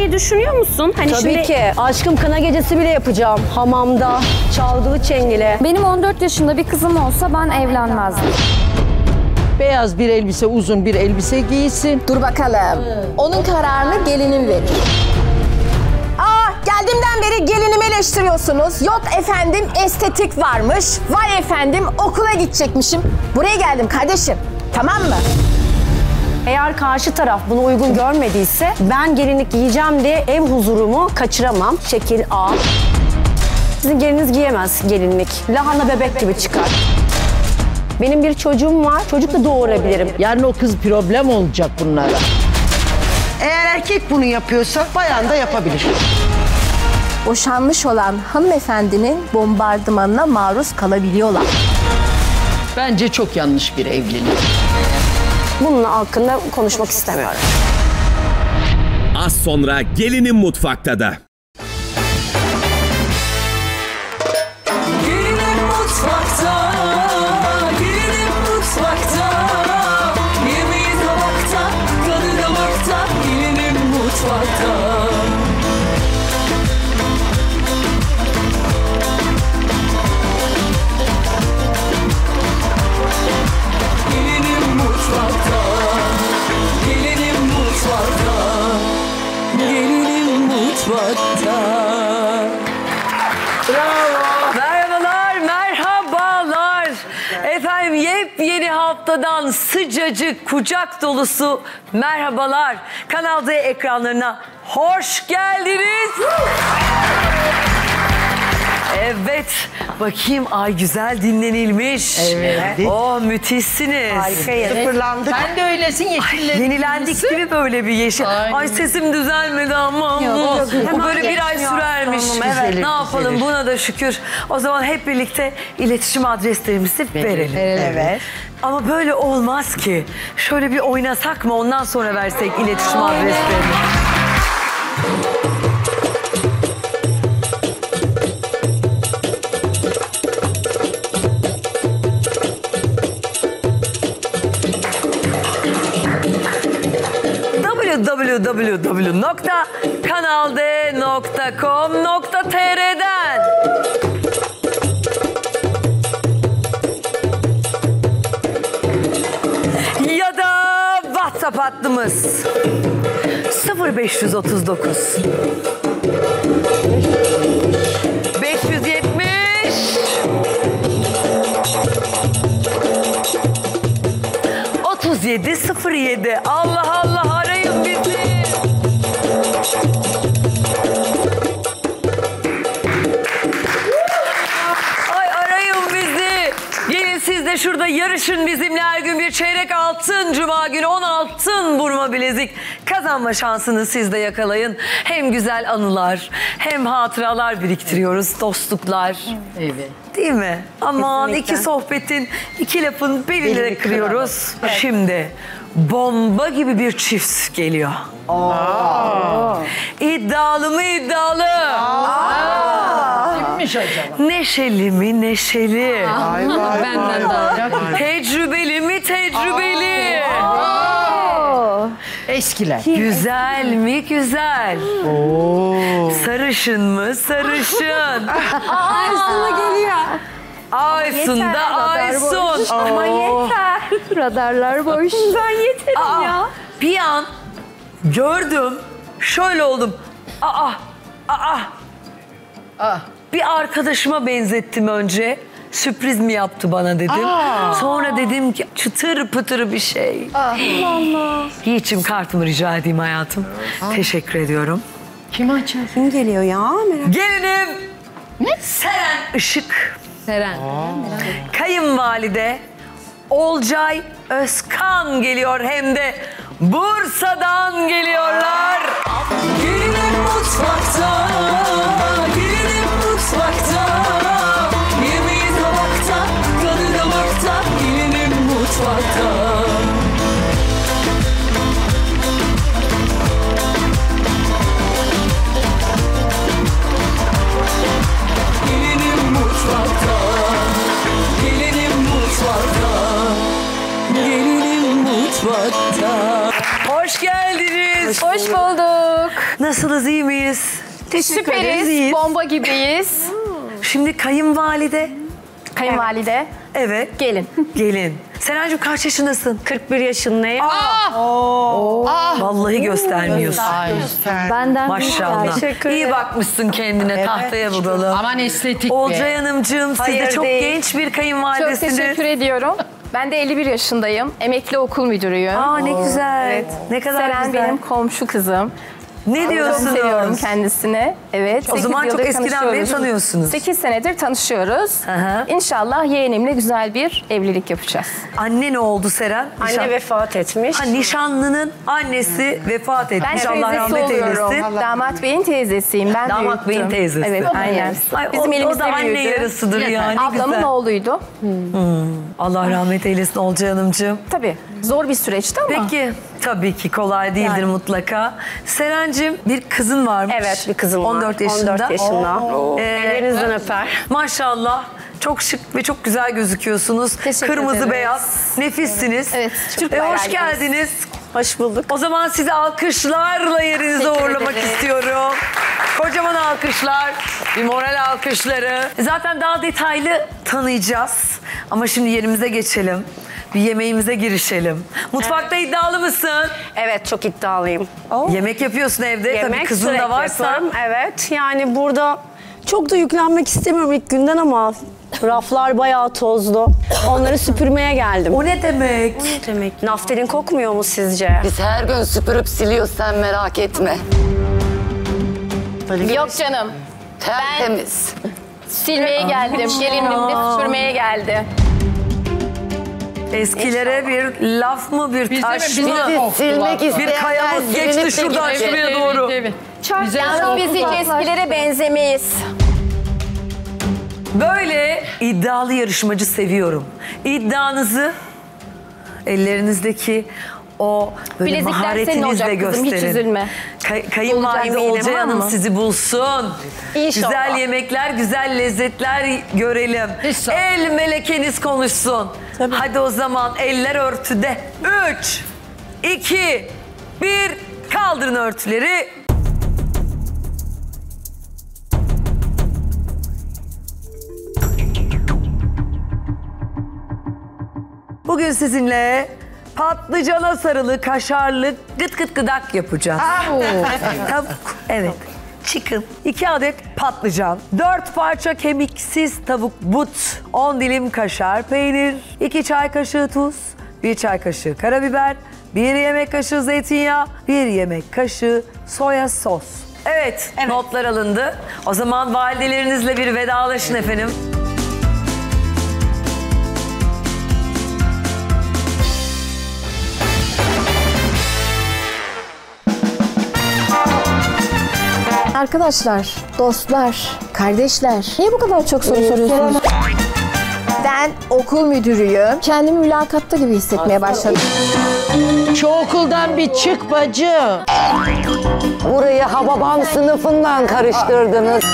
yapmayı düşünüyor musun? Hani Tabii şimdi ki. Aşkım kına gecesi bile yapacağım. Hamamda, çalgılı çengeli. Benim 14 yaşında bir kızım olsa ben evlenmezdim. Beyaz bir elbise, uzun bir elbise giysin. Dur bakalım. Onun kararını gelinim verir. Aa, geldiğimden beri gelinimi eleştiriyorsunuz. Yok efendim estetik varmış. Vay efendim okula gidecekmişim. Buraya geldim kardeşim. Tamam mı? Eğer karşı taraf bunu uygun görmediyse ben gelinlik giyeceğim diye ev huzurumu kaçıramam. Şekil A. Sizin geliniz giyemez gelinlik. Lahana bebek gibi çıkar. Benim bir çocuğum var. Çocuk da doğurabilirim. Yarın o kız problem olacak bunlara. Eğer erkek bunu yapıyorsa bayan da yapabilir. Boşanmış olan hanımefendinin bombardımanına maruz kalabiliyorlar. Bence çok yanlış bir evlilik. Bunun hakkında konuşmak istemiyorum. Az sonra gelinin mutfakta da. Haftadan sıcacık, kucak dolusu merhabalar. Kanal D ekranlarına hoş geldiniz. Evet, bakayım ay güzel dinlenilmiş. Evet. Oh müthişsiniz. Sıfırlandık. Sen de öylesin yeşillerin. Yenilendik değil mi böyle bir yeşil? Aynen. Ay sesim düzelmedi ama. Bu böyle bir ay sürermiş. Evet. Ne yapalım düzelir. buna da şükür. O zaman hep birlikte iletişim adreslerimizi verelim. Evet. Ama böyle olmaz ki. Şöyle bir oynasak mı ondan sonra versek iletişim adreslerini. www.kanalde.com.tr'den ya da WhatsApp hattımız 0539 570 37 07 Allah Allah de şurada yarışın bizimle her gün bir çeyrek altın, cuma günü 10 altın burma bilezik kazanma şansını siz de yakalayın. Hem güzel anılar hem hatıralar biriktiriyoruz, dostluklar. Evet. Değil mi? Aman Kesinlikle. iki sohbetin, iki lafın belini kırıyoruz. Şimdi bomba gibi bir çift geliyor. İddialı mı iddialı? Kimmiş acaba? Neşeli mi neşeli? Benden daha. Tecrübeli mi tecrübeli? Eskiler. Güzel mi güzel? Sarışın mı sarışın? Aslında geliyor. Aysun da Aysun. Ama yeter. Radarlar boş. Ben yeterim Aa, ya. bir an gördüm, şöyle oldum. Aa, aa, Bir arkadaşıma benzettim önce. Sürpriz mi yaptı bana dedim. Sonra dedim ki çıtır pıtır bir şey. Allah Allah. Yiğit'ciğim kartımı rica edeyim hayatım. Teşekkür ediyorum. Kim açar? Kim geliyor ya? Merak Gelinim. Seren Işık. Seren. Kayınvalide Olcay Özkan geliyor hem de Bursa'dan geliyorlar. Gelinim mutfakta, gelinim mutfakta. Hoş. Hoş bulduk. Nasılız iyi miyiz? Süperiz. Bomba gibiyiz. Şimdi kayınvalide. Kayınvalide. Evet. Gelin. Gelin. Serencim kaç yaşındasın? 41 yaşındayım. Vallahi göstermiyorsun. Benden Maşallah. Teşekkür İyi bakmışsın kendine tahtaya vuralım. Aman estetik Olcay. Hanımcığım siz de çok değil. genç bir Çok kayınvalidesiniz. teşekkür ediyorum. Ben de 51 yaşındayım. Emekli okul müdürüyüm. Aa ne güzel. Ne kadar Seren güzel. benim komşu kızım. Ne Çok diyorsunuz? seviyorum kendisini. Evet. O zaman çok eskiden beri tanıyorsunuz. 8 senedir tanışıyoruz. hı. İnşallah yeğenimle güzel bir evlilik yapacağız. Anne ne oldu Seren? Anne Nişan- vefat etmiş. Ha, nişanlının annesi vefat etmiş. Ben Allah rahmet oluyorum. eylesin. Damat beyin teyzesiyim. Ben Damat beyin büyüttüm. teyzesi. Evet, aynen. Ay, Bizim o, elimizde o da anne büyüdü. yarısıdır ya. Ne Ablamın güzel. oğluydu. Allah rahmet eylesin Olcay Hanımcığım. Tabii zor bir süreçti ama. Peki tabii ki kolay değildir mutlaka. Serencim bir kızın varmış. Evet bir kızım var. 14 yaşında. 14 yaşında. Ee, Ellerinizden öper. Maşallah. Çok şık ve çok güzel gözüküyorsunuz. Teşekkür Kırmızı ederiz. beyaz. Nefissiniz. Evet, Türk Ee, bayrağı hoş gibiyiz. geldiniz. Hoş bulduk. O zaman sizi alkışlarla yerinize Teşekkür uğurlamak ederiz. istiyorum. Kocaman alkışlar, bir moral alkışları. Zaten daha detaylı tanıyacağız. Ama şimdi yerimize geçelim. Bir yemeğimize girişelim. Mutfakta iddialı mısın? Evet çok iddialıyım. Yemek yapıyorsun evde. Tabii Yemek kızın sürekli da varsa. yaparım. Evet yani burada çok da yüklenmek istemiyorum ilk günden ama raflar bayağı tozlu. Onları süpürmeye geldim. O ne demek? demek? Naftalin kokmuyor mu sizce? Biz her gün süpürüp siliyoruz sen merak etme. Yok canım. Tertemiz. Silmeye geldim. Gelinim de süpürmeye geldi. Eskilere bir laf mı bir taş mı? Silmek Bir kayamız geçti şuradan şuraya doğru. Yalnız biz hiç eskilere benzemeyiz. Böyle iddialı yarışmacı seviyorum. İddianızı ellerinizdeki o böyle Bilezikler maharetinizle olacak kızım, hiç gösterin. üzülme. Kay- kayınvalide Olcay Hanım sizi bulsun. İnşallah. Güzel yemekler, güzel lezzetler görelim. İnşallah. El melekeniz konuşsun. Hadi o zaman eller örtüde. Üç, iki, bir. Kaldırın örtüleri. Bugün sizinle patlıcana sarılı kaşarlı gıt gıt gıdak yapacağız. Tavuk, evet. Chicken, 2 adet patlıcan, 4 parça kemiksiz tavuk but, 10 dilim kaşar peynir, 2 çay kaşığı tuz, 1 çay kaşığı karabiber, 1 yemek kaşığı zeytinyağı, 1 yemek kaşığı soya sos. Evet, notlar alındı. O zaman validelerinizle bir vedalaşın efendim. Arkadaşlar, dostlar, kardeşler. Niye bu kadar çok soru soruyorsunuz? Ben okul müdürüyüm. Kendimi mülakatta gibi hissetmeye başladım. Şu okuldan bir çık bacı. Burayı Hababam sınıfından karıştırdınız.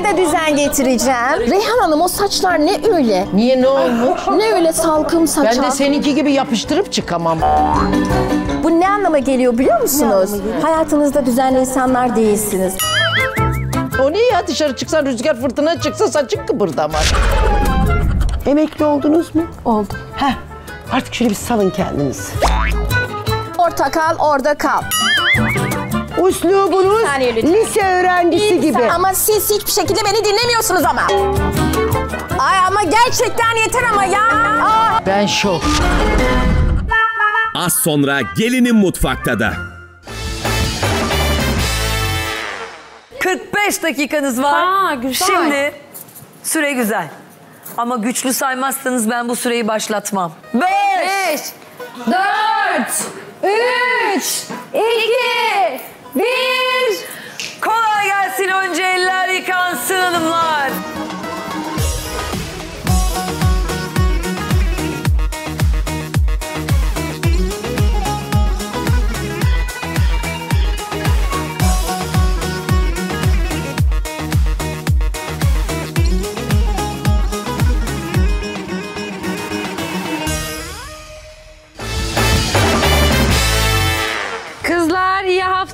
Buraya da düzen getireceğim. Reyhan Hanım o saçlar ne öyle? Niye ne olmuş? Ne öyle salkım Ben saçlar? de seninki gibi yapıştırıp çıkamam. Bu ne anlama geliyor biliyor musunuz? Hayatınızda düzenli insanlar değilsiniz. O niye ya dışarı çıksan rüzgar fırtına çıksa saçın kıpırdamaz. Emekli oldunuz mu? Oldu. Heh. Artık şöyle bir salın kendinizi. Orta kal, orada kal. Uslubunuz Bir saniye lütfen. lise öğrencisi gibi. Ama siz hiçbir şekilde beni dinlemiyorsunuz ama. Ay ama gerçekten yeter ama ya. Aa. Ben şok. Az sonra gelinin mutfakta da. 45 dakikanız var. Aa, güzel. Şimdi süre güzel. Ama güçlü saymazsanız ben bu süreyi başlatmam. 5 Dört, üç, iki, bir. Kolay gelsin önce eller yıkansın hanımlar.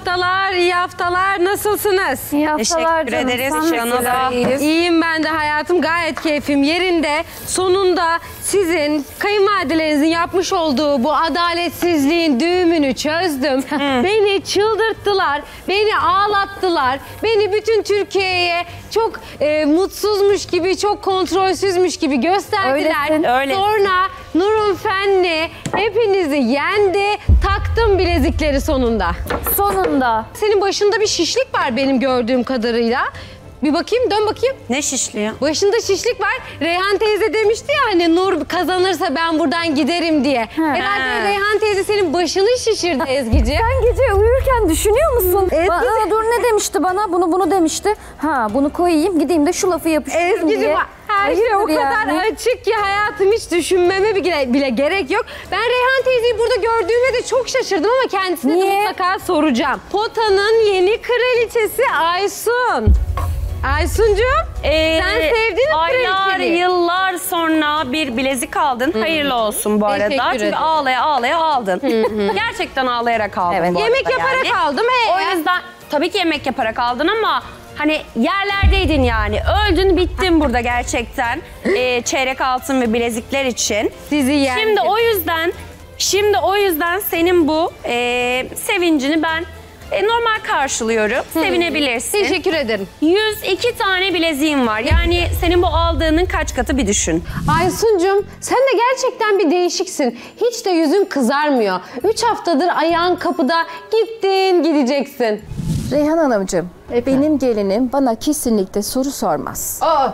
Kızlar iyi haftalar, haftalar. Nasılsınız? İyi haftalar Teşekkür canım. ederiz. Sen? İyiyim ben de hayatım gayet keyfim yerinde. Sonunda sizin kayınvalidelerinizin yapmış olduğu bu adaletsizliğin düğümünü çözdüm. Beni çıldırttılar, beni ağlattılar. Beni bütün Türkiye'ye çok e, mutsuzmuş gibi, çok kontrolsüzmüş gibi gösterdiler. Öylesin. Öylesin. Sonra Nurun Fenli hepinizi yendi. Taktım bilezikleri sonunda. Sonunda. Senin başında bir şişlik var benim gördüğüm kadarıyla. Bir bakayım, dön bakayım. Ne şişliyor? Başında şişlik var. Reyhan teyze demişti ya hani Nur kazanırsa ben buradan giderim diye. Herhalde Ha. Reyhan teyze senin başını şişirdi Ezgi'ciğim. Sen gece uyurken düşünüyor musun? Evet, Bana, dur ne demişti bana? Bunu bunu demişti. Ha bunu koyayım gideyim de şu lafı yapıştırayım Ezgi'ciğim diye. her şey o Hayırdır kadar yani? açık ki hayatım hiç düşünmeme bile, bile gerek yok. Ben Reyhan teyzeyi burada gördüğüme de çok şaşırdım ama kendisine de Niye? mutlaka soracağım. Pota'nın yeni kraliçesi Aysun. Aysuncuğum Ee, sen sevdin mi Aylar, kraliçeliği? yıllar sonra bir bilezik aldın. Hayırlı olsun bu arada. Teşekkür Çünkü ederim. ağlaya ağlaya aldın. Gerçekten ağlayarak aldın Evet. bu Yemek yaparak yani. aldım. Ee? O yüzden tabii ki yemek yaparak aldın ama hani yerlerdeydin yani. Öldün bittin burada gerçekten. Ee, çeyrek altın ve bilezikler için. Sizi yendim. Şimdi o yüzden şimdi o yüzden senin bu e, sevincini ben e, normal karşılıyorum. Sevinebilirsin. Teşekkür ederim. 102 tane bileziğin var. Yani senin bu aldığının kaç katı bir düşün. Aysun'cum sen de gerçekten bir değişiksin. Hiç de yüzün kızarmıyor. Üç haftadır ayağın kapıda gittin gideceksin. Reyhan Hanımcığım, benim gelinim bana kesinlikle soru sormaz. Aa,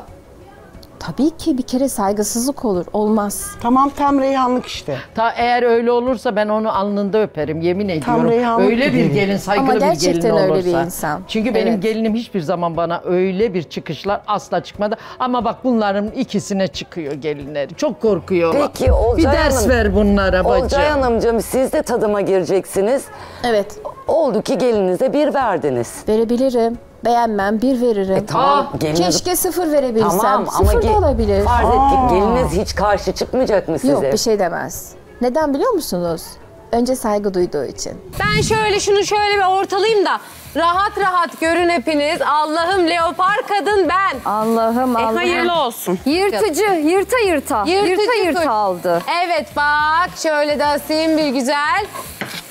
Tabii ki bir kere saygısızlık olur, olmaz. Tamam tam reyhanlık işte. ta eğer öyle olursa ben onu alnında öperim yemin ediyorum. Reyhanlık Öyle bir gelin saygılı Ama bir gelin gerçekten olursa. öyle bir insan. Çünkü benim Evet. gelinim hiçbir zaman bana öyle bir çıkışlar asla çıkmadı. Ama bak bunların ikisine çıkıyor gelinleri. Çok korkuyorlar. Peki, Olcay Bir ders Hanım. ver bunlara bacım. Olcay Hanımcığım siz de tadıma gireceksiniz. Evet, Oldu ki gelinize bir verdiniz. verebilirim. Beğenmem, bir veririm. Tamam geliniz... Keşke sıfır verebilsem. Tamam ama sıfır da ge- olabilir. farz et ki geliniz hiç karşı çıkmayacak mı size? Yok, bir şey demez. Neden biliyor musunuz? Önce saygı duyduğu için. Ben şöyle şunu şöyle bir ortalayayım da rahat rahat görün hepiniz. Allah'ım leopar kadın ben. Allah'ım E, Allah'ım. hayırlı olsun. Yırtıcı, yırta yırta. Yırtıcı yırta yırta kuş. aldı. Evet bak şöyle de asayım bir güzel.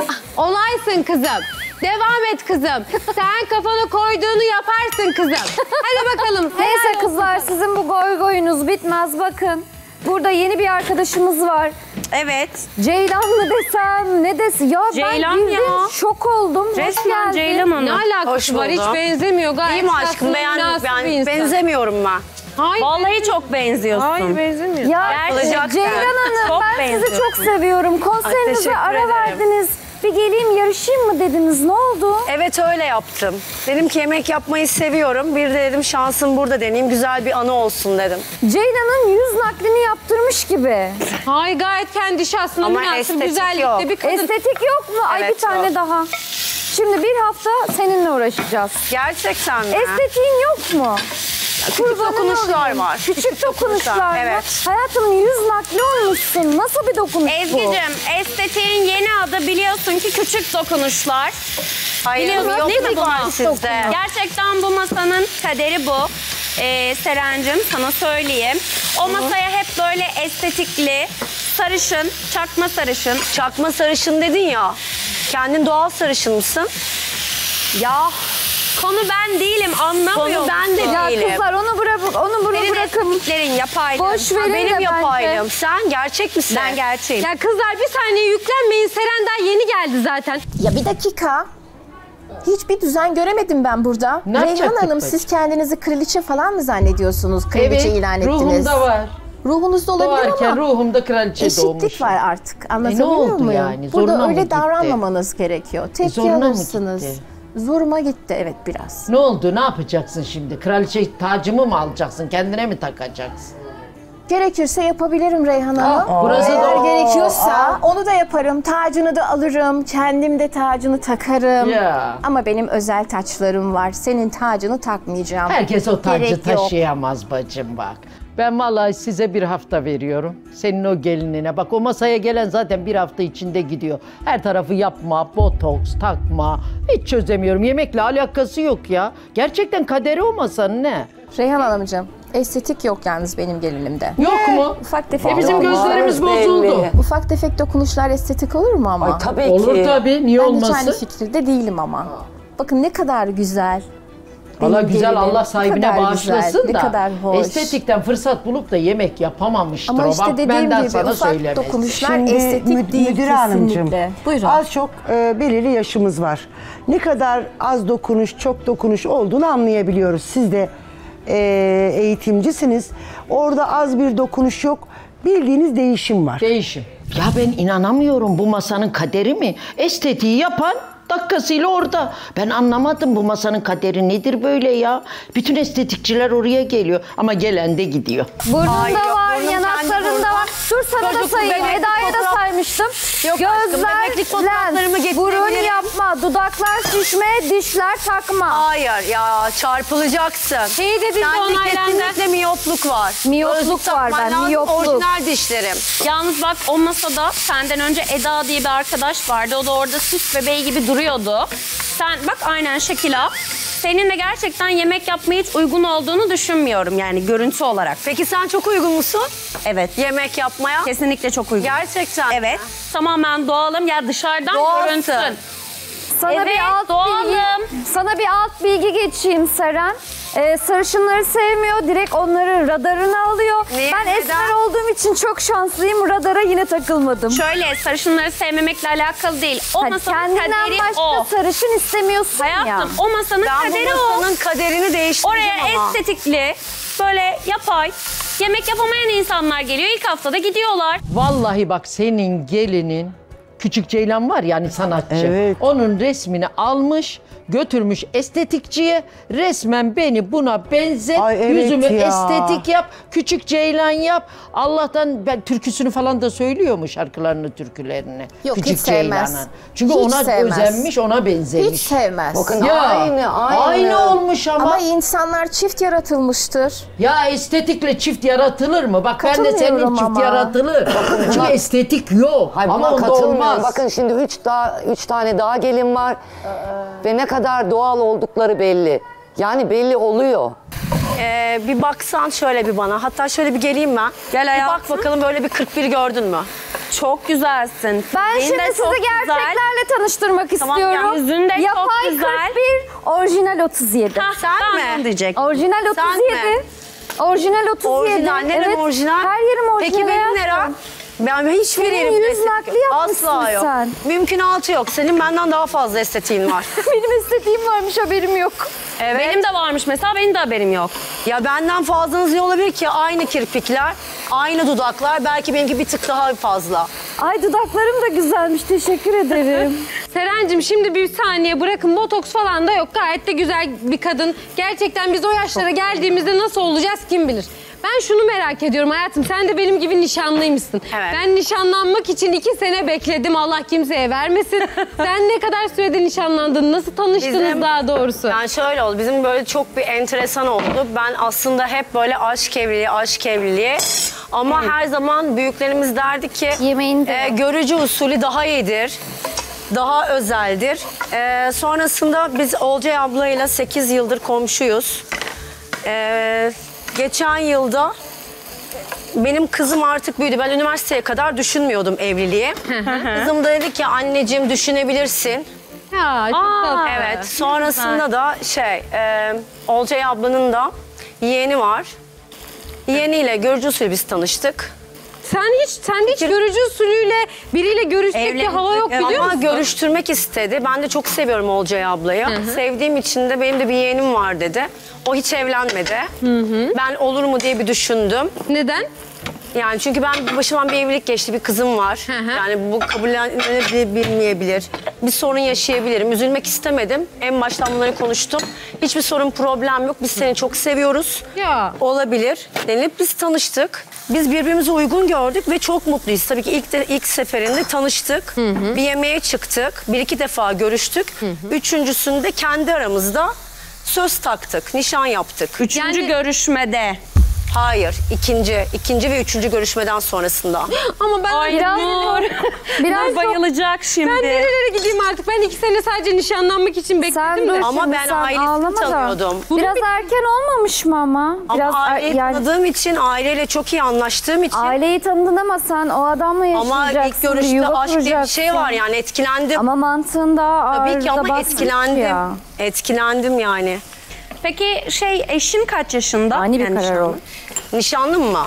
Ah, Olaysın kızım. Devam et kızım. Sen kafana koyduğunu yaparsın kızım. Hadi bakalım. Neyse kızlar sizin bu goy goyunuz bitmez bakın. Burada yeni bir arkadaşımız var. Evet. Ceylan mı desem ne desem. Ya Ceylan ben bildim ya. şok oldum. Resmen. Ceylan Hanım. Ne alakası var? Hiç benzemiyor. Gayet İyi mi aşkım beğendim. Ben benzemiyorum ben. Hayır. Vallahi çok benziyorsun. Hayır benzemiyor. Ya Gerçekten. Ceylan Hanım Çok ben sizi benziyorsun. çok seviyorum. Konserinize ara ederim. verdiniz. Bir geleyim yarışayım mı dediniz. Ne oldu? Evet öyle yaptım. Dedim ki yemek yapmayı seviyorum. Bir de dedim şansım burada deneyeyim. Güzel bir anı olsun dedim. Ceylan'ın yüz naklini yaptırmış gibi. Hayır gayet kendi şahsına Ama münasip estetik güzellikte yok. bir kadın. Estetik yok mu? Ay Evet, bir tane yok. daha. Şimdi bir hafta seninle uğraşacağız. Gerçekten mi? Estetiğin yok mu? Küçük dokunuşlar var. Küçük dokunuşlar mı? Evet. Hayatım yüz nakli olmuşsun. Nasıl bir dokunuş bu? Ezgi'cim estetiğin yeni adı biliyorsun ki küçük dokunuşlar. Hayır Biliyorsun yok mu var sizde? Gerçekten bu masanın kaderi bu. Ee, Serencim sana söyleyeyim. O masaya hep böyle estetikli, sarışın, çakma sarışın. Çakma sarışın dedin ya. Kendin doğal sarışın mısın? Ya konu ben değilim anlamıyor Konu ben de? Ya değilim. kızlar onu bırak onu bunu Senin bırakın. estetiklerin yapaylı. Boş Ha, verin benim bence. yapaylım. Sen gerçek misin? Ben gerçeğim. Ya kızlar bir saniye yüklenmeyin. Seren daha yeni geldi zaten. Ya bir dakika. Hiçbir düzen göremedim ben burada. Ne Reyhan Hanım siz kendinizi kraliçe falan mı zannediyorsunuz? Kraliçe Evet ilan ettiniz. ruhumda var. Ruhunuzda olabilir Doğarken ama ruhumda kraliçe eşitlik doğmuş. var artık. Anlatabiliyor oldu muyum? yani? Zoruna Burada mı öyle davranmamanız gerekiyor. Tepki zoruna mı alırsınız. gitti? Zoruma gitti evet biraz. Ne oldu? Ne yapacaksın şimdi? Kraliçe tacımı mı alacaksın? Kendine mi takacaksın? Gerekirse yapabilirim Reyhan Hanım. burası Eğer da- gerekiyorsa onu da yaparım. Tacını da alırım. Kendim de tacını takarım. Ya. Ama benim özel taçlarım var. Senin tacını takmayacağım. Herkes o tacı Gerek yok. taşıyamaz bacım bak. Ben vallahi size bir hafta veriyorum. Senin o gelinine. Bak o masaya gelen zaten bir hafta içinde gidiyor. Her tarafı yapma, botoks, takma. Hiç çözemiyorum. Yemekle alakası yok ya. Gerçekten kaderi o masanın ne? Reyhan Hanımcığım, estetik yok yalnız benim gelinimde. Yok mu? Ufak tefek. E bizim gözlerimiz bozuldu. belli. Ufak tefek dokunuşlar estetik olur mu ama? Ay tabii Olur ki. tabii. Niye ben hiç aynı olmasın? fikirde değilim ama. Bakın ne kadar güzel. Valla güzel gelinim. Allah Ne sahibine kadar bağışlasın güzel, da. Ne kadar hoş. Estetikten fırsat bulup da yemek yapamamıştır Ama işte Bak dediğim benden gibi sana ufak söylemez. dokunuşlar Şimdi estetik Müd- değil Müdüre Hanımcığım. Buyurun. Az çok e, belirli yaşımız var. Ne kadar az dokunuş, çok dokunuş olduğunu anlayabiliyoruz. Siz de e, eğitimcisiniz. Orada az bir dokunuş yok. Bildiğiniz değişim var. Değişim. Ya ben inanamıyorum bu masanın kaderi mi? Estetiği yapan dakikasıyla orada. Ben anlamadım bu masanın kaderi nedir böyle ya? Bütün estetikçiler oraya geliyor ama gelen de gidiyor. Burnunda Ay yok, var, yanaklarında kendi var. Dur sana da Çocuk sayayım. bebeklik Eda'ya da fotoğraf- saymıştım. Yok aşkım, Gözler, bebeklik fotoğraflarımı lens, getirebilirim. burun yapma, dudaklar şişme, dişler takma. Hayır ya çarpılacaksın. Şey dedi de Sende onaylandı. kesinlikle miyopluk var. Miyopluk Gözlük var takman ben, lazım, miyopluk. Orijinal dişlerim. Yalnız bak o masada senden önce Eda diye bir arkadaş vardı. O da orada süs bebeği gibi duruyordu. Sen bak aynen Şekila. Senin de gerçekten yemek yapmaya hiç uygun olduğunu düşünmüyorum yani görüntü olarak. Peki sen çok uygun musun? Evet. Yemek yapmaya? Kesinlikle çok uygun. Gerçekten. Evet. Tamamen doğalım. Ya dışarıdan Doğalsın. görünsün. Sana Evet, bir alt doğalım. bilgi, sana bir alt bilgi geçeyim Seren. Ee, sarışınları sevmiyor, direkt onların radarını alıyor. Niye? Ben Neden? esmer olduğum için çok şanslıyım, radara yine takılmadım. Şöyle sarışınları sevmemekle alakalı değil. O Hani masanın kaderi başka o. sarışın istemiyorsun Hayatım ya. o masanın Ben kaderi bu o. masanın kaderini değiştireceğim Oraya ama. estetikli, böyle yapay, yemek yapamayan insanlar geliyor. İlk haftada gidiyorlar. Vallahi bak senin gelinin Küçük Ceylan var yani sanatçı. Evet. Onun resmini almış, götürmüş estetikçiye. Resmen beni buna benze, Ay evet yüzümü ya. estetik yap, Küçük Ceylan yap. Allah'tan ben türküsünü falan da söylüyor mu şarkılarını, türkülerini? Yok, Küçük hiç sevmez. Ceylan'ın. Çünkü Hiç ona sevmez. özenmiş, ona benzemiş. Hiç sevmez. Bakın Ya, aynı, aynı. Aynı olmuş ama. Ama insanlar çift yaratılmıştır. Ya estetikle çift yaratılır mı? Bak ben de senin Katılmıyorum çift ama. yaratılır. Çünkü estetik yok. Hayır, ama onda olmaz. Bakın şimdi üç, daha, üç tane daha gelin var. Ve ne kadar doğal oldukları belli. Yani belli oluyor. Ee, bir baksan şöyle bir bana. Hatta şöyle bir geleyim ben. Gel Bir hayatım. bak bakalım böyle bir 41 gördün mü? Çok güzelsin. Ben Fiziğin şimdi sizi çok güzel. gerçeklerle tanıştırmak Tamam, istiyorum. yani yüzün de çok Yapay güzel. 41, orijinal 37. Hah, Sen ben mi? onu diyecektim. Orijinal Sen 37. mi? Orijinal 37. Orijinal. Nerem evet. orijinal? Her yerim orijinal. Peki benim nerem? Ben hiçbir Senin yerimde yüz estetik nakli yok. yapmışsın Asla yok. sen. Mümkünatı yok. Senin benden daha fazla estetiğin var. Benim estetiğim varmış haberim yok. evet. Benim de varmış mesela benim de haberim yok. Ya benden fazlanız ne olabilir ki? Aynı kirpikler, aynı dudaklar. Belki benimki bir tık daha fazla. Ay dudaklarım da güzelmiş teşekkür ederim. Serencim şimdi bir saniye bırakın botoks falan da yok. Gayet de güzel bir kadın. Gerçekten biz o yaşlara geldiğimizde nasıl olacağız kim bilir. Ben şunu merak ediyorum hayatım. Sen de benim gibi nişanlıymışsın. Evet. Ben nişanlanmak için iki sene bekledim. Allah kimseye vermesin. Sen ne kadar sürede nişanlandın? Nasıl tanıştınız Bizim- daha doğrusu? Yani şöyle oldu. Bizim böyle çok bir enteresan oldu. Ben aslında hep böyle aşk evliliği, aşk evliliği. Ama her zaman büyüklerimiz derdi ki Yemeğini de e, görücü usulü daha iyidir. Daha özeldir. E, sonrasında biz Olcay ablayla 8 yıldır komşuyuz. E, geçen yılda benim kızım artık büyüdü. Ben üniversiteye kadar düşünmüyordum evliliği. Kızım da dedi ki anneciğim düşünebilirsin. Ya çok tatlı. Evet. Sonrasında da şey, e, Olcay ablanın da yeğeni var. Yeğeniyle görücü usulü biz tanıştık. Sen hiç sen hiç görücü usulüyle biriyle görüşecek bir hava yok biliyor Ama musun? görüştürmek istedi. Ben de çok seviyorum Olcay ablayı. Sevdiğim için de benim de bir yeğenim var dedi. O hiç evlenmedi. Ben olur mu diye bir düşündüm. Neden? Yani çünkü ben başıma bir evlilik geçti, bir kızım var. Hı hı. Yani bu kabullenebilmeyebilir. Bir sorun yaşayabilirim. Üzülmek istemedim. En baştan bunları konuştum. Hiçbir sorun, problem yok. Biz seni çok seviyoruz. Ya. Olabilir. Denilip biz tanıştık. Biz birbirimizi uygun gördük ve çok mutluyuz. Tabii ki ilk de, ilk seferinde tanıştık. Bir yemeğe çıktık. Bir iki defa görüştük. Üçüncüsünde kendi aramızda söz taktık, nişan yaptık. Üçüncü Yani- görüşmede. Hayır, ikinci, ikinci ve üçüncü görüşmeden sonrasında. Ama ben Ay Biraz- biraz bayılacak şimdi. ben nerelere gideyim artık? Ben iki sene sadece nişanlanmak için bekledim Sen de. Ama ben sen ailesini tanıyordum. Biraz erken olmamış mı ama? Ama Biraz er- aileyi yani tanıdığım için, aileyle çok iyi anlaştığım için. aileyi tanıdın ama sen o adamla ama yaşayacaksın. ilk görüşte aşk diye bir şey var yani etkilendim. Ama mantığın daha Tabii ki ama etkilendim. ya. Etkilendim yani. Peki şey eşin kaç yaşında? Ani bir Yani karar nişanlı. O. Nişanlım mı?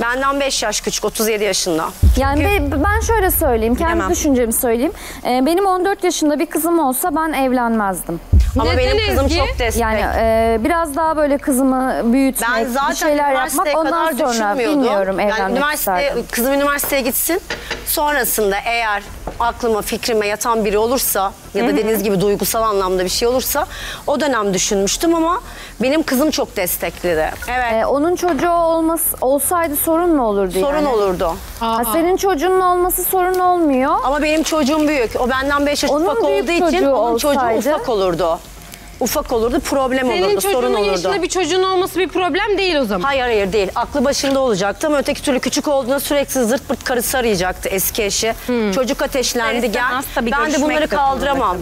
Benden 5 yaş küçük, 37 yaşında. Yani be- ben şöyle söyleyeyim, kendi Bilemem. düşüncemi söyleyeyim. Ee, benim 14 yaşında bir kızım olsa ben evlenmezdim. Ama Neden benim kızım Ezgi? çok destek. Yani e, biraz daha böyle kızımı büyütmek, ben zaten bir şeyler yapmak ondan kadar sonra bilmiyorum Yani evlenmek üniversite, isterdim. kızım üniversiteye gitsin. Sonrasında eğer aklıma, fikrime yatan biri olursa ya da dediğiniz gibi duygusal anlamda bir şey olursa o dönem düşünmüştüm ama benim kızım çok destekledi. Evet. Ee, onun çocuğu olması olsaydı sorun mu olurdu sorun yani? olurdu. Ha, senin çocuğunun olması sorun olmuyor. Ama benim çocuğum büyük. O benden 5 yaş Onun ufak büyük olduğu için çocuğu onun çocuğu olsaydı- ufak olurdu. Ufak olurdu, problem Senin olurdu, sorun çocuğunun olurdu. yaşında bir çocuğun olması bir problem değil o zaman. Hayır hayır değil. Aklı başında olacaktı ama öteki türlü küçük olduğunda sürekli zırt pırt karısı arayacaktı eski eşi. Çocuk ateşlendi gel. Ben de bunları kaldıramam.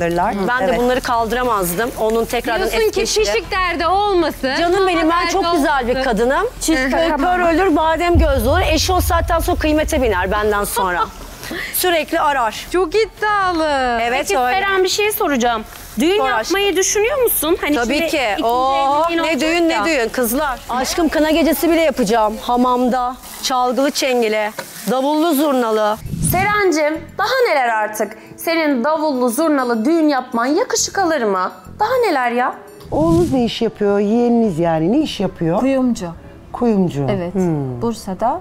Ben de bunları kaldıramazdım. Onun tekrardan Diyorsun eski ki eşiyle. pişlik derdi olmasın. Canım benim ben çok güzel bir olmasın. kadınım. Çift kör, ölür badem gözlü olur. Eşi o saatten sonra kıymete biner benden sonra. Sürekli arar. Çok iddialı. Evet Peki öyle. Seren bir şey soracağım. Düğün Sor yapmayı düşünüyor musun? Hani Tabii şimdi ki. ikinci Oo, ne düğün ya. ne düğün kızlar. Aşkım kına gecesi bile yapacağım. Hamamda, çalgılı çengeli, davullu zurnalı. Serencim daha neler artık? Senin davullu zurnalı düğün yapman yakışık alır mı? Daha neler ya? Oğlunuz ne iş yapıyor? Yeğeniniz yani ne iş yapıyor? Kuyumcu. Kuyumcu. Evet. Hmm. Bursa'da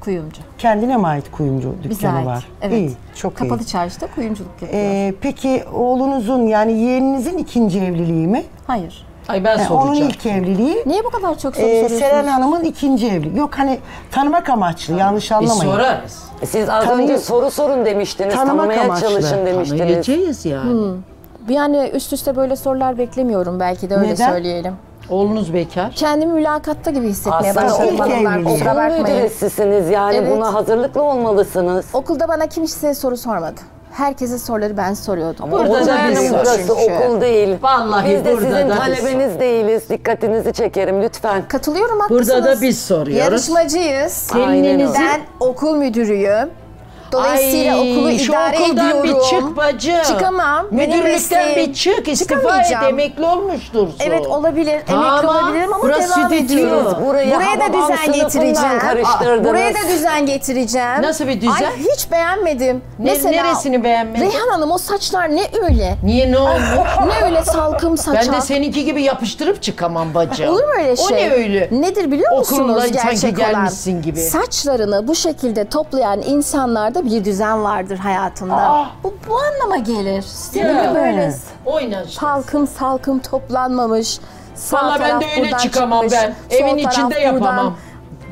kuyumcu. Kendine mi ait kuyumcu Bize dükkanı ait. var? Evet. İyi, çok Kapalı iyi. çarşıda kuyumculuk yapıyor. Ee, peki oğlunuzun yani yeğeninizin ikinci evliliği mi? Hayır. Ay ben Yani soracağım. onun ilk evliliği. Niye bu kadar çok soru Ee, soruyorsunuz? Seren Hanım'ın ikinci evliliği. Yok hani tanımak amaçlı yanlış Biz anlamayın. sorarız. Siz az Tanı- önce soru sorun demiştiniz. Tanımak Tanımaya amaçlı. çalışın demiştiniz. Tanıyacağız yani. Yani üst üste böyle sorular beklemiyorum belki de öyle Neden? söyleyelim. Oğlunuz bekar. Kendimi mülakatta gibi hissetmeye Aslında başladım ilk evliliği. kusura Okul bakmayın. müdüresisiniz yani Evet. buna hazırlıklı olmalısınız. Okulda bana kimse soru sormadı. Herkese soruları ben soruyordum. Burada Burada da bizim biz burası çünkü. okul değil. Vallahi Biz de burada sizin da biz. talebeniz değiliz. Dikkatinizi çekerim lütfen. Katılıyorum haklısınız. Burada da biz soruyoruz. Yarışmacıyız. Gelininizin Ben okul müdürüyüm. Dolayısıyla Ay, okulu şu idare okuldan ediyorum. bir çık bacı. Çıkamam. Benim Müdürlükten mesleğim. bir çık. istifa et Çıkamayacağım. emekli olmuştursun. Evet olabilir. Emekli Tamam, olabilirim ama burası devam bitiyor. ediyorum. Burayı Buraya da düzen sınıfından getireceğim. karıştırdınız. Buraya da düzen getireceğim. Nasıl bir düzen? Ay hiç beğenmedim. Ne- neresini beğenmedin? Reyhan Hanım o saçlar ne öyle? Niye ne olmuş? ne öyle salkım saçak? ben de seninki gibi yapıştırıp çıkamam bacı. Olur mu öyle şey? O ne öyle? Nedir biliyor musunuz Okulundan gerçek sanki olan? gelmişsin gibi. Saçlarını bu şekilde toplayan insanlarda bir düzen vardır hayatında. Bu, bu anlama gelir. De böyle Oyna işte. salkım salkım toplanmamış. Sağ Valla ben de öyle çıkamam çıkmış, ben. sol Evin içinde buradan. yapamam.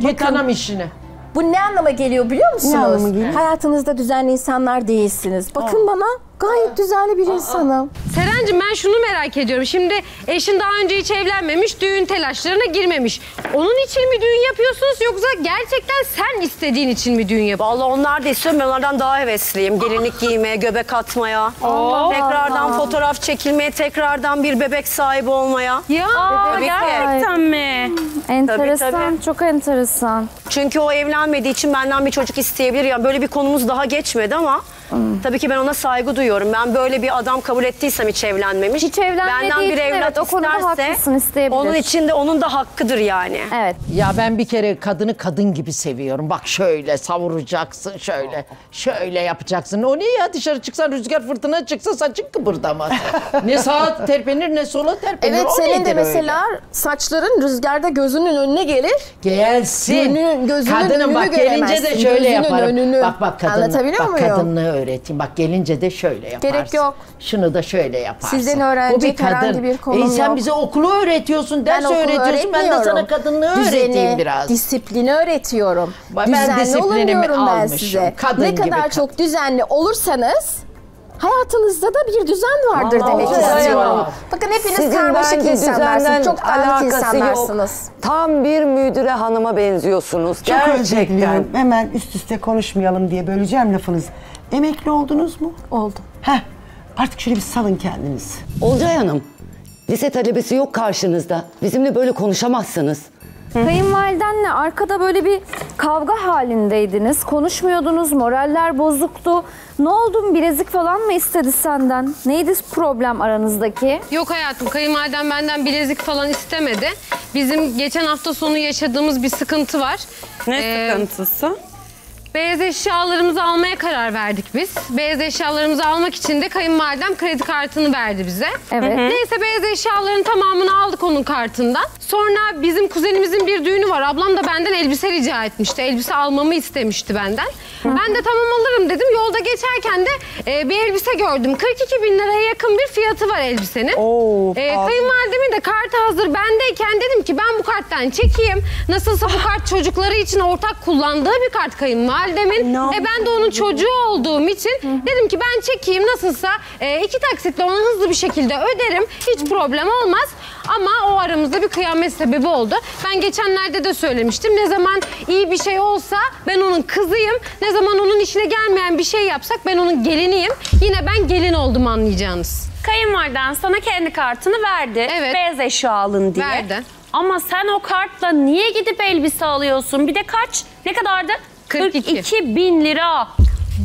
Git Bakın, anam işine. Bu ne anlama geliyor biliyor musunuz? anlama geliyor? Hayatınızda düzenli insanlar değilsiniz. Bakın bana gayet düzenli bir insanım. Serencim ben şunu merak ediyorum. Şimdi eşin daha önce hiç evlenmemiş, düğün telaşlarına girmemiş. Onun için mi düğün yapıyorsunuz yoksa gerçekten sen istediğin için mi düğün yapıyorsun? Vallahi onlar da istiyorum. Ben onlardan daha hevesliyim. Gelinlik giymeye, göbek atmaya. tekrardan fotoğraf çekilmeye, tekrardan bir bebek sahibi olmaya. Ya Tabii ki. gerçekten mi? Enteresan, tabii. çok enteresan. Çünkü o evlenmediği için benden bir çocuk isteyebilir. Yani böyle bir konumuz daha geçmedi ama tabii ki ben ona saygı duyuyorum. Ben böyle bir adam kabul ettiysem hiç evlenmemiş. Hiç evlenmediği Benden bir için evlat evet, o konuda isterse haklısın, isteyebilir. onun için de onun da hakkıdır yani. Evet. Ya ben bir kere kadını kadın gibi seviyorum. Bak şöyle savuracaksın şöyle. Şöyle yapacaksın. O ne ya dışarı çıksan rüzgar fırtına çıksa saçın kıpırdamaz. ne sağa terpenir ne sola terpenir. Evet o senin de mesela saçların rüzgarda gözünün önüne gelir. öyle? Gelsin. Gözünün- gözünün Kadının bak gelince de şöyle gözünün yaparım. önünü. Bak bak kadın. Anlatabiliyor bak, muyum? kadınlığı öğreteyim. Bak gelince de şöyle yaparsın. Gerek yok. Şunu da şöyle yaparsın. Sizden öğrenecek O bir kadın. herhangi bir konum e, sen yok. bize okulu öğretiyorsun, ders okulu öğretiyorsun. Ben de sana kadınlığı Düzeni, öğreteyim biraz. Disiplini öğretiyorum. Ben düzenli disiplinimi diyorum ben almışım. size. Kadın ne gibi kadar kadın. çok düzenli olursanız Hayatınızda da bir düzen vardır Vallahi demek istiyorum. Bakın hepiniz Sizin karmaşık insanlarsınız. Çok dağınık alakası insanlarsınız. Yok. Tam bir müdüre hanıma benziyorsunuz. Çok Gerçekten. Hemen üst üste konuşmayalım diye böleceğim lafınızı. Emekli oldunuz mu? Oldu. Heh. Artık şöyle bir salın kendinizi. Olcay Hanım, lise talebesi yok karşınızda. Bizimle böyle konuşamazsınız. Kayınvalidenle arkada böyle bir kavga halindeydiniz. Konuşmuyordunuz, moraller bozuktu. Ne oldu? Bilezik falan mı istedi senden? Neydi problem aranızdaki? Yok hayatım kayınvalidem benden bilezik falan istemedi. Bizim geçen hafta sonu yaşadığımız bir sıkıntı var. Ne Ee, sıkıntısı? Beyaz eşyalarımızı almaya karar verdik biz. Beyaz eşyalarımızı almak için de kayınvalidem kredi kartını verdi bize. Evet. Neyse beyaz eşyaların tamamını aldık onun kartından. Sonra bizim kuzenimizin bir düğünü var. Ablam da benden elbise rica etmişti. Elbise almamı istemişti benden. Ben de tamam alırım dedim. Yolda geçerken de e, bir elbise gördüm. 42 bin liraya yakın bir fiyatı var elbisenin. Oo, E, pahalı. kayınvalidemin de kartı hazır bendeyken dedim ki ben bu karttan çekeyim. Nasılsa bu kart çocukları için ortak kullandığı bir kart kayınvalidemin. E, ben de onun çocuğu olduğum için dedim ki ben çekeyim nasılsa e, iki taksitle onu hızlı bir şekilde öderim. Hiç problem olmaz. Ama o aramızda bir kıyamet sebebi oldu. Ben geçenlerde de söylemiştim. Ne zaman iyi bir şey olsa ben onun kızıyım. Ne zaman onun işine gelmeyen bir şey yapsak ben onun geliniyim. Yine ben gelin oldum anlayacağınız. Kayınvaliden sana kendi kartını verdi. Evet. Beyaz eşya alın diye. Verdi. Ama sen o kartla niye gidip elbise alıyorsun? Bir de kaç? Ne kadardı? 42. bin lira.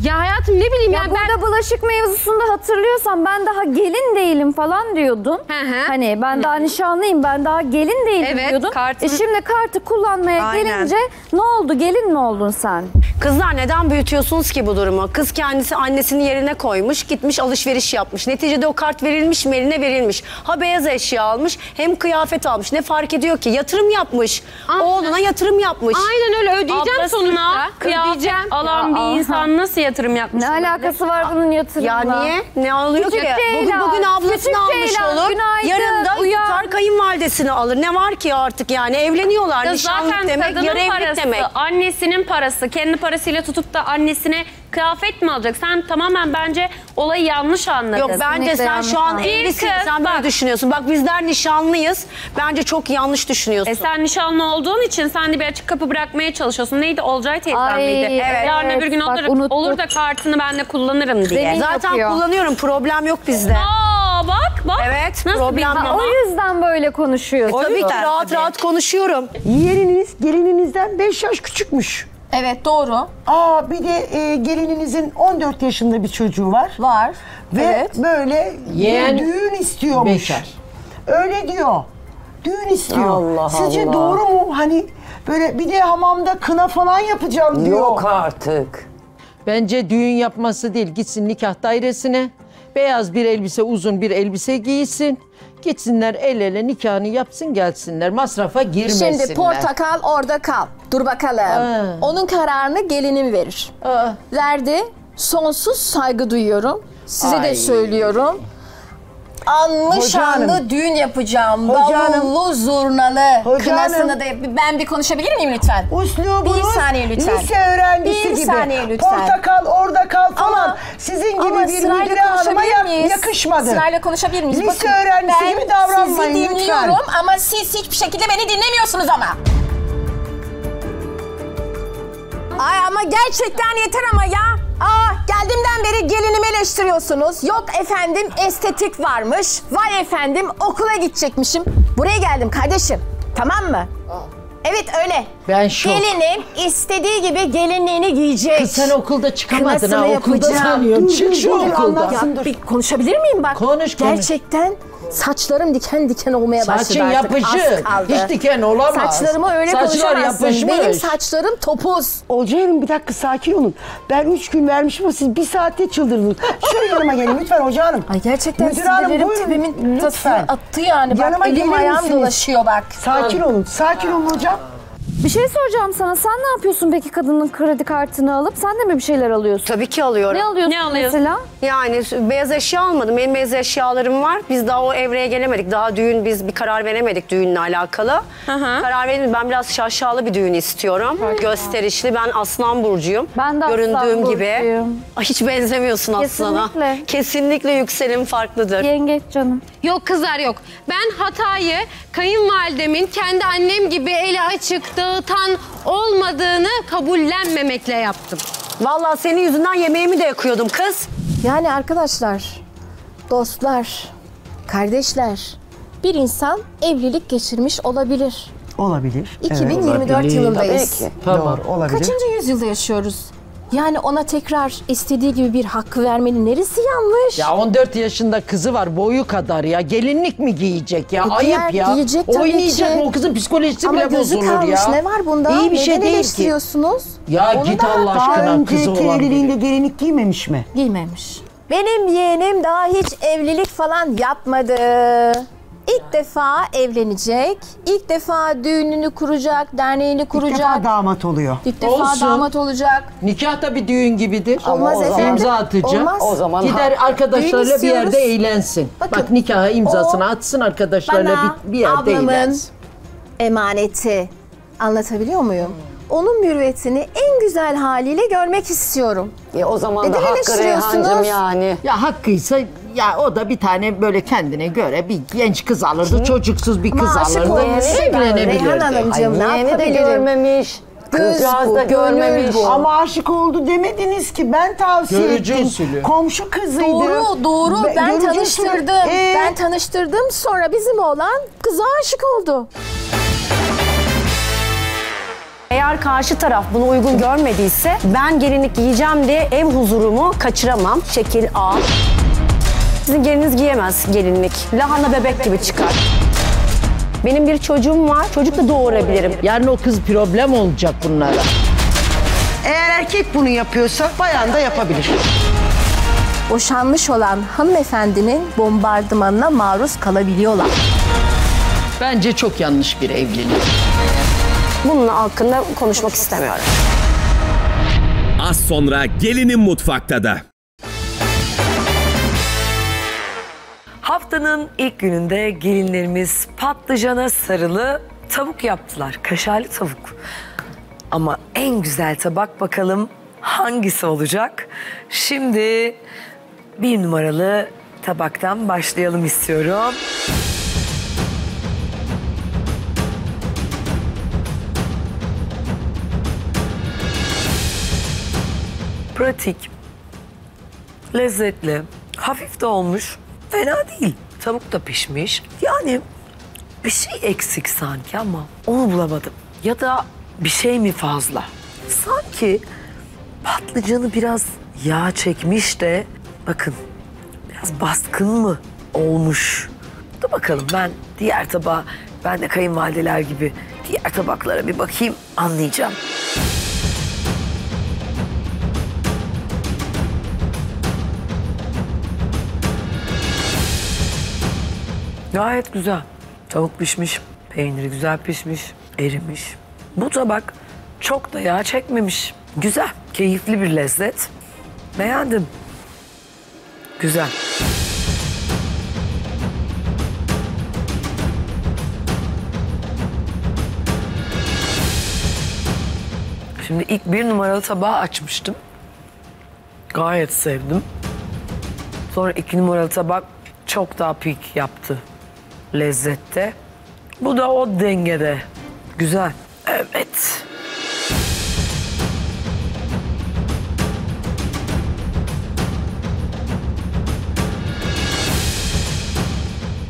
Ya hayatım ne bileyim Ya ya, burada ben... bulaşık mevzusunda hatırlıyorsan ben daha gelin değilim falan diyordun. Hı hı. Hani ben daha nişanlıyım ben daha gelin değilim Evet, diyordun. kartın- E şimdi kartı kullanmaya Aynen. gelince ne oldu gelin mi oldun sen? Kızlar neden büyütüyorsunuz ki bu durumu? Kız kendisi annesinin yerine koymuş, gitmiş alışveriş yapmış. Neticede o kart verilmiş mi eline verilmiş. Ha beyaz eşya almış hem kıyafet almış. Ne fark ediyor ki? Yatırım yapmış. Aynen. Oğluna yatırım yapmış. Aynen öyle ödeyeceğim Ablasına sonuçta. kıyafet Ödeyeceğim. alan Ya, bir aha. insan nasıl yatırım yapmış? Ne olabilir? alakası var bunun yatırımla? Ya niye? Ne alıyor Küçük ki? Bugün, Ceylan, bugün ablasını küçük almış Ceylan, olur. günaydın, Yarın da uyan. tutar kayınvalidesini alır. Ne var ki artık yani? Evleniyorlar. Ya Nişanlık zaten demek, kadının yarı evlilik parası, demek. annesinin parası. Kendi parasıyla tutup da annesine kıyafet mi alacak? Sen tamamen bence olayı yanlış anladın. Yok bence Kesinlikle sen yanlış şu an evlisin. Kız, Sen böyle bak. düşünüyorsun. Bak bizler nişanlıyız. Bence çok yanlış düşünüyorsun. E sen nişanlı olduğun için sen de bir açık kapı bırakmaya çalışıyorsun. Neydi? Olcay teyzem Ay, miydi? evet. Yarın öbür gün Bak, olur, olur da kartını ben de kullanırım diye. Zemin- Zaten yapıyor. kullanıyorum. Problem yok bizde. Aa bak bak. Evet, Nasıl problem yok. O yüzden böyle konuşuyorsun. Tabii ki rahat rahat konuşuyorum. Yeğeniniz gelininizden 5 yaş küçükmüş. Evet doğru. Aa bir de e, gelininizin 14 yaşında bir çocuğu var. Var. Ve evet. böyle Yeğen düğün istiyormuş. bekar. Öyle diyor. Düğün istiyor. Allah Sizce Allah. doğru mu? Hani böyle bir de hamamda kına falan yapacağım diyor. Yok artık. Bence düğün yapması değil. Gitsin nikah dairesine. Beyaz bir elbise, uzun bir elbise giysin. Gitsinler el ele nikahını yapsın gelsinler. Masrafa girmesinler. Şimdi portakal orada kal. Dur bakalım. Aa. Onun kararını gelinim verir. Aa, Verdi. Sonsuz saygı duyuyorum. Size de Ay. söylüyorum. Anlı Hoca şanlı hanım. düğün yapacağım. Hoca hanım. Davullu, zurnalı. Hoca Kınasını hanım. da... Ben bir konuşabilir miyim lütfen? Uslubunuz Bir saniye lütfen. lise öğrencisi Bir gibi. saniye lütfen. Portakal orada kal falan. Ama- Sizin gibi Ama bir sırayla müdüre hanıma konuşabilir yak- miyiz? yakışmadı. Sırayla konuşabilir miyiz? Lise öğrencisi gibi davranmayın sizi lütfen. dinliyorum ama siz hiçbir şekilde beni dinlemiyorsunuz ama. Ay ama gerçekten yeter ama ya. Aa geldiğimden beri gelinimi eleştiriyorsunuz. Yok efendim estetik varmış. Vay efendim okula gidecekmişim. Buraya geldim kardeşim. Tamam mı? Evet öyle. Ben şok. Gelinim istediği gibi gelinliğini giyecek. Kız sen okulda çıkamadın Kınasını ha. Okulda yapacağım. sanıyorsun. Çık şu dur, okulda. anlatsın. Ya bir konuşabilir miyim bak? Konuş, konuş. Gerçekten saçlarım diken diken olmaya başladı Saçın artık. kaldı. Hiç diken olamaz. Saçlarıma öyle Saçlar konuşamazsın. yapışmış. Benim saçlarım topuz. Olcay Hanım bir dakika sakin olun. Ben üç gün vermişim ama siz bir saatte çıldırdınız. Şöyle yanıma gelin lütfen Hoca Hanım. Ay gerçekten Müdür hanım, buyurun, tasını lütfen. attı yani. Bak Yanıma elim gelir ayağım dolaşıyor bak. Sakin olun. Sakin olun hocam. Bir şey soracağım sana. Sen ne yapıyorsun peki kadının kredi kartını alıp? Sen de mi bir şeyler alıyorsun? Tabii ki alıyorum. Ne alıyorsun Ne alıyorsun? mesela? Yani beyaz eşya almadım. Benim beyaz eşyalarım var. Biz daha o evreye gelemedik. Daha düğün biz bir karar veremedik düğünle alakalı. hı. Karar veremedim. Ben biraz şaşalı bir düğün istiyorum. Gösterişli. Ben aslan burcuyum. Ben de aslan Göründüğüm gibi. burcuyum. Ay, hiç benzemiyorsun aslana. Kesinlikle. Kesinlikle yükselim farklıdır. Yengeç canım. Yok kızlar yok. Ben hatayı kayınvalidemin kendi annem gibi eli açık dağıtan olmadığını kabullenmemekle yaptım. Vallahi senin yüzünden yemeğimi de yakıyordum kız. Yani arkadaşlar, dostlar, kardeşler bir insan evlilik geçirmiş olabilir. Olabilir. 2024 yılındayız. Tabii ki. Tamam. Doğru, olabilir. Kaçıncı yüzyılda yaşıyoruz? Yani ona tekrar istediği gibi bir hakkı vermenin neresi yanlış? Ya 14 yaşında kızı var boyu kadar ya. Gelinlik mi giyecek ya? E, giyer, Ayıp ya. giyecek tabii Oynayacak ki. mı? O kızın psikolojisi Ama bile gözü bozulur kalmış. ya. Ne var bunda? İyi bir şey Neden değil ki. eleştiriyorsunuz? Ya Onu git da Allah Daha aşkına kızı önceki olan biri. evliliğinde gelinlik giymemiş mi? Giymemiş. Benim yeğenim daha hiç evlilik falan yapmadı. İlk defa evlenecek. İlk defa düğününü kuracak, derneğini İlk kuracak. defa damat oluyor. İlk defa Olsun. damat olacak. Nikah da bir düğün gibidir. Olmaz o zaman- efendim. İmza atacak. Olmaz. O zaman Gider ha- arkadaşlarıyla bir yerde eğlensin. Bakın, Bak nikaha imzasını o atsın arkadaşlarıyla Bana bir, bir yerde ablamın eğlensin. emaneti. Anlatabiliyor muyum? Onun mürüvvetini en güzel haliyle görmek istiyorum. E, o zaman Neden da Hakkı eleştiriyorsunuz? Reyhancığım yani. Ya hakkıysa ya o da bir tane böyle kendine göre bir genç kız alırdı. Çocuksuz bir kız Ama aşık alırdı. Evlenebilirdi. Reyhan Hanımcığım ne Yeğeni de yapabilirim? görmemiş. Kızcağız bu, da gönül görmemiş. bu. Ama aşık oldu demediniz ki ben tavsiye Görücü ettim. usulü. Komşu kızıydı. Doğru, doğru. Be- Ben görücü tanıştırdım. Ee? Ben tanıştırdım. Sonra bizim oğlan kıza aşık oldu. Eğer karşı taraf bunu uygun görmediyse ben gelinlik giyeceğim diye ev huzurumu kaçıramam. Şekil A. Sizin geliniz giyemez gelinlik. Lahana bebek gibi çıkar. Benim bir çocuğum var. Çocuk da doğurabilirim. Yarın o kız problem olacak bunlara. Eğer erkek bunu yapıyorsa bayan da yapabilir. Boşanmış olan hanımefendinin bombardımanına maruz kalabiliyorlar. Bence çok yanlış bir evlilik. Bunun hakkında konuşmak istemiyorum. Az sonra gelinin mutfakta da. Haftanın ilk gününde gelinlerimiz patlıcana sarılı tavuk yaptılar. Kaşarlı tavuk. Ama en güzel tabak bakalım hangisi olacak? Şimdi bir numaralı tabaktan başlayalım istiyorum. Pratik, lezzetli, hafif de olmuş. Fena değil. Tavuk da pişmiş. Yani bir şey eksik sanki ama onu bulamadım. Ya da bir şey mi fazla? Sanki patlıcanı biraz yağ çekmiş de bakın biraz baskın mı olmuş? Dur bakalım ben diğer tabağa ben de kayınvalideler gibi diğer tabaklara bir bakayım anlayacağım. Gayet güzel. Tavuk pişmiş, peyniri güzel pişmiş, erimiş. Bu tabak çok da yağ çekmemiş. Güzel, keyifli bir lezzet. Beğendim. Güzel. Şimdi ilk bir numaralı tabağı açmıştım. Gayet sevdim. Sonra iki numaralı tabak çok daha pik yaptı lezzette. Bu da o dengede. Güzel. Evet.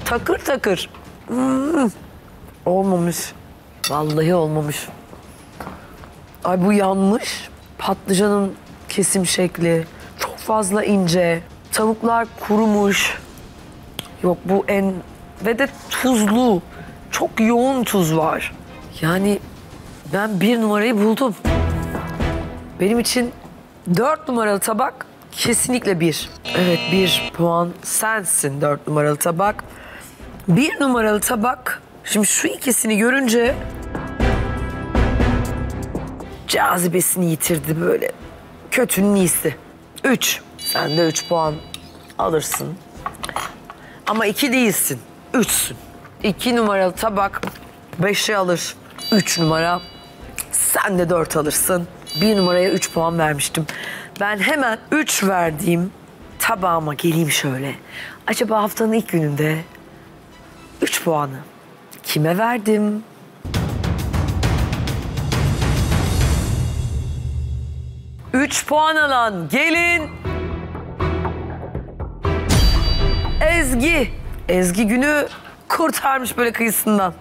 Takır takır. Hmm. Olmamış. Vallahi olmamış. Ay bu yanmış. Patlıcanın kesim şekli çok fazla ince. Tavuklar kurumuş. Yok bu en ve de tuzlu. Çok yoğun tuz var. Yani ben bir numarayı buldum. Benim için dört numaralı tabak kesinlikle bir. Evet bir puan sensin dört numaralı tabak. Bir numaralı tabak. Şimdi şu ikisini görünce cazibesini yitirdi böyle. Kötünün iyisi. Üç. Sen de üç puan alırsın. Ama iki değilsin. Üçsün. İki numaralı tabak beşi alır. Üç numara sen de dört alırsın. Bir numaraya üç puan vermiştim. Ben hemen üç verdiğim tabağıma geleyim şöyle. Acaba haftanın ilk gününde üç puanı kime verdim? Üç puan alan gelin. Ezgi. Ezgi günü kurtarmış böyle kıyısından.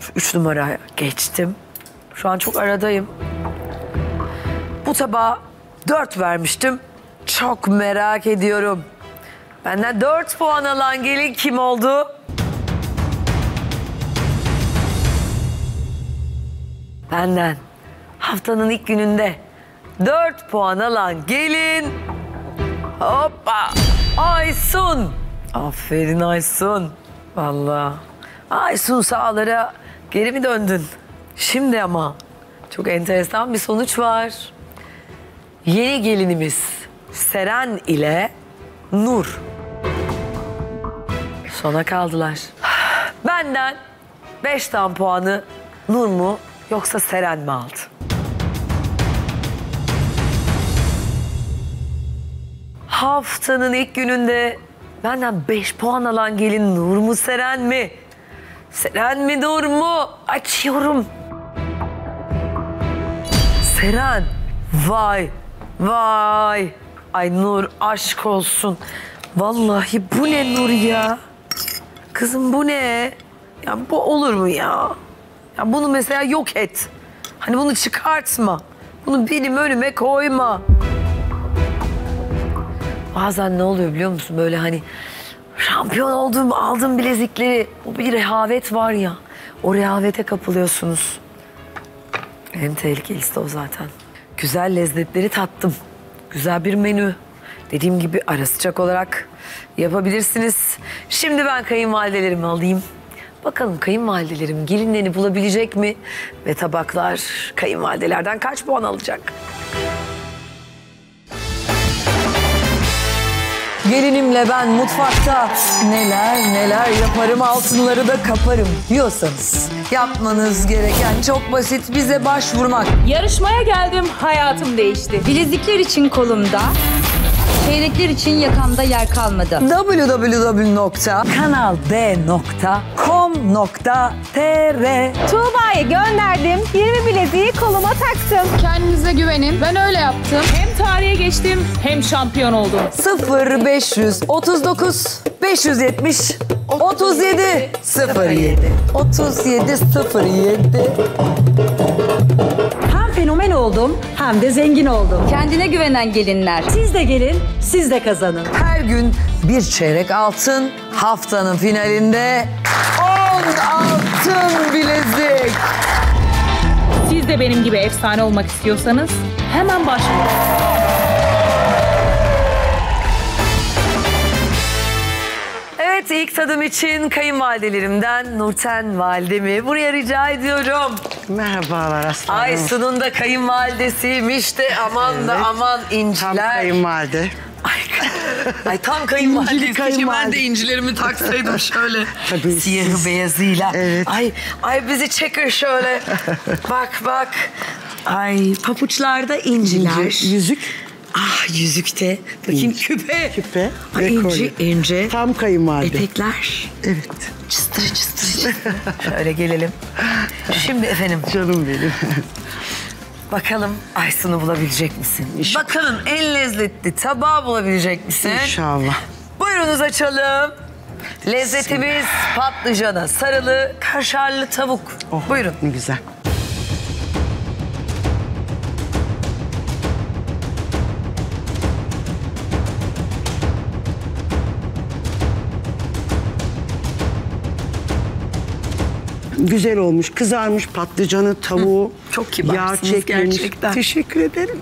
Şu üç numaraya geçtim. Şu an çok aradayım. Bu tabağa dört vermiştim. Çok merak ediyorum. Benden dört puan alan gelin kim oldu? Benden haftanın ilk gününde dört puan alan gelin. Hoppa! Aysun. Aferin Aysun. Vallahi. Aysun sağlara geri mi döndün? Şimdi ama çok enteresan bir sonuç var. Yeni gelinimiz Seren ile Nur. Sona kaldılar. Benden 5 tam puanı Nur mu yoksa Seren mi aldı? Haftanın ilk gününde benden 5 puan alan gelin Nur mu Seren mi? Seren mi Nur mu? Açıyorum. Seren. Vay. Vay. Ay Nur aşk olsun. Vallahi bu ne Nur ya? Kızım bu ne? Ya bu olur mu ya? Ya bunu mesela yok et. Hani bunu çıkartma. Bunu benim önüme koyma. Bazen ne oluyor biliyor musun? Böyle hani şampiyon olduğum, aldığım bilezikleri, o bir rehavet var ya. O rehavete kapılıyorsunuz. En tehlikelisi de o zaten. Güzel lezzetleri tattım. Güzel bir menü. Dediğim gibi ara sıcak olarak yapabilirsiniz. Şimdi ben kayınvalidelerimi alayım. Bakalım kayınvalidelerim gelinlerini bulabilecek mi? Ve tabaklar kayınvalidelerden kaç puan alacak? Gelinimle ben mutfakta neler neler yaparım altınları da kaparım diyorsanız yapmanız gereken çok basit bize başvurmak. Yarışmaya geldim, hayatım değişti. Bilezikler için kolumda, çeyrekler için yakamda yer kalmadı. www.kanald.com.tr Tuğba'ya gönderdim, 20 bileziği koluma taktım. Kendinize güvenin, ben öyle yaptım. Hem tarihe geçtim, hem şampiyon oldum. 0539 570 37 07 37 07 Hem fenomen oldum, hem de zengin oldum. Kendine güvenen gelinler. Siz de gelin, siz de kazanın. Her gün bir çeyrek altın haftanın finalinde 10 altın bilezik. Siz de benim gibi efsane olmak istiyorsanız hemen başvurun. Evet ilk tadım için kayınvalidelerimden Nurten validemi buraya rica ediyorum. Merhabalar aslanım. Aysun'un da kayınvalidesiymiş de aman da Evet. aman inciler. Tam kayınvalide. Ay tam kayınvalide. Keşke ben kayınvalide. de incilerimi taksaydım şöyle. Tabii Siyahı siz- beyazıyla. Evet. Ay, ay bizi çeker şöyle. bak bak. Ay papuçlarda inciler. İnci, yüzük. Ah yüzükte. Bakayım İnci. küpe. Küpe Ay, ve kolye. inci. Tam kayınvalide. Etekler. Evet. Çıstır çıstır çıstır. Şöyle gelelim. Şimdi efendim. Canım benim. Bakalım Aysun'u bulabilecek misin? Bakalım en lezzetli tabağı bulabilecek misin? İnşallah. Buyurunuz açalım. Lezzetimiz patlıcana sarılı kaşarlı tavuk. Buyurun. Ne güzel. Güzel olmuş, kızarmış patlıcanı, tavuğu. Çok Yağ kibarsınız çekmemiş. gerçekten. Teşekkür ederim.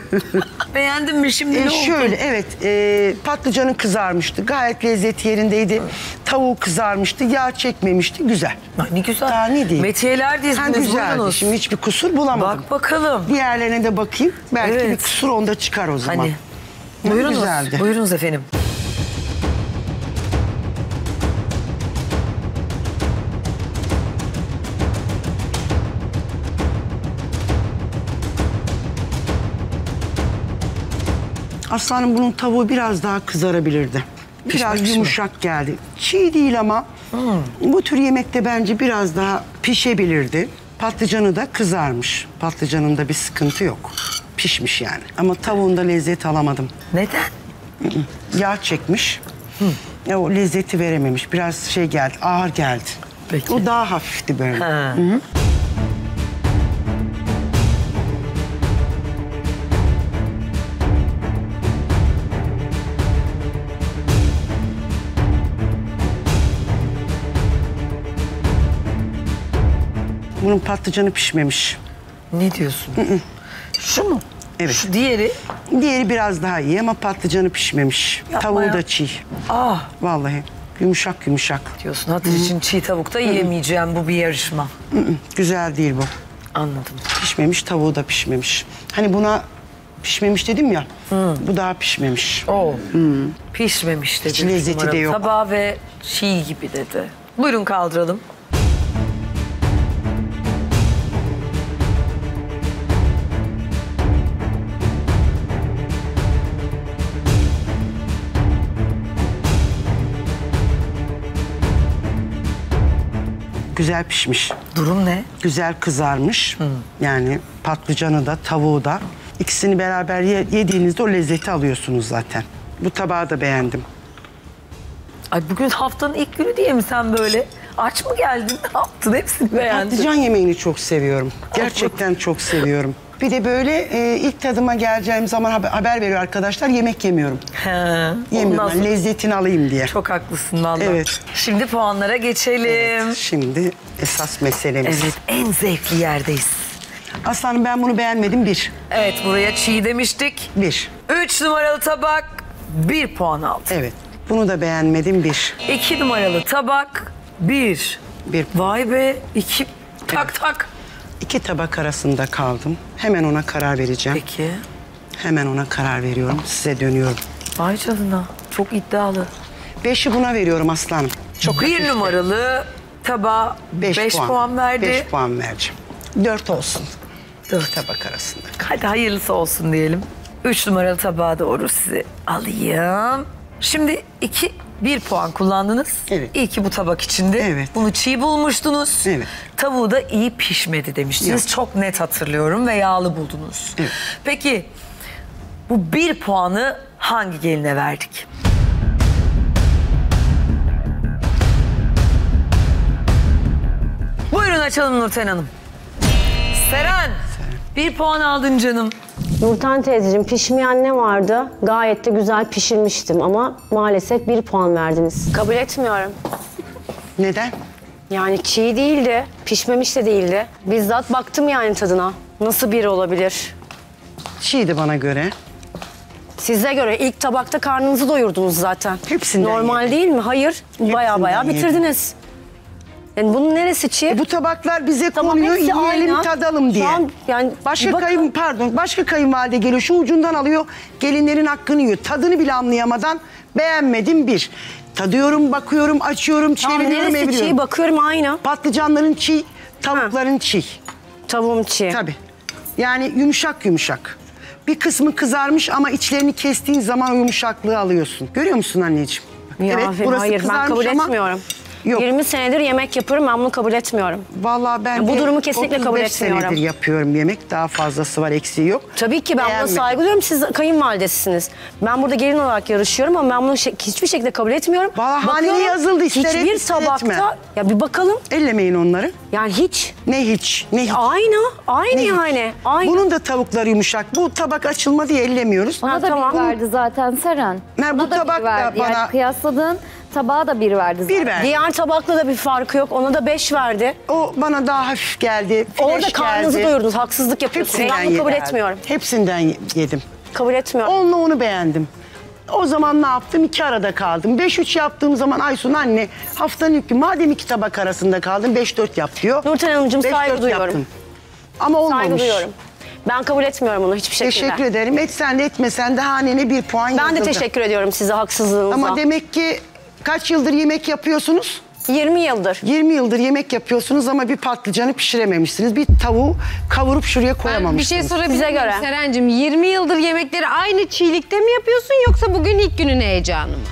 Beğendin mi şimdi E, ne oldu? şöyle evet e, patlıcanın kızarmıştı. Gayet lezzeti yerindeydi. Tavuğu kızarmıştı. Yağ çekmemişti. Güzel. Ay ne güzel. Daha ne diyeyim? Metiyeler diziniz, Ha, güzeldi. Şimdi hiçbir kusur bulamadım. Bak bakalım. Diğerlerine de bakayım. Belki Evet. bir kusur onda çıkar o zaman. Hani. Hı, Buyurunuz. Güzeldi. Buyurunuz efendim. Aslanım bunun tavuğu biraz daha kızarabilirdi. Biraz Pişmemiş mi? yumuşak geldi. Çiğ değil ama bu tür yemekte bence biraz daha pişebilirdi. Patlıcanı da kızarmış. Patlıcanında bir sıkıntı yok. Pişmiş yani. Ama tavuğunda lezzet alamadım. Neden? Yağ çekmiş. Ya o lezzeti verememiş. Biraz şey geldi, ağır geldi. Peki. O daha hafifti böyle. Ha. Hı hı. Bunun patlıcanı pişmemiş. Ne diyorsun? Şu mu? Evet. Şu diğeri? Diğeri biraz daha iyi ama patlıcanı pişmemiş. Yapma Tavuğu ya. da çiğ. Ah Vallahi yumuşak yumuşak. diyorsun. Hatice için çiğ tavukta yiyemeyeceğim bu bir yarışma. Hı hı, Güzel değil bu. Anladım. Pişmemiş, tavuğu da pişmemiş. Hani buna pişmemiş dedim ya. Bu daha pişmemiş. Oo. Pişmemiş dedi. Hiç lezzeti de yok. Tabağı ve çiğ gibi dedi. Buyurun kaldıralım. Güzel pişmiş. Durum ne? Güzel kızarmış. Yani patlıcanı da tavuğu da. İkisini beraber ye- yediğinizde o lezzeti alıyorsunuz zaten. Bu tabağı da beğendim. Ay bugün haftanın ilk günü diye mi sen böyle? Aç mı geldin? Ne yaptın? Hepsini beğendin. Patlıcan yemeğini çok seviyorum. Gerçekten çok seviyorum. Bir de böyle e, ilk tadıma geleceğim zaman haber, haber veriyor arkadaşlar yemek yemiyorum. He. Yemiyorum ben lezzetini alayım diye. Çok haklısın vallahi. Evet. Şimdi puanlara geçelim. Şimdi esas meselemiz. Evet en zevkli yerdeyiz. Aslanım ben bunu beğenmedim bir. Evet buraya çiğ demiştik. Bir. Üç numaralı tabak bir puan aldı. Evet. Bunu da beğenmedim bir. İki numaralı tabak bir. Bir. Vay be iki tak tak. İki tabak arasında kaldım. Hemen ona karar vereceğim. Peki. Hemen ona karar veriyorum. Size dönüyorum. Vay canına çok iddialı. Beşi buna veriyorum aslanım. Çok bir hafifti. numaralı tabağa beş, puan. verdi. Beş puan vereceğim. Dört olsun. Dört. Tabak arasında. Hadi hayırlısı olsun diyelim. Üç numaralı tabağa doğru sizi alayım. Şimdi iki, bir puan kullandınız. Evet. İyi ki bu tabak içinde. Evet. Bunu çiğ bulmuştunuz. Evet. Tavuğu da iyi pişmedi demiştiniz. Yok. Çok net hatırlıyorum ve yağlı buldunuz. Evet. Peki bu bir puanı hangi geline verdik? Buyurun açalım Nurten Hanım. Seren. Bir puan aldın canım. Nurten teyzeciğim pişmeyen ne vardı? Gayet de güzel pişirmiştim ama maalesef bir puan verdiniz. Kabul etmiyorum. Neden? Yani çiğ değildi, pişmemiş de değildi. Bizzat baktım yani tadına. Nasıl bir olabilir? Çiğdi bana göre. Size göre ilk tabakta karnınızı doyurdunuz zaten. Hepsinden Normal yedim. değil mi? Hayır. Baya baya yedim. Yani bunun neresi çiğ? E bu tabaklar bize Tamam, konuyor, yiyelim, aynı. tadalım diye. Şu an yani başka bakın- kayın pardon, başka kayınvalide geliyor, şu ucundan alıyor, gelinlerin hakkını yiyor. Tadını bile anlayamadan beğenmedim bir. Tadıyorum, bakıyorum, açıyorum, Tamam, çeviriyorum, neresi eviriyorum. çiğ? Bakıyorum aynı. Patlıcanların çiğ, tavukların çiğ. Tavuğum çiğ. Tabii. Yani yumuşak yumuşak. Bir kısmı kızarmış ama içlerini kestiğin zaman o yumuşaklığı alıyorsun. Görüyor musun anneciğim? Ya, hayır ben kabul kızarmış ama etmiyorum. Yok. 20 senedir yemek yapıyorum ben bunu kabul etmiyorum. Vallahi ben Ya bu durumu kesinlikle kabul 35 etmiyorum. senedir yapıyorum yemek. Daha fazlası var, eksiği yok. Tabii ki ben buna Beğenmedim. saygı duyuyorum. Siz kayınvalidesiniz. Ben burada gelin olarak yarışıyorum ama ben bunu hiçbir şekilde kabul etmiyorum. Vallahi haneye yazıldı, ister et, Hiçbir tabakta etme. ya bir bakalım. Ellemeyin onları. Yani hiç. Ne hiç, ne hiç. Aynı. Aynı Ne hiç. yani. Aynı. Bunun da tavukları yumuşak. Bu tabak açılma diye ellemiyoruz. Ona Ha, da tamam. bir verdi zaten Seren. Mer, bu da tabak da verdi. bana- Yani kıyasladığın tabağa da bir verdi zaten. Bir ver. Diğer tabakla da bir farkı yok. Ona da 5 verdi. O bana daha hafif geldi. Orada karnınızı geldi. doyurdunuz. Haksızlık yapıyorsunuz. Hepsinden Ben bunu kabul etmiyorum. Hepsinden ye- yedim. Kabul etmiyorum. Onunla onu beğendim. O zaman ne yaptım? İki arada kaldım. 5-3 yaptığım zaman Aysun anne haftanın gün madem iki tabak arasında kaldım 5-4 yap diyor. Nurten Hanımcığım Beş, saygı dört duyuyorum. yaptım. Ama olmamış. Saygı duyuyorum. Ben kabul etmiyorum bunu hiçbir şekilde. Teşekkür ederim. Etsen de etmesen de hanene bir puan Ben de yazıldı. teşekkür ediyorum size haksızlığınıza. Ama demek ki kaç yıldır yemek yapıyorsunuz? 20 yıldır. 20 yıldır yemek yapıyorsunuz ama bir patlıcanı pişirememişsiniz. Bir tavuğu kavurup şuraya Ben bir koyamamışsınız. şey sorabilir Size miyim göre. Serencim? 20 yıldır yemekleri aynı çiğlikte mi yapıyorsun yoksa bugün ilk günün heyecanı mı?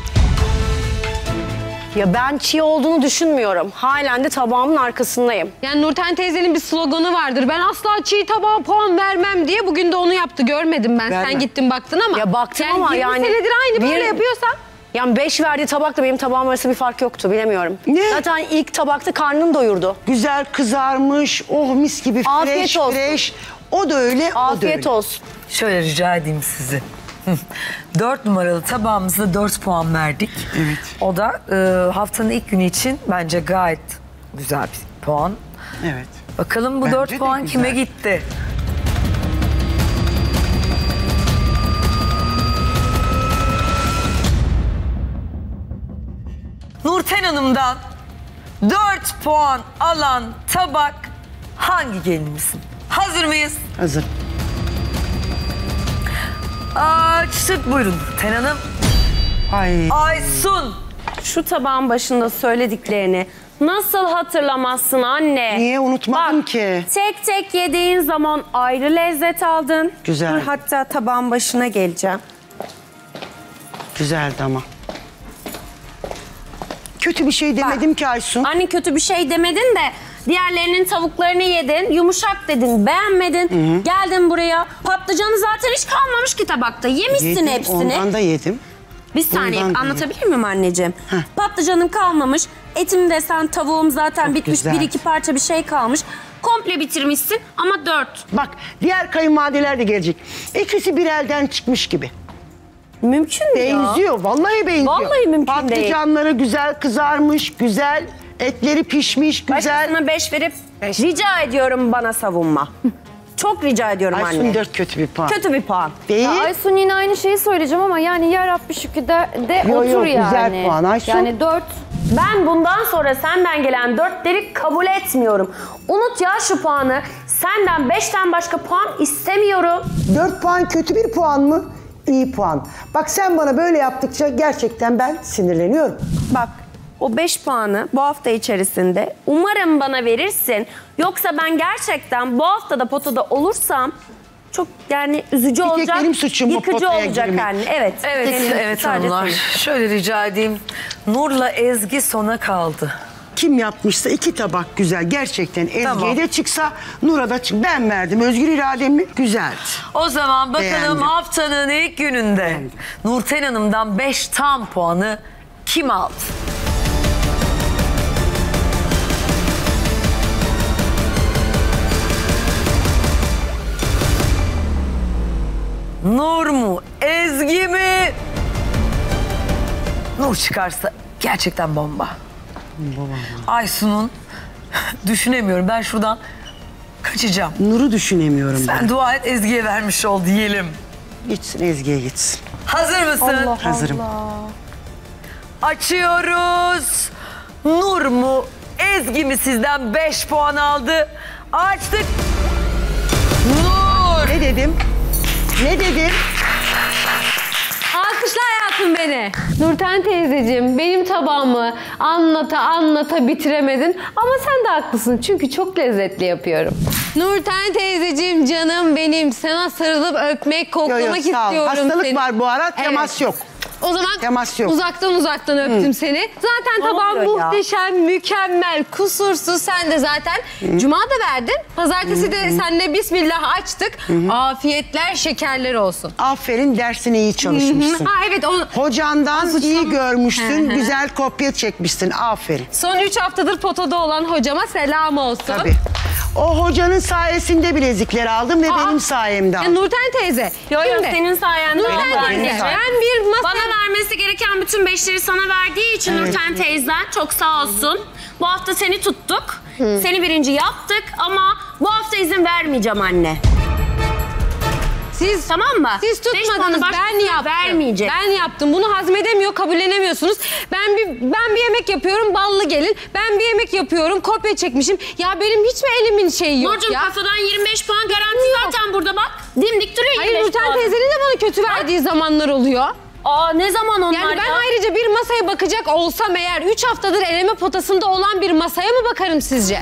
Ya ben çiğ olduğunu düşünmüyorum. Halen de tabağımın arkasındayım. Yani Nurten teyzenin bir sloganı vardır. Ben asla çiğ tabağa puan vermem diye. Bugün de onu yaptı. Görmedim ben. Vermem. Sen gittin baktın ama. Ya baktım Sen ama 20 yani... senedir aynı böyle bir- yapıyorsan. Yani 5 verdiği tabakla benim tabağım arasında bir fark yoktu bilemiyorum. Zaten ilk tabakta karnını doyurdu. Güzel kızarmış, oh mis gibi Afiyet fresh olsun. fresh. O da öyle, o da Afiyet öyle. olsun. Şöyle rica edeyim sizi. Dört numaralı tabağımızda dört puan verdik. Evet. O da e, haftanın ilk günü için bence gayet güzel bir puan. Evet. Bakalım bu Bence dört de puan güzel. kime gitti? Nurten Hanım'dan 4 puan alan tabak hangi gelinimizin? Hazır mıyız? Hazır. Açtık buyurun Nurten Hanım. Ay. Aysun. Şu tabağın başında söylediklerini nasıl hatırlamazsın anne? Niye unutmadım Bak, ki? Tek tek yediğin zaman ayrı lezzet aldın. Güzel. Dur hatta tabağın başına geleceğim. Güzeldi ama. Kötü bir şey demedim ki Aysun. Anne kötü bir şey demedin de diğerlerinin tavuklarını yedin, yumuşak dedin, beğenmedin. Geldin buraya. Patlıcanı zaten hiç kalmamış ki tabakta. Yemişsin Yedim, hepsini. Ondan da yedim. Bir saniye da anlatabilir miyim anneciğim? Patlıcanım kalmamış. Etim desen tavuğum zaten bitmiş. güzel. Bir iki parça bir şey kalmış. Komple bitirmişsin ama dört. Bak diğer kayınvalideler de gelecek. İkisi bir elden çıkmış gibi. Mümkün mü ya? Benziyor. Vallahi benziyor. Vallahi mümkün değil. Patlıcanları güzel kızarmış, güzel. Etleri pişmiş, güzel. Başkasına beş verip rica ediyorum bana savunma. Çok rica ediyorum Aysun anne. dört kötü bir puan. Kötü bir puan. Değil. Ya Aysun yine aynı şeyi söyleyeceğim ama yani ya Rabbi şükür de, de Yo, otur yo, yani. güzel puan Aysun. Yani dört. Ben bundan sonra senden gelen dörtleri kabul etmiyorum. Unut ya şu puanı. Senden beşten başka puan istemiyorum. 4 puan kötü bir puan mı? İyi puan. Bak sen bana böyle yaptıkça gerçekten ben sinirleniyorum. Bak o 5 puanı bu hafta içerisinde umarım bana verirsin. Yoksa ben gerçekten bu haftada potada olursam çok yani üzücü tek olacak. benim suçum yıkıcı olacak girmek. anne. Evet. Evet, evet sadece hanımlar. Şöyle rica edeyim. Nur'la Ezgi sona kaldı. Kim yapmışsa iki tabak güzel. Gerçekten Ezgi'ye Tamam. de çıksa Nur'a da çık. Ben verdim. Özgür irademi güzeldi. O zaman bakalım Beğendim. haftanın ilk gününde Nurten Hanım'dan 5 tam puanı kim aldı? Nur mu? Ezgi mi? Nur çıkarsa gerçekten bomba. Aysun'un düşünemiyorum. Ben şuradan kaçacağım. Nur'u düşünemiyorum Sen ben. dua et Ezgi'ye vermiş ol diyelim. Gitsin Ezgi'ye gitsin. Hazır mısın? Hazırım. Açıyoruz. Nur mu? Ezgi mi sizden 5 puan aldı? Açtık. Nur. Ne dedim? Ne dedim? Hayatım beni. Nurten teyzeciğim benim tabağımı anlata anlata bitiremedin. Ama sen de haklısın çünkü çok lezzetli yapıyorum. Nurten teyzeciğim canım benim. Sana sarılıp öpmek, koklamak Yo, yo, sağ ol. istiyorum Hastalık seni. var bu ara, temas yok. O zaman Temas yok. uzaktan uzaktan öptüm seni. Zaten tabağın oluyor ya? muhteşem, mükemmel, kusursuz. Sen de zaten cuma da verdin. Pazartesi de seninle bismillah açtık. Afiyetler, şekerler olsun. Aferin dersini iyi çalışmışsın. Ha evet o Hocandan Suçlama- iyi görmüşsün, Hı hı. güzel kopya çekmişsin. Aferin. son 3 haftadır potada olan hocama selam olsun. Tabii. O hocanın sayesinde bilezikleri aldım ve benim sayemde Ya aldım. Nurten teyze. Yo yo senin sayende Nurten teyze. Ben bir masa... Bana vermesi gereken bütün beşleri sana verdiği için Evet. Nurten teyzen çok sağ olsun. Bu hafta seni tuttuk. Seni birinci yaptık ama bu hafta izin vermeyeceğim anne. Siz Tamam mı? Siz tutmadınız. Ben yaptım. vermeyecek. Ben yaptım. Bunu hazmedemiyor, kabullenemiyorsunuz. Ben bir ben bir yemek yapıyorum, ballı gelin. Ben bir yemek yapıyorum, kopya çekmişim. Ya benim hiç mi elimin şeyi yok Nurcuğum ya? kafadan 25 puan garanti zaten burada bak. Dimdik duruyor Hayır 25 Nurten puan. teyzenin de bana kötü verdiği zamanlar oluyor. Aa ne zaman onlar Yani ben ya? ayrıca bir masaya bakacak olsam eğer 3 haftadır eleme potasında olan bir masaya mı bakarım sizce?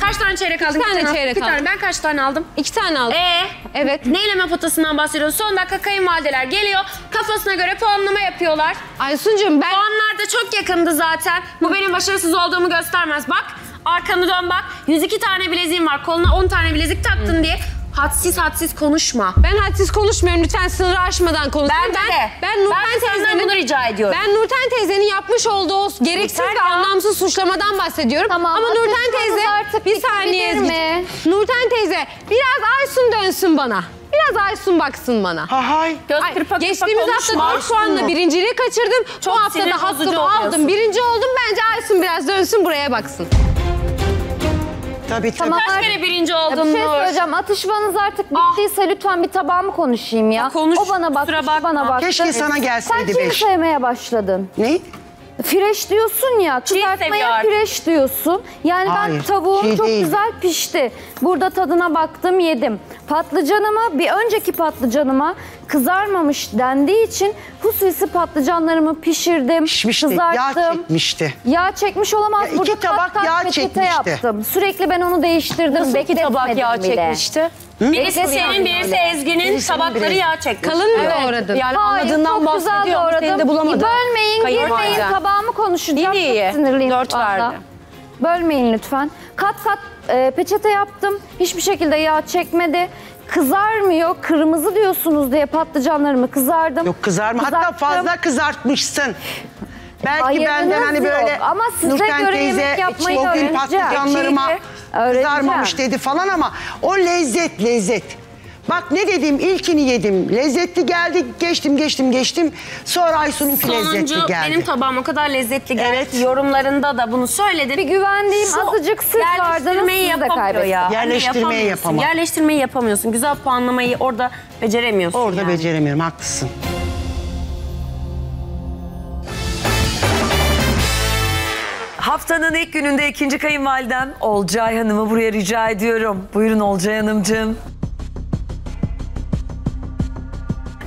Kaç tane çeyrek aldın? İki tane Bir çeyrek Bir tane aldım. ben kaç tane aldım? İki tane aldım. Ee? Evet. Neyleme potasından bahsediyoruz? Son dakika kayınvalideler geliyor. Kafasına göre puanlama yapıyorlar. Aysuncuğum ben... Puanlar da çok yakındı zaten. Bu benim başarısız olduğumu göstermez. Bak arkanı dön bak. 102 tane bileziğim var. Koluna 10 tane bilezik taktın diye. Hadsiz hadsiz konuşma. Ben hadsiz konuşmuyorum. Lütfen sınırı aşmadan konuşun. Bence ben, de. Ben Nurten Ben teyzenin... bunu rica ediyorum. Ben Nurten teyzenin yapmış olduğu o gereksiz Yeter ve ya. anlamsız suçlamadan bahsediyorum. Tamam, Ama Nurten teyze... artık bir saniye. Nurten teyze biraz Aysun dönsün bana. Biraz Aysun baksın bana. Ha hay. Göz Ay, kırpa kırpa Geçtiğimiz hafta konuşma. 4 puanla birinciliği kaçırdım. Çok Bu hafta da hakkımı aldım. Birinci oldum. Bence Aysun biraz dönsün buraya baksın. Tabii tabii. Tamam. Kaç kere birinci oldun bir şey Nur? söyleyeceğim. Atışmanız artık bittiyse lütfen bir tabağımı konuşayım ya. Konuş, o bana baktı, kusura şu bakma. bana baktı. Keşke sana Sen gelseydi kimi beş. sevmeye başladın? Ne? Fresh diyorsun ya, seviyor kızartmaya fresh diyorsun. Yani Hayır, ben tavuğum çiğ çok değil. güzel pişti. Burada tadına baktım, yedim. Patlıcanımı, bir önceki patlıcanıma kızarmamış dendiği için hususi patlıcanlarımı pişirdim, Pişmişti. kızarttım. Yağ çekmişti. Yağ çekmiş olamaz. Ya iki Burada tabak kat yağ peçete çekmişti. yaptım. Sürekli ben onu değiştirdim. Nasıl iki tabak yağ bile. çekmişti? Birisi senin, birisi Ezgi'nin Birisinin tabakları yağ çekmiş. Kalın mı doğradın? Yani Hayır, anladığından çok güzel bahsediyor ama seni de doğradım. bulamadı. Bölmeyin, girmeyin. Kayınvalide. Tabağımı konuşacağım. İyi, iyi. Çok sinirliyim Dört şu anda. verdi. Bölmeyin lütfen. Kat kat e, peçete yaptım. Hiçbir şekilde yağ çekmedi. Kızarmıyor. Kırmızı diyorsunuz diye patlıcanlarımı kızardım. Yok kızarma. Hatta Kızarttım. fazla kızartmışsın. Belki Ayırdınız benden hani yok. böyle Ama size Nurten göre teyze yemek yapmayı o gün öğreneceğim. patlıcanlarıma Öğreneceğim. kızarmamış dedi falan ama o lezzet lezzet. Bak ne dedim ilkini yedim. Lezzetli geldi geçtim geçtim geçtim. Sonra Aysun'unki lezzetli Sonuncu geldi. benim tabağım o kadar lezzetli geldi. Evet. ki Yorumlarında da bunu söyledin. Bir güvendiğim Şu azıcık siz vardınız yerleştirmeyi siz de yapamıyor kaybettiniz. ya. Yerleştirmeyi Yapamıyorsun. yapamam. Yerleştirmeyi yapamıyorsun. Güzel puanlamayı orada beceremiyorsun. Orada yani. beceremiyorum haklısın. Haftanın ilk gününde ikinci kayınvalidem Olcay Hanım'ı buraya rica ediyorum. Buyurun Olcay Hanımcığım.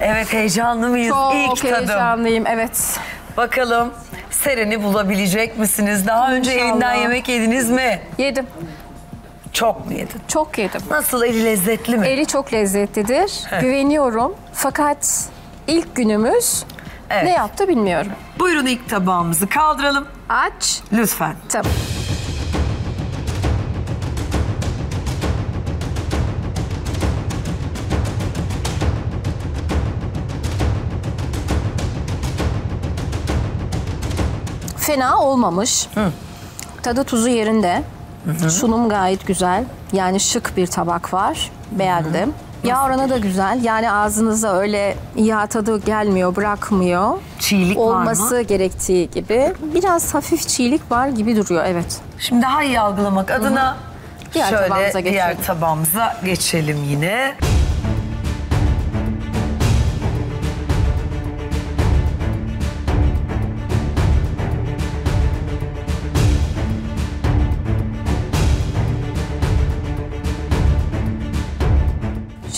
Evet heyecanlı mıyız? Çok ilk tadım. heyecanlıyım evet. Bakalım Seren'i bulabilecek misiniz? Daha önce İnşallah. elinden yemek yediniz mi? Yedim. Çok mu yedin? Çok yedim. Nasıl eli lezzetli mi? Eli çok lezzetlidir. Heh. Güveniyorum. Fakat ilk günümüz Evet. ne yaptı bilmiyorum. Buyurun ilk tabağımızı kaldıralım. Aç. Lütfen. Tamam. Fena olmamış. Tadı tuzu yerinde. Sunum gayet güzel. Yani şık bir tabak var. Beğendim. Yağ oranı da güzel. Yani ağzınıza öyle yağ tadı gelmiyor, bırakmıyor. Çiğlik var mı? Olması gerektiği gibi. Biraz hafif çiğlik var gibi duruyor, evet. Şimdi daha iyi algılamak adına Diğer şöyle tabağımıza diğer tabağımıza geçelim yine.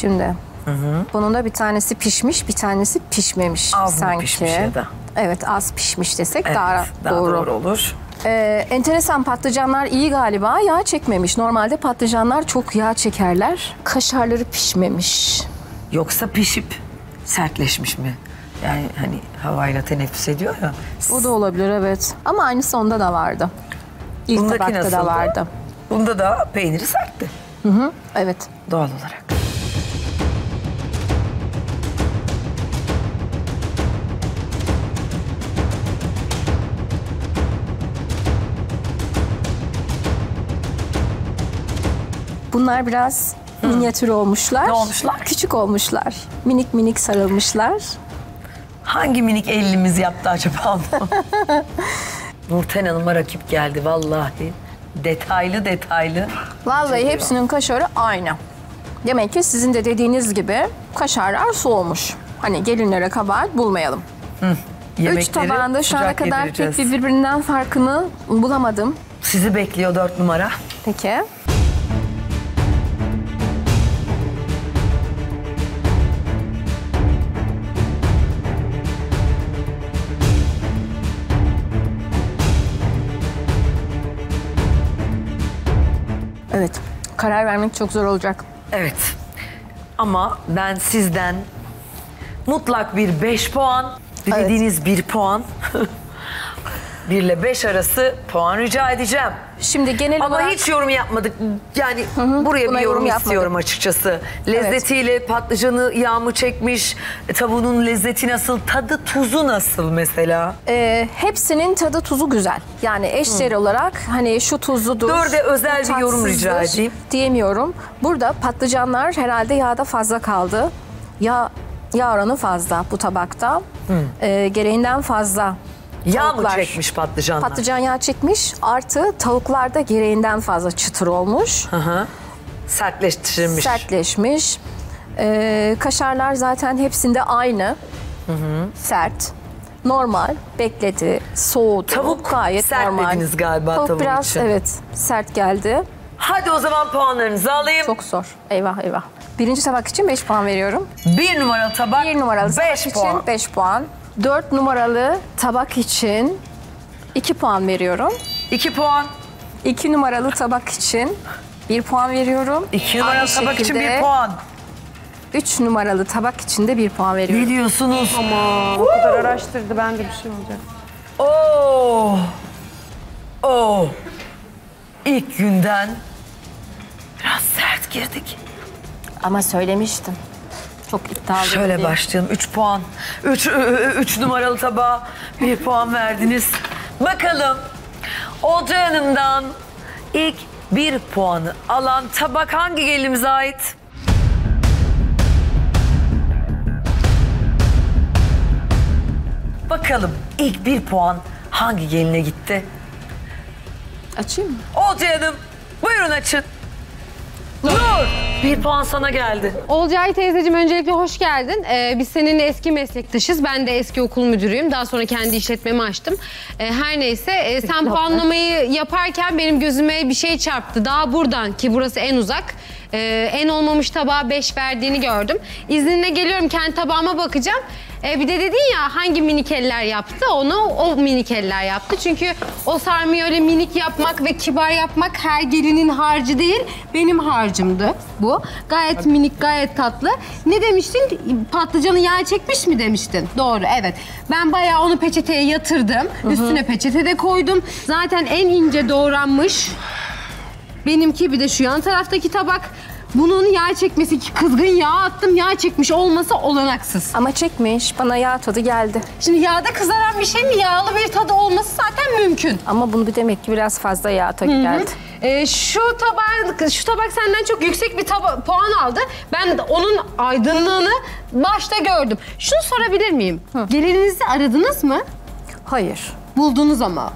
Şimdi bunun da bir tanesi pişmiş, bir tanesi pişmemiş Az sanki. pişmiş ya da? Evet, az pişmiş desek Evet, daha, daha doğru. doğru olur. Ee, enteresan patlıcanlar iyi galiba. Yağ çekmemiş. Normalde patlıcanlar çok yağ çekerler. Kaşarları pişmemiş. Yoksa pişip sertleşmiş mi? Yani hani havayla teneffüs ediyor ya. O da olabilir evet. Ama aynısı onda da vardı. İlk Bundaki tabakta da vardı. Bunda da peyniri sertti. Hı hı, evet. Doğal olarak. Bunlar biraz minyatür olmuşlar. Ne olmuşlar? Küçük olmuşlar. Minik minik sarılmışlar. Hangi minik elimiz yaptı acaba? Nurten Hanım'a rakip geldi vallahi. Detaylı detaylı. Vallahi hepsinin kaşarı aynı. Demek ki sizin de dediğiniz gibi kaşarlar soğumuş. Hani gelinlere kabahat bulmayalım. Üç Yemekleri tabağında şu ana kadar pek bir birbirinden farkını bulamadım. Sizi bekliyor dört numara. Peki. Evet. Karar vermek çok zor olacak. Evet. Ama ben sizden mutlak bir 5 puan, dilediğiniz bir puan. 1 ile 5 arası puan rica edeceğim. Şimdi genel Ama olarak... hiç yorum yapmadık. Yani buraya buna bir yorum, yorum istiyorum açıkçası. Lezzetiyle patlıcanı yağ mı çekmiş, tavuğunun lezzeti nasıl, tadı tuzu nasıl mesela? Ee, hepsinin tadı tuzu güzel. Yani eşler olarak hani şu tuzludur. Dörde özel bir yorum rica edeyim. Diyemiyorum. Burada patlıcanlar herhalde yağda fazla kaldı. Yağ, yağ oranı fazla bu tabakta. Ee, gereğinden fazla. Yağ mı tavuklar. çekmiş patlıcanlar? Patlıcan yağ çekmiş. Artı tavuklar da gereğinden fazla çıtır olmuş. Hı hı. Sertleştirilmiş. Sertleşmiş. Ee, kaşarlar zaten hepsinde aynı. Sert. Normal. Bekledi. Soğudu. Tavuk gayet sert normal. dediniz galiba Tavuk tavuğun biraz için. evet sert geldi. Hadi o zaman puanlarınızı alayım. Çok zor. Eyvah eyvah. Birinci tabak için 5 puan veriyorum. Bir numaralı tabak Bir numaralı tabak 5 için puan. 5 puan. 4 numaralı tabak için 2 puan veriyorum. 2 puan. 2 numaralı tabak için 1 puan veriyorum. 2 numaralı Aynı tabak için şekilde 1 puan. 3 numaralı tabak için de 1 puan veriyorum. Ne diyorsunuz? Ama o kadar araştırdı. Ben de bir şey olacak. Oo. Oo. İlk günden biraz sert girdik. Ama söylemiştim. Çok iddialı. Şöyle başlayalım. 3 puan. 3 3 numaralı tabağa 1 puan verdiniz. Bakalım Olcay Hanım'dan ilk 1 puanı alan tabak hangi gelinimize ait? Bakalım ilk 1 puan hangi geline gitti? Açayım mı? Olcay Hanım buyurun açın. Nur bir puan sana geldi. Olcay teyzeciğim öncelikle hoş geldin. Ee, biz seninle eski meslektaşız. Ben de eski okul müdürüyüm. Daha sonra kendi işletmemi açtım. Ee, her neyse e, sen puanlamayı yaparken benim gözüme bir şey çarptı. Daha buradan ki burası en uzak. Ee, en olmamış tabağa 5 verdiğini gördüm. İzninle geliyorum kendi tabağıma bakacağım. Ee, bir de dedin ya hangi minik eller yaptı onu o minik eller yaptı. Çünkü o sarmayı öyle minik yapmak ve kibar yapmak her gelinin harcı değil benim harcımdı bu. Gayet minik gayet tatlı. Ne demiştin? Patlıcanı yağ çekmiş mi demiştin? Doğru evet. Ben bayağı onu peçeteye yatırdım. Üstüne peçete de koydum. Zaten en ince doğranmış. Benimki bir de şu yan taraftaki tabak. Bunun yağ çekmesi ki kızgın yağ attım yağ çekmiş olması olanaksız. Ama çekmiş. Bana yağ tadı geldi. Şimdi yağda kızaran bir şeyin yağlı bir tadı olması zaten mümkün. Ama bunu bir demek ki biraz fazla yağ tadı geldi. Ee, şu tabak şu tabak senden çok yüksek bir taba- puan aldı. Ben onun aydınlığını başta gördüm. Şunu sorabilir miyim? Gelininizi aradınız mı? Hayır. Buldunuz ama.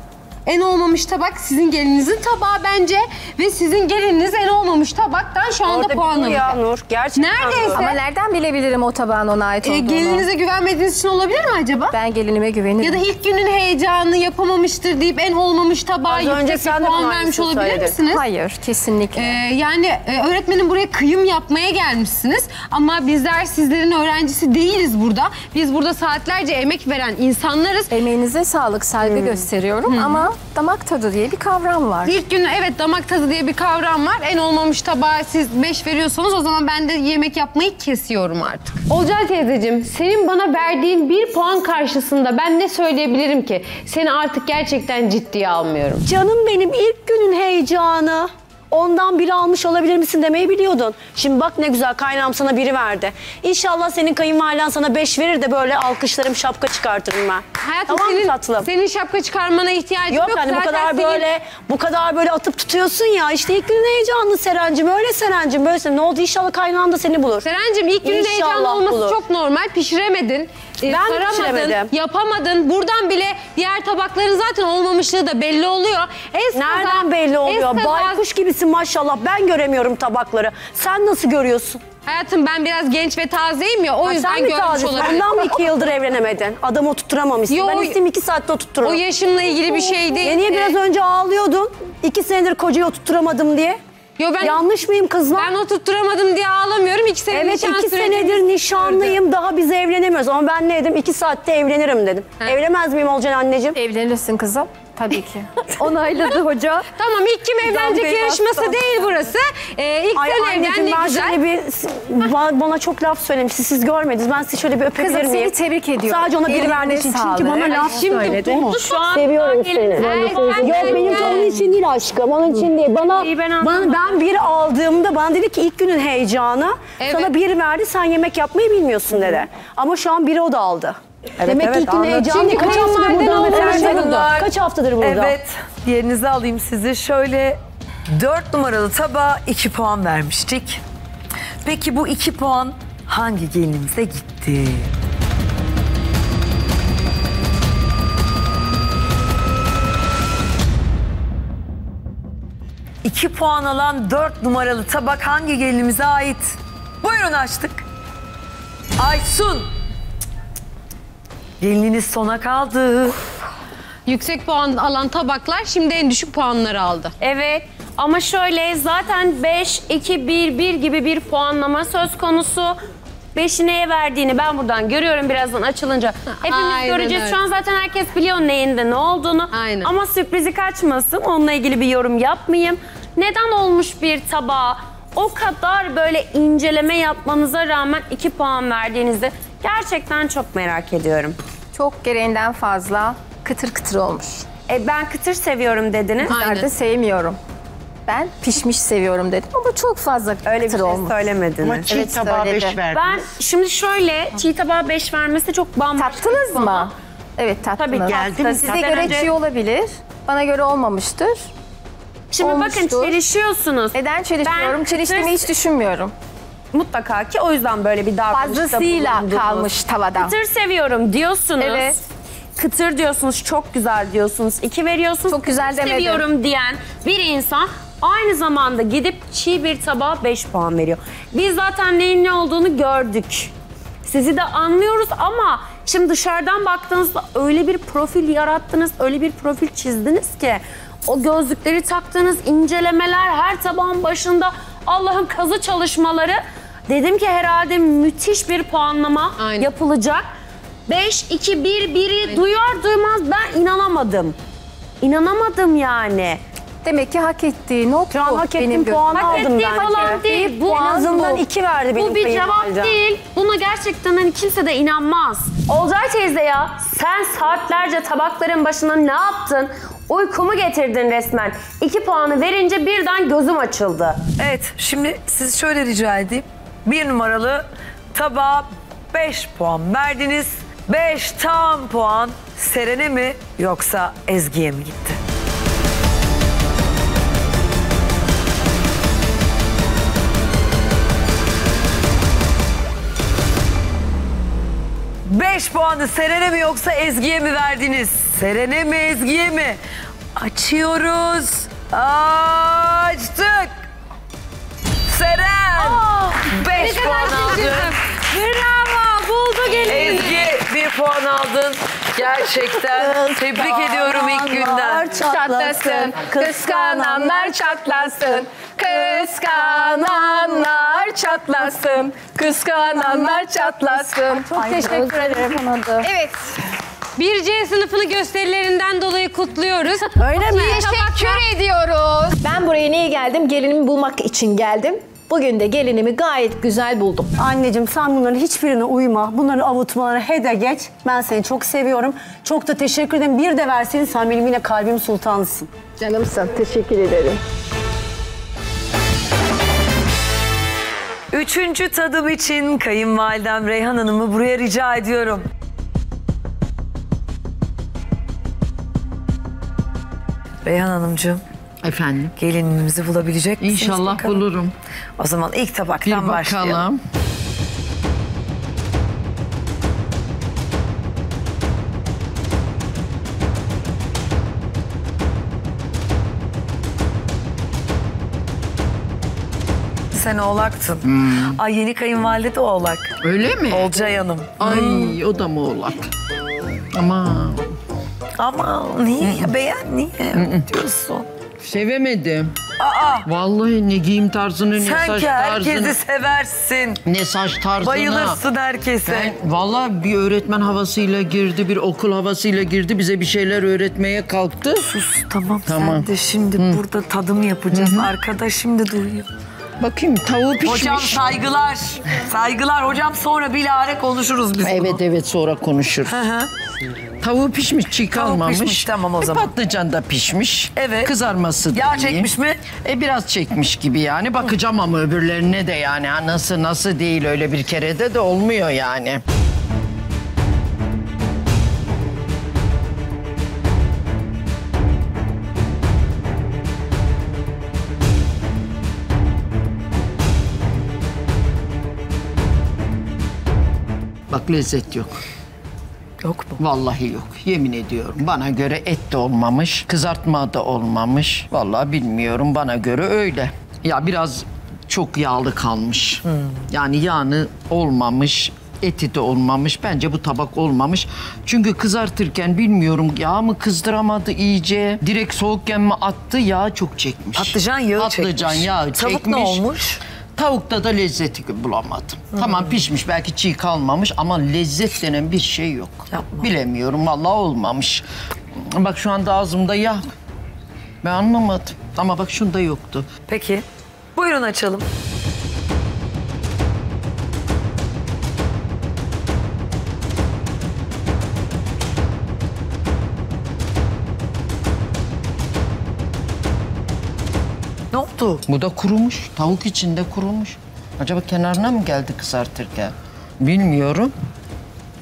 En olmamış tabak sizin gelininizin tabağı bence ve sizin gelininiz en olmamış tabaktan şu anda Orada puan alacak. ya Nur. Gerçekten Neredeyse. Ama nereden bilebilirim o tabağın ona ait Ee, olduğunu? gelininize güvenmediğiniz için olabilir mi acaba? Ben gelinime güvenirim. Ya da ilk günün heyecanı yapamamıştır deyip en olmamış tabağa Az önce yüksek sen bir de puan bunun vermiş aynısını olabilir söyledin. misiniz? Hayır, kesinlikle. Ee, yani e, öğretmenin buraya kıyım yapmaya gelmişsiniz ama bizler sizlerin öğrencisi değiliz burada. Biz burada saatlerce emek veren insanlarız. Emeğinize sağlık, saygı gösteriyorum ama damak tadı diye bir kavram var. İlk gün evet damak tadı diye bir kavram var. En olmamış tabağa siz 5 veriyorsanız o zaman ben de yemek yapmayı kesiyorum artık. Olcay teyzeciğim senin bana verdiğin bir puan karşısında ben ne söyleyebilirim ki? Seni artık gerçekten ciddiye almıyorum. Canım benim ilk günün heyecanı. Ondan biri almış olabilir misin demeyi biliyordun. Şimdi bak ne güzel kaynağım sana biri verdi. İnşallah senin kayınvaliden sana beş verir de böyle alkışlarım şapka çıkartırım ben. Hayatım tamam senin, tatlım? senin şapka çıkarmana ihtiyacım yok. Yok hani bu kadar senin- böyle bu kadar böyle atıp tutuyorsun ya işte ilk günün heyecanlı Serencim öyle Serencim böyle ne oldu inşallah kaynağın da seni bulur. Serencim ilk günün heyecanlı olması bulur. çok normal. Pişiremedin. E, Ben saramadın, pişiremedim. yapamadın. Buradan bile diğer tabakların zaten olmamışlığı da belli oluyor. Eskaza, Nereden belli oluyor? eskaza- Baykuş gibisin maşallah. Ben göremiyorum tabakları. Sen nasıl görüyorsun? Hayatım ben biraz genç ve tazeyim ya o Ha, yüzden sen mi görmüş tazesin? olabilirim. Ondan mı iki yıldır evlenemedin? Adamı oturtturamamışsın. Yo, ben o- isteyeyim iki saatte oturttururum. O yaşımla ilgili bir şey değil. Ya niye biraz Ee, önce ağlıyordun? İki senedir kocayı oturtturamadım diye. Yo ben Yanlış mıyım kızlar? Ben oturtturamadım diye ağlamıyorum. İki sene Evet nişan iki sürecimiz senedir nişanlıyım daha biz evlenemiyoruz ama ben ne dedim iki saatte evlenirim dedim. Evlenemez miyim Olcan anneciğim? Evlenirsin kızım. Tabii ki. Onayladı hoca. Tamam ilk kim evlenecek Bey yarışması bastı. değil burası. Ee, ilk Ay sen evlen ne ben güzel. şöyle bir ba- bana çok laf söylemişti siz görmediniz ben sizi şöyle bir öpebilir Kızım miyim? seni tebrik ediyorum. Sadece ona bir verdiği için çünkü bana Ay, laf şimdi söyledi. tuttu şu an. Seviyorum seni. Yok benim onun için değil aşkım onun için değil. Bana, ben bana ben bir aldığımda bana dedi ki ilk günün heyecanı Evet. sana bir verdi sen yemek yapmayı bilmiyorsun dedi. Ama şu an biri o da aldı. Demek ki ilk gün anladım. heyecanı Çünkü kaç haftadır burada hanımefendi? burada. Kaç haftadır burada? Evet, yerinizi alayım sizi. Şöyle 4 numaralı tabağa 2 puan vermiştik. Peki bu 2 puan hangi gelinimize gitti? İki puan alan 4 numaralı tabak hangi gelinimize ait? Buyurun açtık. Aysun. Gelininiz sona kaldı. Yüksek puan alan tabaklar şimdi en düşük puanları aldı. Evet ama şöyle zaten 5, 2, 1, 1 gibi bir puanlama söz konusu. Beşi neye verdiğini ben buradan görüyorum birazdan açılınca. Hepimiz Aynen göreceğiz. öyle. Şu an zaten herkes biliyor neyinde ne olduğunu. Aynen. Ama sürprizi kaçmasın. Onunla ilgili bir yorum yapmayayım. Neden olmuş bir tabağa o kadar böyle inceleme yapmanıza rağmen 2 puan verdiğinizde gerçekten çok merak ediyorum. Çok gereğinden fazla kıtır kıtır olmuş. E, ben kıtır seviyorum dediniz. Ben de sevmiyorum. Ben pişmiş seviyorum dedim ama çok fazla Öyle bir kıtır şey olmuş. söylemediniz. Ama çiğ Evet, tabağa söyledi. 5 verdiniz. Ben şimdi şöyle çiğ tabağa 5 vermesi çok bambaşka. Tattınız mı? Evet tattınız. Tabii Geldi mi? Size Sizden göre önce- çiğ olabilir. Bana göre olmamıştır. Şimdi bakın olmuştur. çelişiyorsunuz. Neden çelişmiyorum? Ben Çeliştiğimi kıtır- hiç düşünmüyorum. Mutlaka ki o yüzden böyle bir davranışta Fazlasıyla bulundunuz. kalmış tavada. Kıtır seviyorum diyorsunuz. Evet. Kıtır diyorsunuz, çok güzel diyorsunuz. iki veriyorsunuz. Çok güzel demedim. Seviyorum diyen bir insan aynı zamanda gidip çiğ bir tabağa 5 puan veriyor. Biz zaten neyin ne olduğunu gördük. Sizi de anlıyoruz ama şimdi dışarıdan baktığınızda öyle bir profil yarattınız, öyle bir profil çizdiniz ki o gözlükleri taktığınız incelemeler her tabağın başında Allah'ın kazı çalışmaları dedim ki herhalde müthiş bir puanlama Aynen. yapılacak. 5 2 1 1'i duyar duymaz ben inanamadım. İnanamadım yani. Demek ki hak ettiği not Şu an bu. hak Benim ettiğim puanı Hak aldım ettiği bence. falan değil. Bu en azından bu. iki verdi benim Bu bir cevap kayınvalidem. değil. Buna gerçekten hani kimse de inanmaz. Olcay teyze ya sen saatlerce tabakların başına ne yaptın? Uykumu getirdin resmen. İki puanı verince birden gözüm açıldı. Evet, şimdi siz şöyle rica edeyim. Bir numaralı tabağa 5 puan verdiniz. 5 tam puan Seren'e mi yoksa Ezgi'ye mi gitti? Beş puanı Seren'e mi yoksa Ezgi'ye mi verdiniz? Seren'e mi Ezgi'ye mi? Açıyoruz. Açtık. Puan aldın. Gerçekten tebrik ediyorum ilk günden. Çatlasın, kıskananlar çatlasın. Kıskananlar çatlasın. Kıskananlar çatlasın. Çok teşekkür ederim. Evet. Bir C sınıfını gösterilerinden dolayı kutluyoruz. Öyle mi? Teşekkür ediyoruz. Ben buraya niye geldim? Gelinimi bulmak için geldim. Bugün de gelinimi gayet güzel buldum. Anneciğim sen bunların hiçbirine uyma. Bunların avutmaları hede geç. Ben seni çok seviyorum. Çok da teşekkür ederim. Bir de verseydin sen benim yine kalbim sultanısın. Canımsın. Teşekkür ederim. Üçüncü tadım için kayınvalidem Reyhan Hanım'ı buraya rica ediyorum. Reyhan Hanımcığım Efendim? Gelinimizi bulabilecek misiniz? İnşallah bakalım? bulurum. O zaman ilk tabaktan Bir başlayalım. Sen oğlaktın. Hmm. Ay yeni kayınvalide de oğlak. Öyle mi? Olcay Hanım. Ay hmm. o da mı oğlak? Aman. Aman niye? Beğen niye? diyorsun sevemedim. Aa Vallahi ne giyim tarzını ne sen saç ki herkesi tarzını. seversin. Ne saç tarzına. Bayılırsın herkese. Ben vallahi bir öğretmen havasıyla girdi, bir okul havasıyla girdi. Bize bir şeyler öğretmeye kalktı. Sus tamam, Tamam. sen de şimdi burada tadım yapacağız. Arkadaş şimdi duyuyor. Bakayım tavuğu pişmiş. Hocam saygılar. Saygılar hocam sonra bilahare konuşuruz biz Evet bunu. evet sonra konuşuruz. Hı hı. Tavuğu pişmiş, çiğ kalmamış. pişmiş, tamam o E, zaman. Patlıcan da pişmiş. Evet. Kızarması da Yağ iyi. çekmiş mi? E biraz çekmiş gibi yani. Bakacağım ama öbürlerine de yani. Ha, nasıl nasıl değil öyle bir kerede de olmuyor yani. Bak lezzet yok. Yok mu? Vallahi yok. Yemin ediyorum. Bana göre et de olmamış, kızartma da olmamış. Vallahi bilmiyorum. Bana göre öyle. Ya biraz çok yağlı kalmış. Yani yağını olmamış, eti de olmamış. Bence bu tabak olmamış. Çünkü kızartırken bilmiyorum yağ mı kızdıramadı iyice. Direkt soğukken mi attı yağ çok çekmiş. Patlıcan yağı Patlıcan çekmiş. yağı Tavuk çekmiş. ne olmuş? Tavukta da lezzeti bulamadım. Tamam pişmiş belki çiğ kalmamış ama lezzet denen bir şey yok. Bilemiyorum vallahi olmamış. Bak şu anda ağzımda yağ. Ben anlamadım. Ama bak şunda yoktu. Peki. Buyurun açalım. Oldu? Bu da kurumuş. Tavuk içinde kurumuş. Acaba kenarına mı geldi kızartırken? Bilmiyorum.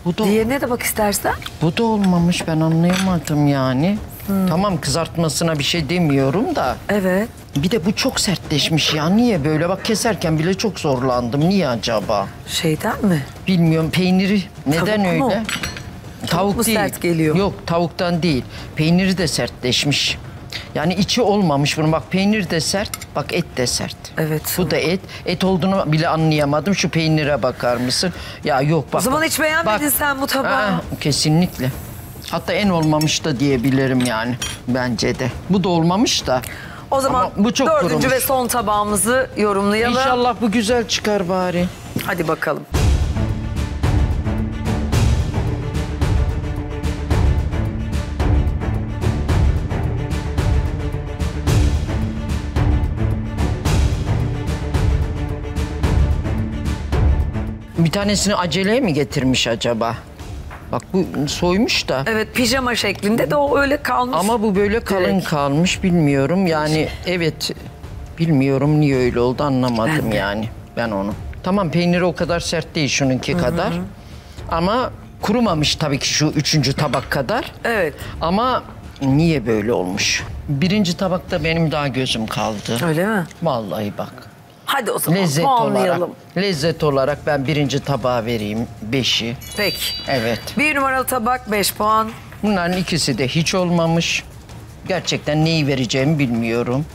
Bu da, Diğerine de bak istersen. bu da olmamış ben anlayamadım yani. Tamam kızartmasına bir şey demiyorum da. Evet. Bir de bu çok sertleşmiş ya. Niye böyle? Bak keserken bile çok zorlandım. Niye acaba? Şeyden mi? Bilmiyorum peyniri neden Tavuk öyle? mu? Tavuk, mu değil. sert geliyor? Yok tavuktan değil. Peyniri de sertleşmiş. Yani içi olmamış bunun. Bak peynir de sert, bak et de sert. Evet. Bu da et. Et olduğunu bile anlayamadım. Şu peynire bakar mısın? Ya yok bak. O zaman bak. hiç beğenmedin Bak. sen bu tabağı. Aa, kesinlikle. Hatta en olmamış da diyebilirim yani. Bence de. Bu da olmamış da. O zaman Ama bu çok dördüncü kurumuş. ve son tabağımızı yorumlayalım. İnşallah bu güzel çıkar bari. Hadi bakalım. Bir tanesini aceleye mi getirmiş acaba? Bak bu soymuş da. Evet pijama şeklinde de o öyle kalmış. Ama bu böyle kalın Direkt. kalmış bilmiyorum. Yani evet bilmiyorum niye öyle oldu anlamadım Ben de. yani ben onu. Tamam peyniri o kadar sert değil şununki kadar. Ama kurumamış tabii ki şu üçüncü tabak kadar. Evet. Ama niye böyle olmuş? Birinci tabakta benim daha gözüm kaldı. Öyle mi? Vallahi bak. Hadi o zaman Lezzet olarak, puanlayalım. lezzet olarak ben birinci tabağa vereyim beşi. Peki. Evet. Bir numaralı tabak 5 puan. Bunların ikisi de hiç olmamış. Gerçekten neyi vereceğimi bilmiyorum.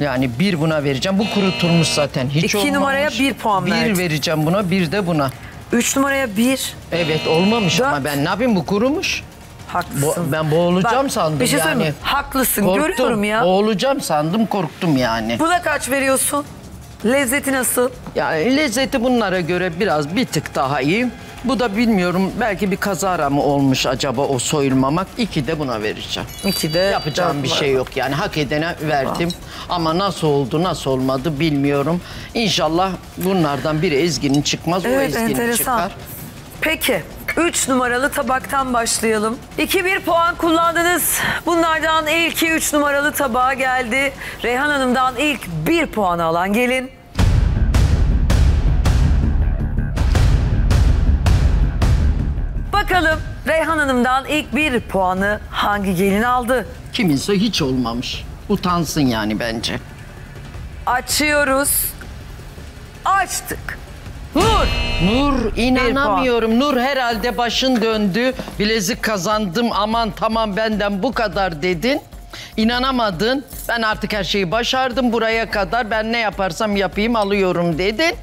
Yani bir buna vereceğim. Bu kurutulmuş zaten. Hiç İki olmamış. numaraya bir puan Bir verdin. vereceğim buna, bir de buna. 3 numaraya 1. Evet olmamış Dört. ama ben ne yapayım bu kurumuş. Haklısın. Bo- ben boğulacağım Bak, sandım bir şey yani. mi? Haklısın Korktum. görüyorum ya. Boğulacağım sandım korktum yani. Buna kaç veriyorsun? Lezzeti nasıl? Yani lezzeti bunlara göre biraz bir tık daha iyi. Bu da bilmiyorum belki bir kazara mı olmuş acaba o soyulmamak. İki de buna vereceğim. İki de Yapacağım bir şey yok yani hak edene verdim. Ama nasıl oldu nasıl olmadı bilmiyorum. İnşallah bunlardan biri Ezgi'nin çıkmaz o Evet Ezgi'nin enteresan. çıkar. Peki 3 numaralı tabaktan başlayalım. 2-1 puan kullandınız. Bunlardan ilki 3 numaralı tabağa geldi. Reyhan Hanım'dan ilk 1 puan alan gelin. Bakalım Reyhan Hanım'dan ilk 1 puanı hangi gelin aldı? Kiminse hiç olmamış. Utansın yani bence. Açıyoruz. Açtık. Nur. Nur inanamıyorum. Nur herhalde başın döndü. Bilezik kazandım aman tamam benden bu kadar dedin. İnanamadın. Ben artık her şeyi başardım buraya kadar. Ben ne yaparsam yapayım alıyorum dedin.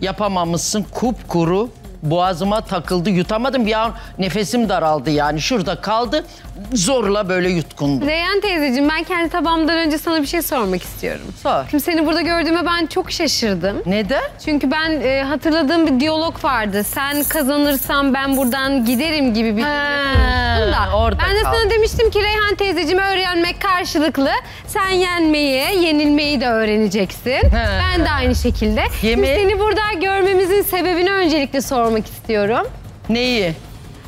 Yapamamışsın kupkuru. Boğazıma takıldı yutamadım. Bir an nefesim daraldı yani. Şurada kaldı. Zorla böyle yutkundu. Reyhan teyzeciğim ben kendi tabağımdan önce sana bir şey sormak istiyorum. Sor. Şimdi seni burada gördüğüme ben çok şaşırdım. Neden? Çünkü ben e, hatırladığım bir diyalog vardı. Sen kazanırsan ben buradan giderim gibi bir diyalog da. orada Ben de kaldı. sana demiştim ki Reyhan teyzeciğim öğrenmek karşılıklı. Sen yenmeyi, yenilmeyi de öğreneceksin. Ben de aynı şekilde. Şimdi seni burada görmemizin sebebini öncelikle sormak istiyorum. Neyi?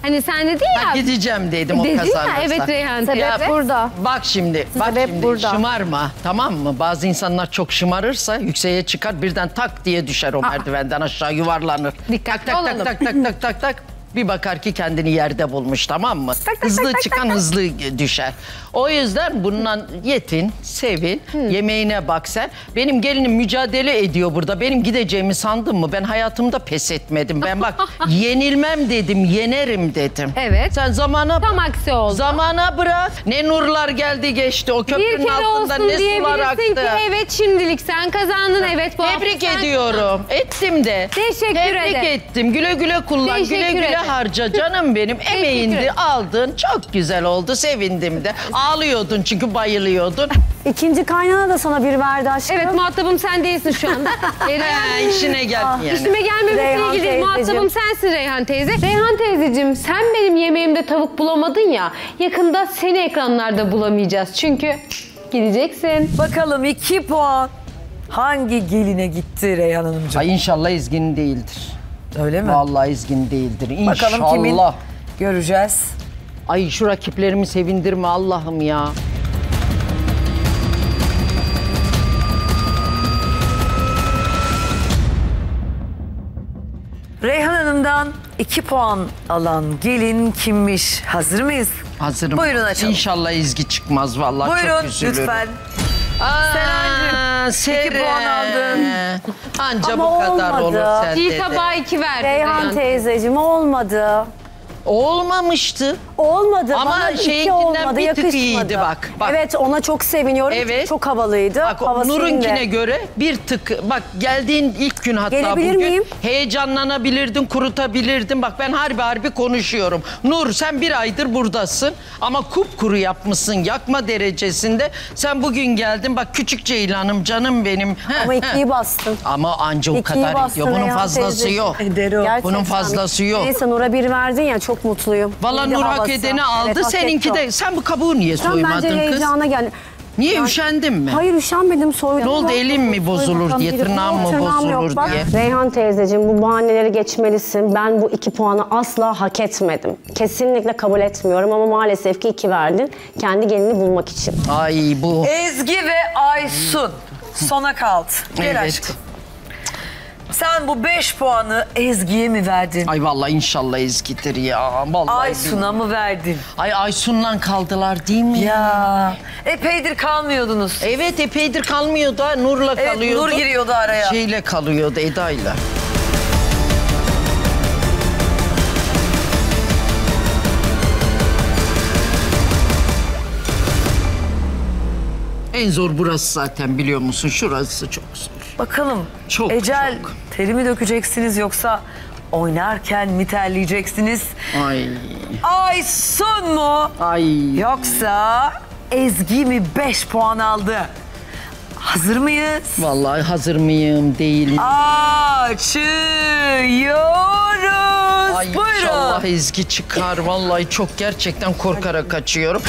Hani sen dedin ya. Ha, gideceğim dedim o Dedin ya, kazanırsa. evet Reyhan teyze. Ya burada. Bak şimdi, bak Sebep şimdi burada. şımarma tamam mı? Bazı insanlar çok şımarırsa yükseğe çıkar birden tak diye düşer o merdivenden aşağı yuvarlanır. Dikkatli tak, tak, olalım. tak tak tak tak tak bir bakar ki kendini yerde bulmuş tamam mı? hızlı çıkan hızlı düşer. O yüzden bundan yetin, sevin, yemeğine bak sen. Benim gelinim mücadele ediyor burada. Benim gideceğimi sandın mı? Ben hayatımda pes etmedim. Ben bak yenilmem dedim, yenerim dedim. Evet. Sen zamana Tam aksi oldu. Zamana bırak. Ne nurlar geldi geçti. O Bir köprünün kere altında olsun ne sular diyebilirsin aktı. ki evet şimdilik sen kazandın evet bu hafta Tebrik sen- ediyorum. Ettim de. Teşekkür Tebrik ederim. ettim. Güle güle kullan. Teşekkür güle güle ederim. Harca canım benim. Emeğindi aldın. Çok güzel oldu. Sevindim de. Ağlıyordun çünkü bayılıyordun. İkinci kaynana da sana bir verdi aşkım. Evet muhatabım sen değilsin şu anda. Ha, işine gelmeyen. İşime gelmemesiyle Reyhan ilgili teyzeciğim. muhatabım sensin Reyhan teyze. Reyhan teyzeciğim sen benim yemeğimde tavuk bulamadın ya. Yakında seni ekranlarda bulamayacağız. Çünkü gideceksin. Bakalım iki puan hangi geline gitti Reyhan Hanımcığım? Ay inşallah izgin değildir. Öyle mi? Vallahi izgin değildir. İnşallah. Bakalım kimin göreceğiz. Ay şu rakiplerimi sevindirme Allah'ım ya. Reyhan Hanım'dan iki puan alan gelin kimmiş? Hazır mıyız? Hazırım. Buyurun açalım. İnşallah izgi çıkmaz vallahi çok Buyurun üzülürüm. lütfen. Aa, iki puan aldın. Anca Ama bu kadar olmadı. olur sende Çiğ de. tabağa iki ver. Reyhan teyzeciğim olmadı. Olmamıştı. Olmadı. Ama Bana şeyinkinden olmadı, bir tık yakışmadı. iyiydi bak, bak. Evet ona çok seviniyorum. Evet. Çok havalıydı. Bak Havası Nur'unkine göre bir tık bak geldiğin ilk gün hatta Gelebilir bugün miyim? heyecanlanabilirdin, kurutabilirdin. Bak ben harbi harbi konuşuyorum. Nur sen bir aydır buradasın ama kupkuru yapmışsın yakma derecesinde. Sen bugün geldin bak küçük Ceylan'ım canım benim. Ama ikiyi bastın. Ama anca o İkiyi kadar ediyor. Bunun fazlası teyzeciğim. yok. Bunun fazlası yok. Neyse Nur'a bir verdin ya çok mutluyum. Valla Nur hak edeni aldı. Evet, Seninki de sen bu kabuğu niye Sen soymadın bence kız? heyecana gel. Niye Yani- üşendin mi? Hayır üşenmedim soydum. Ne oldu, elin mi bozulur diye, tırnağım mı bozulur yok, diye? Reyhan teyzeciğim bu bahaneleri geçmelisin. Ben bu iki puanı asla hak etmedim. Kesinlikle kabul etmiyorum ama maalesef ki iki verdin. Kendi gelini bulmak için. Ay bu. Ezgi ve Aysun sona kaldı. Gel Evet. aşkım. Sen bu beş puanı Ezgi'ye mi verdin? Ay vallahi inşallah ezgidir ya. Vallahi Aysun'a mı verdin? Ay Aysun'la kaldılar değil mi? Ya epeydir kalmıyordunuz. Evet epeydir kalmıyordu ha. Nur'la Evet, kalıyordu. Nur giriyordu araya. Şeyle kalıyordu Eda'yla. En zor burası zaten biliyor musun? Şurası çok zor. Bakalım Çok, Ecel terimi dökeceksiniz yoksa oynarken mi terleyeceksiniz? Ay. Aysun mu? Ay. Yoksa Ezgi mi 5 puan aldı? Hazır mıyız? Vallahi hazır mıyım değil mi? Açıyoruz. Ay Buyurun. inşallah Ezgi çıkar. Vallahi çok gerçekten korkarak kaçıyorum.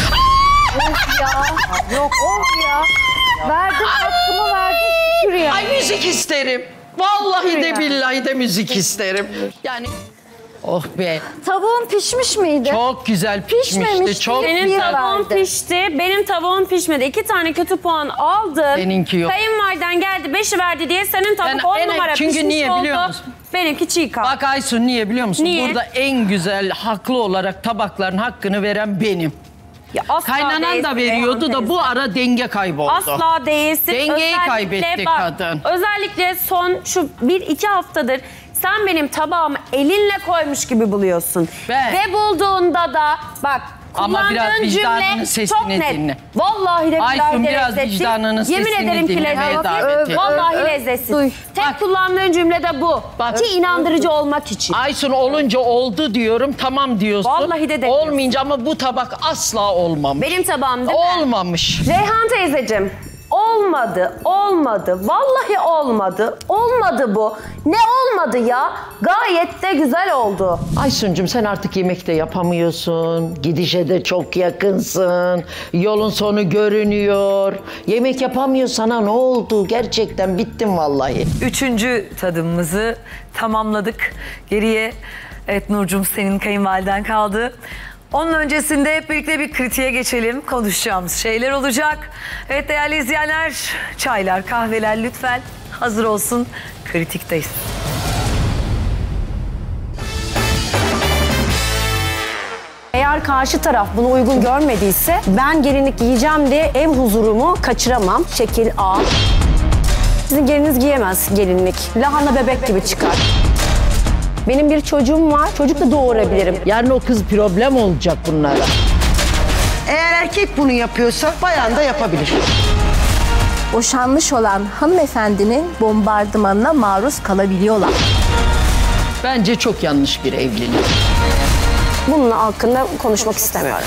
Of ya. Yok of ya. Verdin hakkımı verdin şükür ya. Ay müzik isterim. Vallahi de billahi de müzik isterim. Yani oh be. Tavuğun pişmiş miydi? Çok güzel pişmişti. Pişmemişti. Çok Benim tavuğum verdi. pişti. Benim tavuğum pişmedi. İki tane kötü puan aldın. Seninki yok. Kayınvaliden geldi beşi verdi diye senin tavuk Ben- on en- numara çünkü pişmiş niye oldu. biliyor musun? Benimki çiğ kaldı. Bak Aysun niye biliyor musun? Niye? Burada en güzel haklı olarak tabakların hakkını veren benim. Ya asla Kaynanan değilsin da veriyordu da bu ara denge kayboldu. Asla değilsin. Dengeyi Özellikle kaybetti bak, kadın. Özellikle son şu bir iki haftadır sen benim tabağımı elinle koymuş gibi buluyorsun. Ben- Ve bulduğunda da bak Ama biraz vicdanının sesini dinle. Vallahi de Aysun, de biraz lezzetli. vicdanının Yemin sesini ederim ki dinlemeye lezzetli. davet et. Vallahi ö- lezzetli. Tek kullandığın cümle de bu. Ki inandırıcı olmak için. Aysun olunca oldu diyorum tamam diyorsun. Vallahi de demiyorsun. Olmayınca ama bu tabak asla olmamış. Benim tabağım değil mi? Olmamış. Reyhan teyzeciğim olmadı, olmadı. Vallahi olmadı. Olmadı bu. Ne olmadı ya? Gayet de güzel oldu. Aysun'cum sen artık yemek de yapamıyorsun. Gidişe de çok yakınsın. Yolun sonu görünüyor. Yemek yapamıyor sana ne oldu? Gerçekten bittim vallahi. Üçüncü tadımımızı tamamladık. Geriye evet Nurcum senin kayınvaliden kaldı. Onun öncesinde hep birlikte bir kritiğe geçelim. Konuşacağımız şeyler olacak. Evet değerli izleyenler, çaylar, kahveler lütfen hazır olsun. Kritikteyiz. Eğer karşı taraf bunu uygun görmediyse ben gelinlik giyeceğim diye ev huzurumu kaçıramam. Şekil A. Sizin geliniz giyemez gelinlik. Lahana bebek gibi çıkar. Benim bir çocuğum var. Çocuk da doğurabilirim. Yarın o kız problem olacak bunlara. Eğer erkek bunu yapıyorsa bayan da yapabilir. Boşanmış olan hanımefendinin bombardımanına maruz kalabiliyorlar. Bence çok yanlış bir evlilik. Bunun hakkında konuşmak istemiyorum.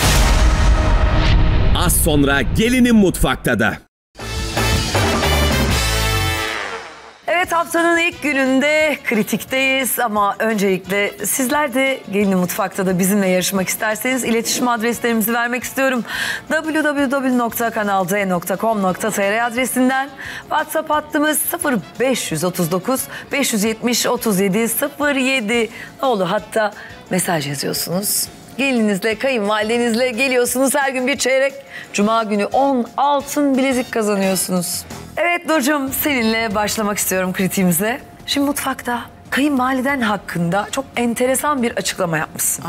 Az sonra gelinin mutfakta da. Evet haftanın ilk gününde kritikteyiz ama öncelikle sizler de gelin mutfakta da bizimle yarışmak isterseniz iletişim adreslerimizi vermek istiyorum. www.kanalde.com.tr adresinden WhatsApp hattımız 0539 570 37 07 ne olur hatta mesaj yazıyorsunuz. Gelininizle, kayınvalidenizle geliyorsunuz her gün bir çeyrek. Cuma günü 10 altın bilezik kazanıyorsunuz. Evet Nurcuğum seninle başlamak istiyorum kritiğimize. Şimdi mutfakta kayınvaliden hakkında çok enteresan bir açıklama yapmışsın.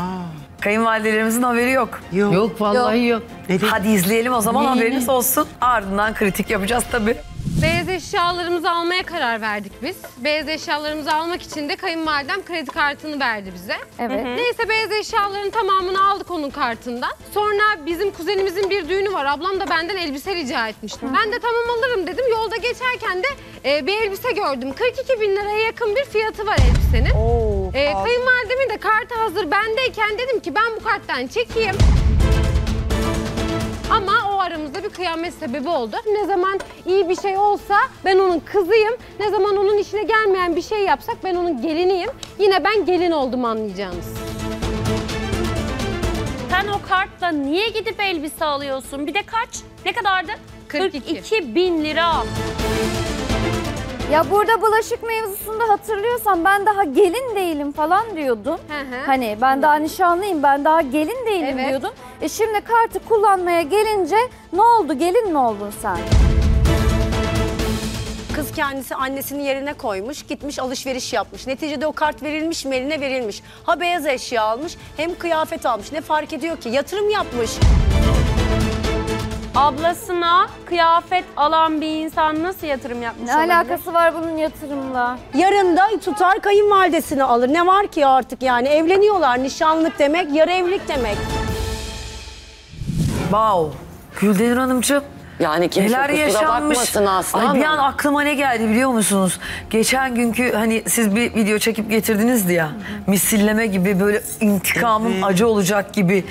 Kayınvalidelerimizin haberi yok. Yok. Yok vallahi yok. Hadi izleyelim o zaman Neyini? haberiniz olsun. Ardından kritik yapacağız tabii. Beyaz eşyalarımızı almaya karar verdik biz. Beyaz eşyalarımızı almak için de kayınvalidem kredi kartını verdi bize. Evet. Neyse beyaz eşyaların tamamını aldık onun kartından. Sonra bizim kuzenimizin bir düğünü var. Ablam da benden elbise rica etmişti. Ben de tamam alırım dedim. Yolda geçerken de e, bir elbise gördüm. 42 bin liraya yakın bir fiyatı var elbisenin. E, kayınvalidemin de kartı hazır bendeyken dedim ki ben bu karttan çekeyim. Ama o aramızda bir kıyamet sebebi oldu. Ne zaman iyi bir şey olsa ben onun kızıyım. Ne zaman onun işine gelmeyen bir şey yapsak ben onun geliniyim. Yine ben gelin oldum anlayacağınız. Sen o kartla niye gidip elbise alıyorsun? Bir de kaç? Ne kadardı? 42 bin lira. Ya burada bulaşık mevzusunda hatırlıyorsan ben daha gelin değilim falan diyordun. Hani ben daha nişanlıyım, ben daha gelin değilim Evet. diyordun. E şimdi kartı kullanmaya gelince ne oldu? Gelin mi oldun sen? Kız kendisi annesinin yerine koymuş, gitmiş alışveriş yapmış. Neticede o kart verilmiş mi eline verilmiş. Ha beyaz eşya almış hem kıyafet almış. Ne fark ediyor ki? Yatırım yapmış. Ablasına kıyafet alan bir insan nasıl yatırım yapmış Ne olabilir? alakası var bunun yatırımla? Yarın da tutar kayınvalidesini alır. Ne var ki artık yani? Evleniyorlar. Nişanlık demek, yarı evlilik demek. Wow. Güldenur Hanımcığım. Yani kimse Neler kusura yaşanmış. bakmasın Aslı Ay bir an aklıma ne geldi biliyor musunuz? Geçen günkü hani siz bir video çekip getirdiniz ya. Misilleme gibi böyle intikamım acı olacak gibi.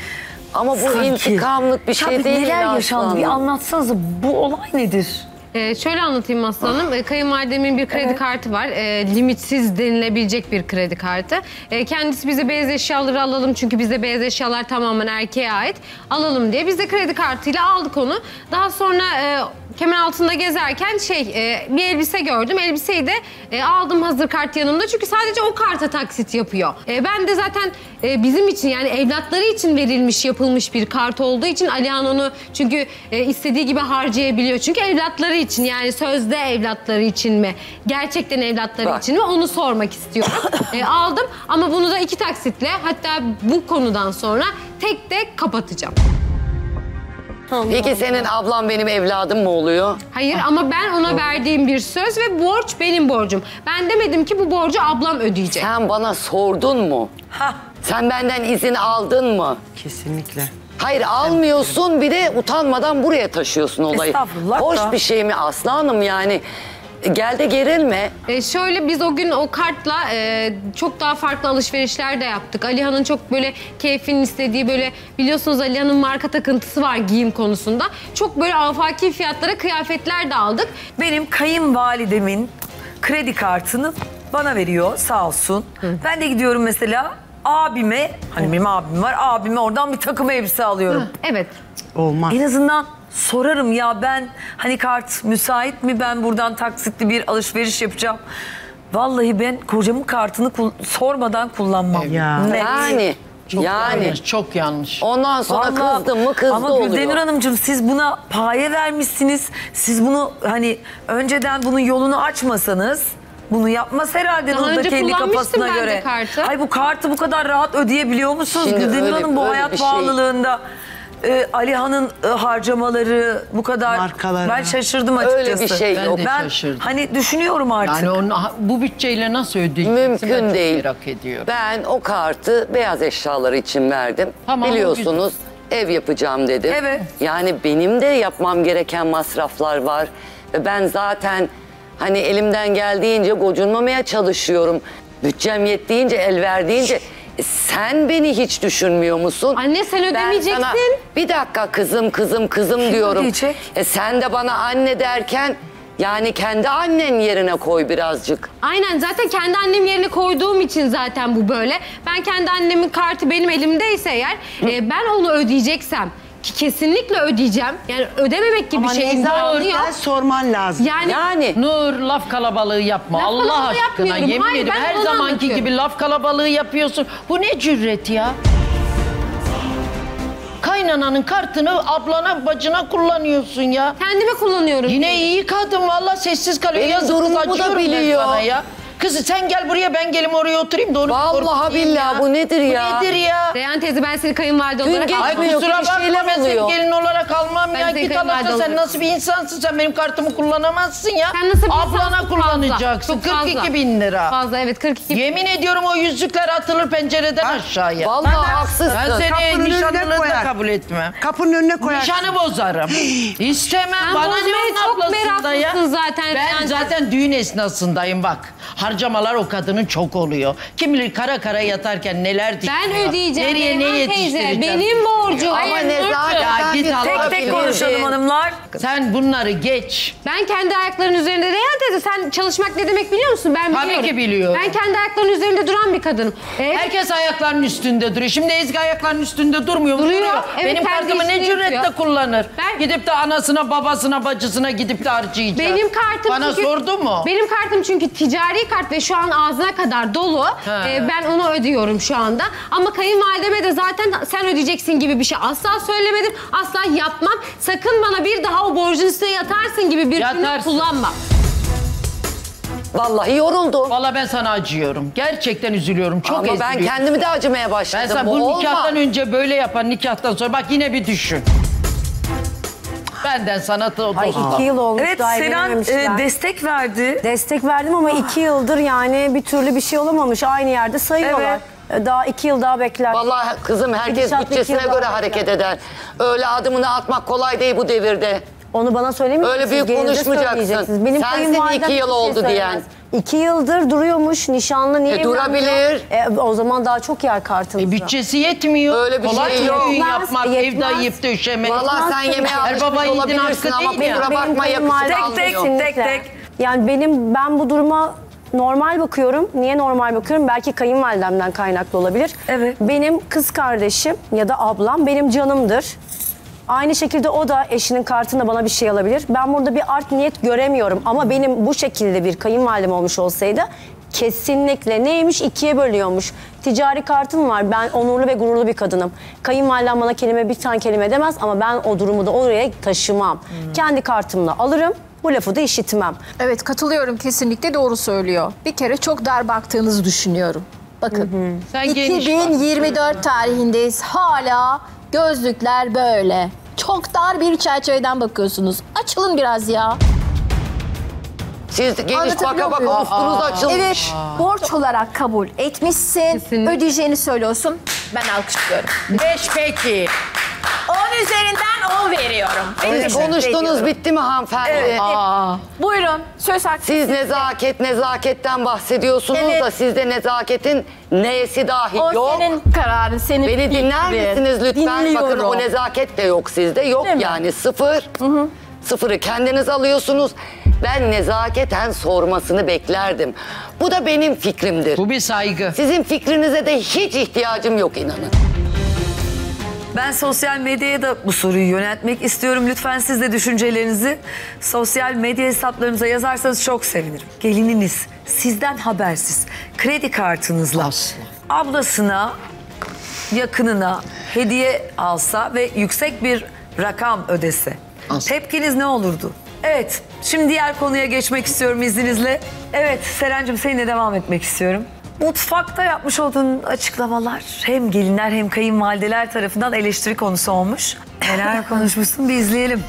Ama bu intikamlık bir şey Ya değil Neler yaşandı? Bir anlatsanıza bu olay nedir? Ee, şöyle anlatayım aslanım. Ee, Kayınvalidemin bir kredi kartı var. Ee, limitsiz denilebilecek bir kredi kartı. Ee, kendisi bize beyaz eşyaları alalım çünkü bizde beyaz eşyalar tamamen erkeğe ait. Alalım diye biz de kredi kartıyla aldık onu. Daha sonra e, kemer altında gezerken şey e, bir elbise gördüm. Elbiseyi de e, aldım hazır kart yanımda çünkü sadece o karta taksit yapıyor. E, ben de zaten e, bizim için yani evlatları için verilmiş yapılmış bir kart olduğu için Alihan onu çünkü e, istediği gibi harcayabiliyor. Çünkü evlatları için yani sözde evlatları için mi gerçekten evlatları Bak. için mi onu sormak istiyorum. E, aldım ama bunu da iki taksitle hatta bu konudan sonra tek de kapatacağım. Peki senin ablam benim evladım mı oluyor? Hayır ama ben ona verdiğim bir söz ve borç benim borcum. Ben demedim ki bu borcu ablam ödeyecek. Sen bana sordun mu? Sen benden izin aldın mı? Kesinlikle. Hayır almıyorsun bir de utanmadan buraya taşıyorsun olayı. Estağfurullah Hoş da. bir şey mi Aslı Hanım yani? Gel de gerilme. E, şöyle biz o gün o kartla e, çok daha farklı alışverişler de yaptık. Alihan'ın çok böyle keyfinin istediği böyle biliyorsunuz Alihan'ın marka takıntısı var giyim konusunda. Çok böyle afaki fiyatlara kıyafetler de aldık. Benim kayınvalidemin kredi kartını bana veriyor sağ olsun. Ben de gidiyorum mesela abime, hani benim abim var, abime oradan bir takım elbise alıyorum. Evet. Olmaz. En azından sorarım ya ben hani kart müsait mi ben buradan taksitli bir alışveriş yapacağım. Vallahi ben kocamın kartını kul- sormadan kullanmam. Ya. Net. Yani Çok yani yanlış, çok yanlış. ondan sonra Vallahi- kızdı mı kızdı Ama oluyor. Güldenur Hanımcığım siz buna paye vermişsiniz. Siz bunu hani önceden bunun yolunu açmasanız bunu yapmaz herhalde Daha Nur da önce kendi kullanmıştım kafasına ben de göre. kartı. Ay bu kartı bu kadar rahat ödeyebiliyor musunuz? Şimdi öyle- Hanım bu öyle hayat bir şey- pahalılığında e, Alihan'ın e, harcamaları bu kadar Markaları. ben şaşırdım açıkçası. Öyle bir şey Ben yok. de Ben şaşırdım. hani düşünüyorum artık. Yani onu, bu bütçeyle nasıl ödeyeceksin? Mümkün Ben çok değil. merak ediyorum. Ben o kartı beyaz eşyaları için verdim. Tamam, Biliyorsunuz ev yapacağım dedim. Evet. Yani benim de yapmam gereken masraflar var. Ve ben zaten hani elimden geldiğince gocunmamaya çalışıyorum. Bütçem yettiğince, el verdiğince. E, Sen beni hiç düşünmüyor musun? Anne sen ödemeyeceksin. sana, bir dakika kızım kızım kızım diyorum. ödeyecek? E sen de bana anne derken yani kendi annen yerine koy birazcık. Aynen zaten kendi annem yerine koyduğum için zaten bu böyle. Ben kendi annemin kartı benim elimdeyse eğer e, ben onu ödeyeceksem ki kesinlikle ödeyeceğim. Yani ödememek gibi Ama bir şey imkanı yok. nezaketten sorman lazım. Yani Yani Nur laf kalabalığı yapma Laf Allah kalabalığı aşkına yapmıyorum. yemin Hayır, ediyorum ben her onu zamanki anlatıyorum. gibi laf kalabalığı yapıyorsun. Bu ne cüret ya? Kaynananın kartını ablana bacına kullanıyorsun ya. kendime kullanıyorum. Yine iyi kadın valla sessiz kalıyor. Benim Yazık kız durumumu da acıyorum ben biliyor. sana ya. Kızı sen gel buraya ben gelim oraya oturayım da onu Vallahi billahi ya. bu nedir ya? Bu nedir ya? Reyhan teyze ben seni kayınvalide Gün olarak Ay Etmiyor, kusura bir bakma ben seni oluyor. gelin olarak almam Ben ya. seni Git kayınvalide Allah'ta sen olarak- nasıl bir insansın sen benim kartımı kullanamazsın ya. Sen nasıl bir Ablana insansın? kullanacaksın. Fazla, çok 42 fazla. bin lira. Fazla evet 42 Yemin ediyorum o yüzükler atılır pencereden aşağıya. Vallahi haksızsın. Ben seni önüne nişanlılığını da koyar. kabul etmem. Kapının önüne koyarsın. Nişanı bozarım. İstemem. Sen Bana ne bozmaya onun çok ablasında ya. meraklısın zaten. Ben zaten düğün esnasındayım bak. Harcamalar o kadının çok oluyor. Kim bilir kara kara yatarken neler dikiyor. Ben ödeyeceğim. Nereye ne teyze, yetiştireceğim. benim borcum. Ama borcum. Ya git Tek Tek konuşalım hanımlar. Sen bunları geç. Ben kendi ayaklarının üzerinde Reyhan teyze sen çalışmak ne demek biliyor musun? Ben Tabii biliyorum. ki biliyorum. Ben kendi ayaklarının üzerinde duran bir kadınım. Evet. Herkes ayaklarının üstünde duruyor. Şimdi Ezgi ayaklarının üstünde durmuyor mu? Duruyor. Evet, Benim kendi kartımı ne işini cüretle yapıyor. kullanır? Ben- Gidip de anasına, babasına, bacısına gidip de harcayacak. Benim kartım Bana çünkü, sordu mu? Benim kartım çünkü ticari kart ve şu an ağzına kadar dolu. Ee, ben onu ödüyorum şu anda. Ama kayınvalideme de zaten sen ödeyeceksin gibi bir şey asla söylemedim. Asla yapmam. Sakın bana bir daha o borcun üstüne yatarsın gibi bir cümle Yatarsın. kullanma. Vallahi yoruldum. Valla ben sana acıyorum. Gerçekten üzülüyorum. Çok Ama ben eziliyorum. kendimi de acımaya Ben başladım. sana bu olma. nikahtan önce böyle yapan nikahtan sonra bak yine bir düşün. Benden sana da Ay iki yıl olmuş Evet daha evlenememişler. e, destek verdi. Destek verdim ama iki yıldır yani bir türlü bir şey olamamış. Aynı yerde sayıyorlar. E, Daha iki yıl daha bekler. Vallahi kızım herkes Gidişat iki bütçesine yıl göre hareket eder. Öyle adımını atmak kolay değil bu devirde. Onu bana söylemiyor Öyle büyük Gelince konuşmayacaksın. Benim Sensin kayınvalidem iki yıl şey oldu diyen. söylemez. İki yıldır duruyormuş nişanlı niye E, durabilir. E, o zaman daha çok yer kartınızda. E, bütçesi yetmiyor. Öyle bir Kolay şey yok. Yetmez, yapmak, yetmez. evde yiyip döşemek. Vallahi sen yemeğe Her alışmış baba yiğidin olabilirsin hakkı ama kusura bakma kayınvalidem Tek tek, tek tek. Yani benim ben bu duruma normal bakıyorum. Niye normal bakıyorum? Belki kayınvalidemden kaynaklı olabilir. Evet. Benim kız kardeşim ya da ablam benim canımdır. Aynı şekilde o da eşinin kartında bana bir şey alabilir. Ben burada bir art niyet göremiyorum ama benim bu şekilde bir kayınvalidem olmuş olsaydı kesinlikle neymiş ikiye bölüyormuş. Ticari kartım var. Ben onurlu ve gururlu bir kadınım. Kayınvalidem bana kelime bir tane kelime demez ama ben o durumu da oraya taşımam. Kendi kartımla alırım. Bu lafı da işitmem. Evet katılıyorum kesinlikle doğru söylüyor. Bir kere çok dar baktığınızı düşünüyorum. Bakın geniş bak. 2024 tarihindeyiz. Hala gözlükler böyle. Çok dar bir çerçeveden bakıyorsunuz. Açılın biraz ya. Siz geniş baka baka ufkunuz açılmış. Evet borç olarak kabul etmişsin. Kesinlikle. Ödeyeceğini söylüyorsun. Ben alkışlıyorum. Beş peki. üzerinden 10 veriyorum. Teşekkür konuştunuz bitti mi hanımefendi? Evet. Aa. Buyurun söz hakkı. Siz nezaket nezaketten bahsediyorsunuz Evet. da sizde nezaketin neyesi dahi O yok. senin kararın, senin Beni dinler misiniz lütfen? Bakın Dinliyorum. o nezaket de yok sizde. Yok Değil mi? yani sıfır. Sıfırı kendiniz alıyorsunuz. Ben nezaketen sormasını beklerdim. Bu da benim fikrimdir. Bu bir saygı. Sizin fikrinize de hiç ihtiyacım yok inanın. Ben sosyal medyaya da bu soruyu yöneltmek istiyorum. Lütfen siz de düşüncelerinizi sosyal medya hesaplarınıza yazarsanız çok sevinirim. Gelininiz sizden habersiz kredi kartınızla ablasına, yakınına hediye alsa ve yüksek bir rakam ödese. Tepkiniz ne olurdu? Evet, şimdi diğer konuya geçmek istiyorum izninizle. Evet, Serencim seninle devam etmek istiyorum. Mutfakta yapmış olduğun açıklamalar hem gelinler hem kayınvalideler tarafından eleştiri konusu olmuş. Neler konuşmuşsun bir izleyelim.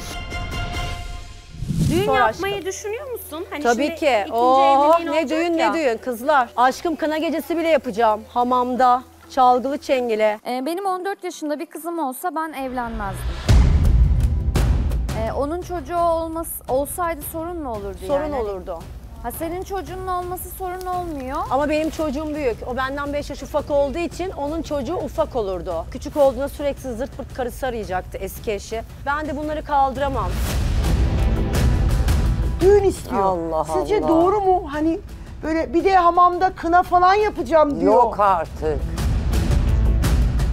Düğün Sor yapmayı düşünüyor musun? Hani Tabii şimdi ki. evliliğin ne düğün ya. ne düğün kızlar. Aşkım kına gecesi bile yapacağım. Hamamda, çalgılı çengele. Ee, benim 14 yaşında bir kızım olsa ben evlenmezdim. Ee, onun çocuğu olması, olsaydı sorun mu olurdu Sorun yani? olurdu. Ha senin çocuğunun olması sorun olmuyor. Ama benim çocuğum büyük. O benden 5 yaş ufak olduğu için onun çocuğu ufak olurdu. Küçük olduğunda sürekli zırt pırt karısı arayacaktı eski eşi. Ben de bunları kaldıramam. Düğün istiyor. Allah Sizce Allah. doğru mu? Hani böyle bir de hamamda kına falan yapacağım diyor. Yok artık.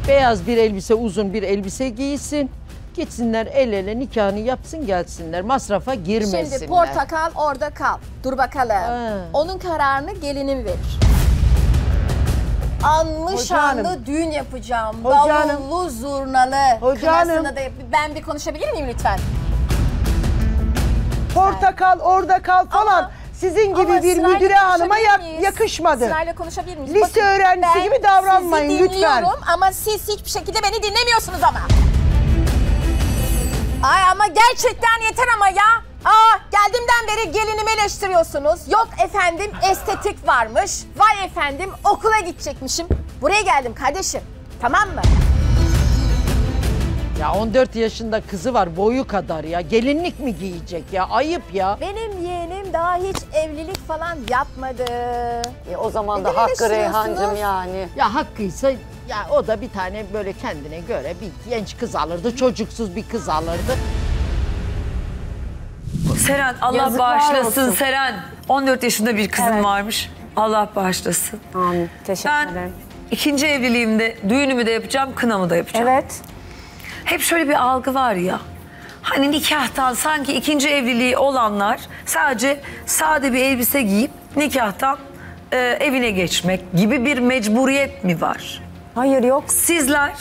Beyaz bir elbise, uzun bir elbise giysin. Gitsinler el ele nikahını yapsın gelsinler. Masrafa girmesinler. Şimdi portakal orada kal. Dur bakalım. Ha. Onun kararını gelinim verir. Anlı şanlı düğün yapacağım. Hoca hanım. Davullu zurnalı. Hoca Kınasını hanım. da Ben bir konuşabilir miyim lütfen? Portakal orada kal falan. Ama- Sizin gibi Ama bir müdüre hanıma yak- yakışmadı. Sırayla konuşabilir miyiz? Lise öğrencisi ben gibi davranmayın sizi lütfen. dinliyorum ama siz hiçbir şekilde beni dinlemiyorsunuz ama. Ay ama gerçekten yeter ama ya. Aa geldiğimden beri gelinimi eleştiriyorsunuz. Yok efendim estetik varmış. Vay efendim okula gidecekmişim. Buraya geldim kardeşim. Tamam mı? Ya 14 yaşında kızı var boyu kadar ya. Gelinlik mi giyecek ya? Ayıp ya. Benim yeğenim daha hiç evlilik falan yapmadı. E, o zaman Neden da hakkı? Reyhancığım yani. Ya hakkıysa ya o da bir tane böyle kendine göre bir genç kız alırdı. Çocuksuz bir kız alırdı. Seren Allah Yazıklar bağışlasın olsun. Seren. 14 yaşında bir kızım Evet. varmış. Allah bağışlasın. Amin. Teşekkür Ben ederim. ikinci evliliğimde düğünümü de yapacağım, kınamı da yapacağım. Evet. Hep şöyle bir algı var ya. Hani nikahtan sanki ikinci evliliği olanlar sadece sade bir elbise giyip nikahtan e, evine geçmek gibi bir mecburiyet mi var? Hayır yok. Sizler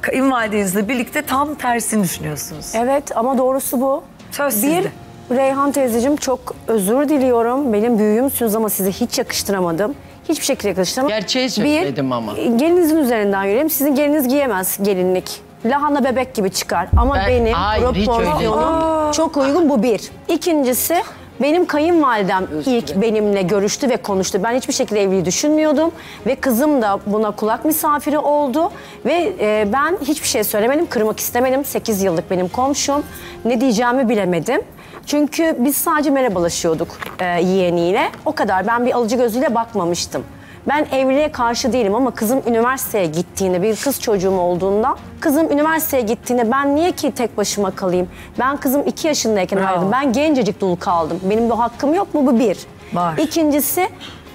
kayınvalidenizle birlikte tam tersini düşünüyorsunuz. Evet ama doğrusu bu. Söz Bir, sizde. Reyhan teyzeciğim çok özür diliyorum. Benim büyüğümsünüz ama size hiç yakıştıramadım. Hiçbir şekilde yakıştıramadım. Gerçeği söyledim ama. Gelinizin üzerinden yürüyelim. Sizin geliniz giyemez gelinlik. Lahana bebek gibi çıkar. Ama Ben- benim hayır, hiç öyle proporsiyonum çok uygun bu bir. İkincisi benim kayınvalidem ilk benimle görüştü ve konuştu. Ben hiçbir şekilde evliliği düşünmüyordum. Ve kızım da buna kulak misafiri oldu. Ve e, ben hiçbir şey söylemedim, kırmak istemedim. 8 yıllık benim komşum. Ne diyeceğimi bilemedim. Çünkü biz sadece merhabalaşıyorduk e, yeğeniyle. O kadar. Ben bir alıcı gözüyle bakmamıştım. Ben evliliğe karşı değilim ama kızım üniversiteye gittiğinde, bir kız çocuğum olduğunda, kızım üniversiteye gittiğinde ben niye ki tek başıma kalayım? Ben kızım iki yaşındayken Bravo. ayrıldım. Ben gencecik dul kaldım. Benim bu hakkım yok mu? Bu bir. Var. İkincisi,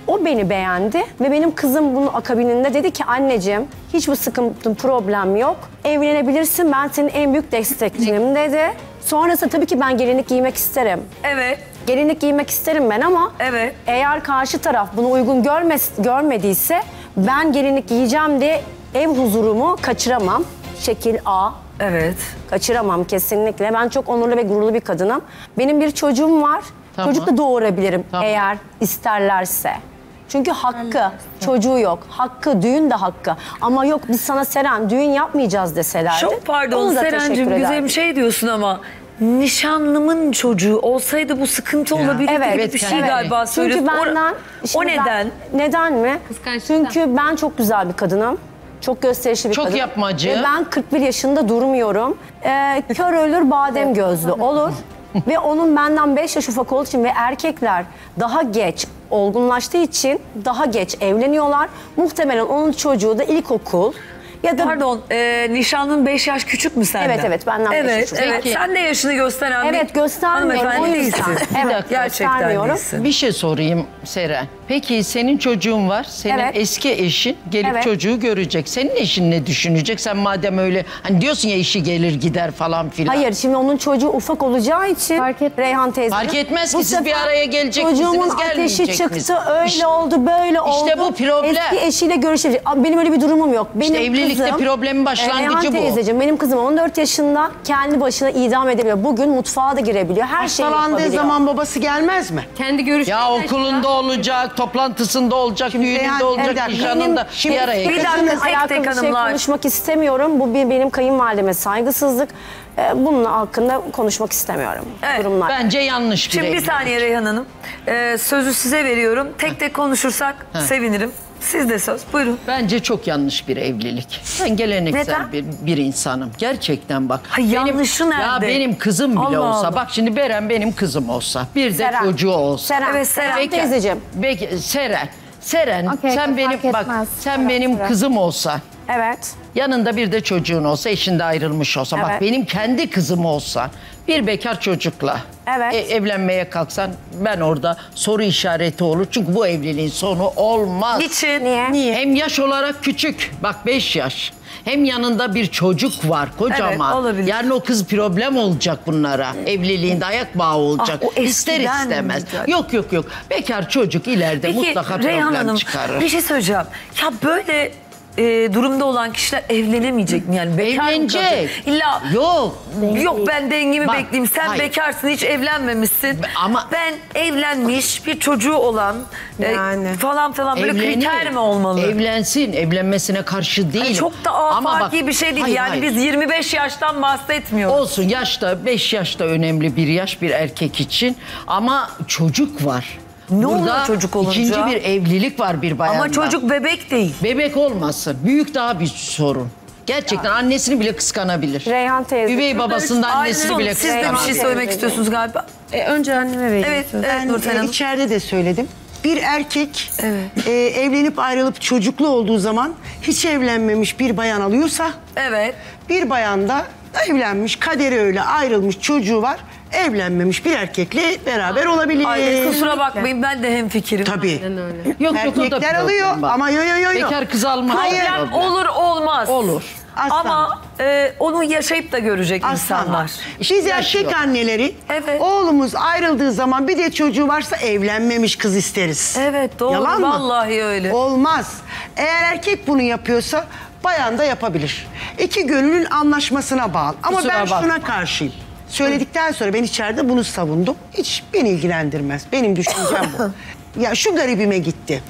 o beni beğendi ve benim kızım bunun akabininde dedi ki anneciğim hiçbir sıkıntı, problem yok. Evlenebilirsin ben senin en büyük destekçinim dedi. Sonrasında tabii ki ben gelinlik giymek isterim. Evet. Gelinlik giymek isterim ben ama Evet. eğer karşı taraf bunu uygun görmez, görmediyse ben gelinlik giyeceğim diye ev huzurumu kaçıramam. Şekil A. Evet. Kaçıramam kesinlikle. Ben çok onurlu ve gururlu bir kadınım. Benim bir çocuğum var. Tamam. Çocuk da doğurabilirim Tamam. eğer isterlerse. Çünkü hakkı, çocuğu yok. Hakkı, düğün de hakkı. Ama yok biz sana Seren düğün yapmayacağız deselerdi. Çok pardon Seren'cim teşekkür güzel bir şey diyorsun ama nişanlımın çocuğu olsaydı bu sıkıntı olabilir Evet, gibi bir şey evet. galiba söylüyorsun. Çünkü O- benden... O, şimdi ben- neden? neden mi? Çünkü ben çok güzel bir kadınım. Çok gösterişli bir Çok kadın. yapmacı. Ve ben 41 yaşında durmuyorum. Ee, kör ölür badem gözlü olur. ve onun benden 5 yaş ufak olduğu için ve erkekler daha geç olgunlaştığı için daha geç evleniyorlar. Muhtemelen onun çocuğu da ilkokul ya da Pardon, e, nişanlın 5 yaş küçük mü senden? Evet, evet, benden beş evet, yaş küçük. Evet, Peki. sen de yaşını gösteren Evet, bir göstermiyorum. hanımefendi O yüzden. değilsin. Evet, Gerçekten göstermiyorum. değilsin. Bir şey sorayım Seren. Peki senin çocuğun var. Senin Evet. eski eşin gelip Evet. çocuğu görecek. Senin eşin ne düşünecek? Sen madem öyle hani diyorsun ya işi gelir gider falan filan. Hayır şimdi onun çocuğu ufak olacağı için Reyhan teyze. Fark etmez ki, siz bir araya geleceksiniz, Çocuğumun ateşi gelmeyecek çıktı misiniz? öyle İşte- oldu böyle oldu. işte bu problem. Eski eşiyle görüşebilecek. Abi Benim öyle bir durumum yok. Benim evlilikte kızım, problemin başlangıcı Reyhan bu. teyzeciğim benim kızım 14 yaşında kendi başına idam edebiliyor. Bugün mutfağa da girebiliyor. Her şeyi Hastalandığı yapabiliyor. zaman babası gelmez mi? Kendi görüş. Ya okulunda olacak, toplantısında olacak, düğününde Reyhan, olacak, bir dakika. nişanında Şimdi bir araya bir dakika, Kızımla tek alakalı bir şey hanımlar. konuşmak istemiyorum. Bu bir benim kayınvalideme saygısızlık. Ee, Bunun hakkında konuşmak istemiyorum. Durumlar. Bence yanlış bir Şimdi bir evlilik. saniye Reyhan Hanım. E, sözü size veriyorum. Tek tek konuşursak sevinirim. Siz de söz. Buyurun. Bence çok yanlış bir evlilik. Ben geleneksel Neden? bir, bir insanım. Gerçekten bak. Ha, yanlışı nerede? Ya benim kızım bile Allah olsa. Allah. Bak şimdi Beren benim kızım olsa. Bir de Seren. çocuğu olsa. Seren, Evet, Seren Seren teyzeciğim. Peki Seren. Seren Okey, sen benim bak etmez. sen Evet, benim evet. kızım olsa. Evet. Yanında bir de çocuğun olsa, eşin de ayrılmış olsa. Bak Evet. benim kendi kızım olsa bir bekar çocukla Evet. e- evlenmeye kalksan ben orada soru işareti olur. Çünkü bu evliliğin sonu olmaz. Niçin? Niye? Hem yaş olarak küçük. Bak 5 yaş. Hem yanında bir çocuk var kocaman. Evet, olabilir. Yarın o kız problem olacak bunlara. Evliliğinde ayak bağı olacak. Ah, o İster istemez. miydi? Yok yok yok. Bekar çocuk ileride Peki mutlaka Reyhan problem Hanım çıkarır. bir şey söyleyeceğim. Ya böyle e, durumda olan kişiler evlenemeyecek mi? Yani bekar mı Evlenecek. kalacak? İlla Yok. Yok ben dengimi Bak, bekleyeyim. Sen hayır. bekarsın hiç evlenmemişsin. Ama- ben evlenmiş bir çocuğu olan e, Yani. falan falan böyle Evlenir. kriter mi olmalı? Evlensin. Evlenmesine karşı değilim. Ay, çok da Ama bak- afaki bir şey değil. Hayır, yani hayır. biz 25 yaştan bahsetmiyoruz. Olsun yaşta 5 yaşta önemli bir yaş bir erkek için ama çocuk var. Ne oluyor çocuk olunca? ikinci bir evlilik var bir bayanda. Ama çocuk bebek değil. Bebek olmasın. Büyük daha bir sorun. Gerçekten annesini bile kıskanabilir. Reyhan teyze. Üvey babasının annesini bile siz de bir kıskanabilir. şey söylemek istiyorsunuz galiba. E, önce anneme vereyim. Evet, evet Ben Nurten e, Hanım. içeride de söyledim. Bir erkek e, evlenip ayrılıp çocuklu olduğu zaman hiç evlenmemiş bir bayan alıyorsa Evet. bir bayan da evlenmiş, kaderi öyle ayrılmış çocuğu var. Evlenmemiş bir erkekle beraber olabilir. Ay kusura bakmayın ben de hemfikirim. Tabii. Yok yok Erkekler alıyor ama yo yo yo yo. Bekar kız almak. Hayır. Problem olur olmaz. Olur. Aslan. Ama e, onu yaşayıp da görecek Aslan. insanlar. Biz erkek anneleri Evet. oğlumuz ayrıldığı zaman bir de çocuğu varsa evlenmemiş kız isteriz. Evet doğru. Yalan mı? Vallahi öyle. Olmaz. Eğer erkek bunu yapıyorsa bayan da yapabilir. İki gönlün anlaşmasına bağlı. Ama Kusura ben bakma. şuna karşıyım. Söyledikten sonra ben içeride bunu savundum. Hiç beni ilgilendirmez. Benim düşüncem bu. ya şu garibime gitti.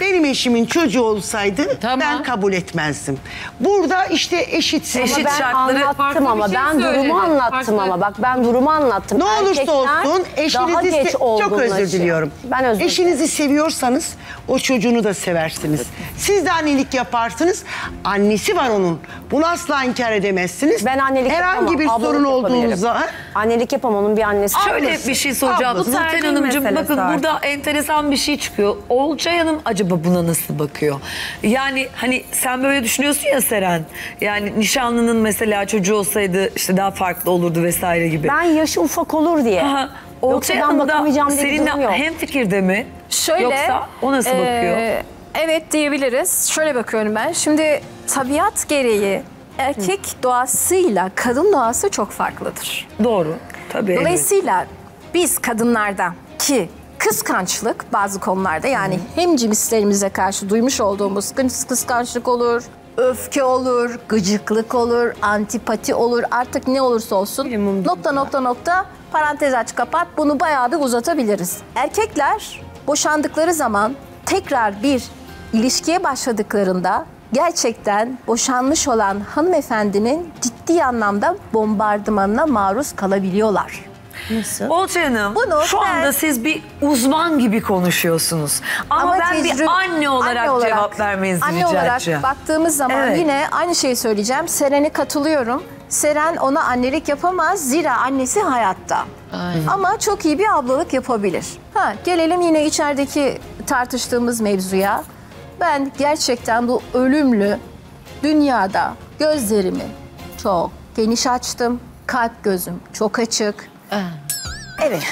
Benim eşimin çocuğu olsaydı Tamam. ben kabul etmezdim. Burada işte eşitsin. Eşit Ama ben şartları- anlattım ama şey ben söyledi. durumu anlattım Farklı. ama bak ben durumu anlattım. Ne olursa Erkekler olsun daha eşinizi geç se- çok özür olgunlaşıyor. diliyorum. Ben özür Eşinizi seviyorsanız o çocuğunu da seversiniz. Siz de annelik yaparsınız. Annesi var onun. Bunu asla inkar edemezsiniz. Ben annelik Herhangi yapamam, bir ablalık sorun yapabilirim. olduğunuzda Annelik yapamam onun bir annesi. Şöyle bir şey soracağım. Ablası. Nurten Tercih Hanımcığım meselesi bakın burada enteresan bir şey çıkıyor. Olcay Hanım acaba buna nasıl bakıyor? Yani hani sen böyle düşünüyorsun ya Seren. Yani nişanlının mesela çocuğu olsaydı işte daha farklı olurdu vesaire gibi. Ben yaşı ufak olur diye. Aha, Yoksa ben bakamayacağım diye bir durum yok. hem fikirde mi? Şöyle. Yoksa o nasıl e, bakıyor? Evet diyebiliriz. Şöyle bakıyorum ben. Şimdi tabiat gereği erkek doğasıyla kadın doğası çok farklıdır. Doğru. Tabii. evet. Dolayısıyla biz kadınlarda ki kıskançlık bazı konularda yani hem cinslerimize karşı duymuş olduğumuz kıs- kıskançlık olur, öfke olur, gıcıklık olur, antipati olur artık ne olursa olsun nokta nokta nokta parantez aç kapat bunu bayağı bir uzatabiliriz. Erkekler boşandıkları zaman tekrar bir ilişkiye başladıklarında gerçekten boşanmış olan hanımefendinin ciddi anlamda bombardımanına maruz kalabiliyorlar. Nasıl? Olcay Hanım Bunu şu ben- anda siz bir uzman gibi konuşuyorsunuz. Ama, ben bir tecrübe- anne olarak, anne olarak- cevap vermenizi anne rica olarak edeceğim. baktığımız zaman Evet. yine aynı şeyi söyleyeceğim. Seren'e katılıyorum. Seren ona annelik yapamaz zira annesi hayatta. Ama çok iyi bir ablalık yapabilir. Ha, gelelim yine içerideki tartıştığımız mevzuya. Ben gerçekten bu ölümlü dünyada gözlerimi çok geniş açtım. Kalp gözüm çok açık. Evet.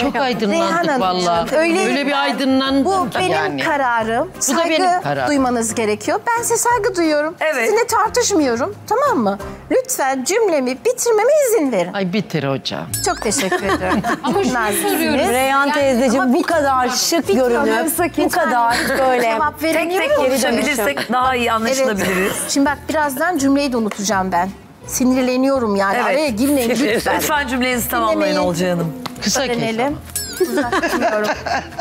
Çok aydınlandık Reyhan Hanım, vallahi. Öyle, Öyle bir aydınlandım Bu ki benim yani. kararım. Bu da saygı benim kararım. duymanız gerekiyor. Ben size saygı duyuyorum. Evet. Sizinle tartışmıyorum. Tamam mı? Lütfen cümlemi bitirmeme izin verin. Ay bitir hocam. Çok teşekkür ederim. Ama şunu soruyoruz. Reyhan Yani- teyzeciğim bu kadar şık görünüp bu kadar böyle Cevap Tek veremiyorum. tek konuşabilirsek daha iyi anlaşılabiliriz. Evet. Şimdi bak birazdan cümleyi de unutacağım ben. Sinirleniyorum yani. Evet. Araya girmeyin lütfen. Lütfen cümlenizi tamamlayın Dinlemeyin. Olcay Hanım. Kısa kes. Öğrenelim. Uzatmıyorum.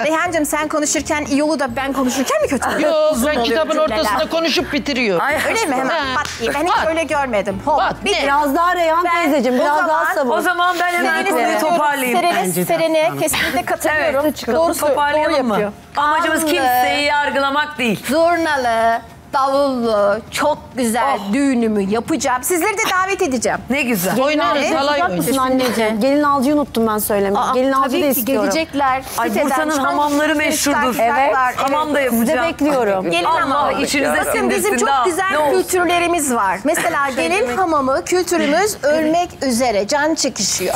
Reyhancığım sen konuşurken iyi olur da ben konuşurken mi kötü oluyor? Yok Uzun ben oluyor kitabın cümleler. ortasında konuşup bitiriyor. Ay, Öyle mi hemen Ha. pat diye? Ben hiç Pat. öyle görmedim. Hop. Pat. Ne? Biraz daha Reyhan Ben- teyzeciğim o biraz daha zaman- savun. O zaman ben hemen Seren'e konuyu toparlayayım. Seren'e, Seren'e kesinlikle katılıyorum. Evet. Doğru, sö- Toparlayalım doğru mı? yapıyor. Amacımız Anlı, kimseyi yargılamak değil. Zurnalı, davullu, çok güzel düğünümü yapacağım. Sizleri de davet edeceğim. Ne güzel. Oynarız Evet, halay Uzak mısın oynarız. anneciğim? Gelin alcıyı unuttum ben söylemeyi. Aa, Gelin alcı tabii da ki istiyorum. gelecekler. Ay Siteden Bursa'nın çıkan hamamları meşhurdur. turistler var. Hamam da yapacağım. Sizi de bekliyorum. Gelin Allah hamamı. içinize Bakın bizim sindirsin çok daha. güzel olsun? kültürlerimiz var. Mesela gelin hamamı kültürümüz ölmek üzere. Can çekişiyor.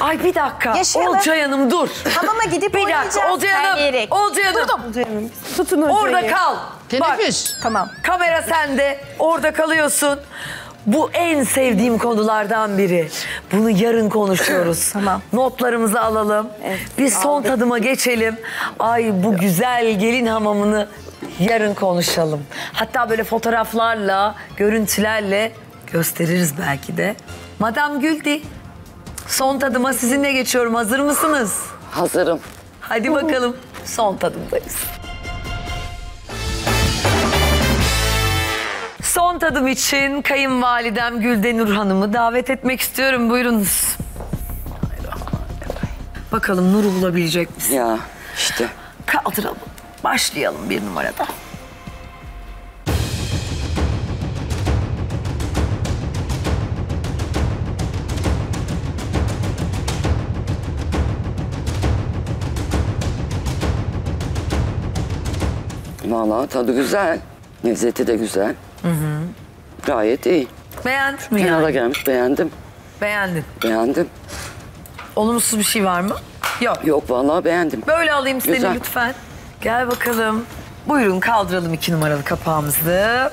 Ay bir dakika. Yaşayalım. Olcay Hanım dur. Hamama gidip Bir dakika oynayacağız. Olcay Hanım. terleyerek. Olcay Hanım. Tutun Orada kal. Teneffüs. Tamam. Kamera sende. Orada kalıyorsun. Bu en sevdiğim konulardan biri. Bunu yarın konuşuyoruz. Tamam. Notlarımızı alalım. Biz son tadıma geçelim. Ay bu güzel gelin hamamını yarın konuşalım. Hatta böyle fotoğraflarla, görüntülerle gösteririz belki de. Madam Güldi. Son tadıma sizinle geçiyorum. Hazır mısınız? Hazırım. Hadi bakalım. Son tadımdayız. Son tadım için kayınvalidem Güldenur Hanım'ı davet etmek istiyorum. Buyurunuz. Bakalım Nur'u bulabilecek misin? Ya işte. Kaldıralım. Başlayalım bir numarada. Vallahi tadı güzel. Lezzeti de güzel. Gayet iyi. Beğendin mi Kenara yani? gelmiş beğendim. Beğendin. Beğendim. Olumsuz bir şey var mı? Yok. Yok vallahi beğendim. Böyle alayım seni Güzel. lütfen. Gel bakalım. Buyurun kaldıralım iki numaralı kapağımızı.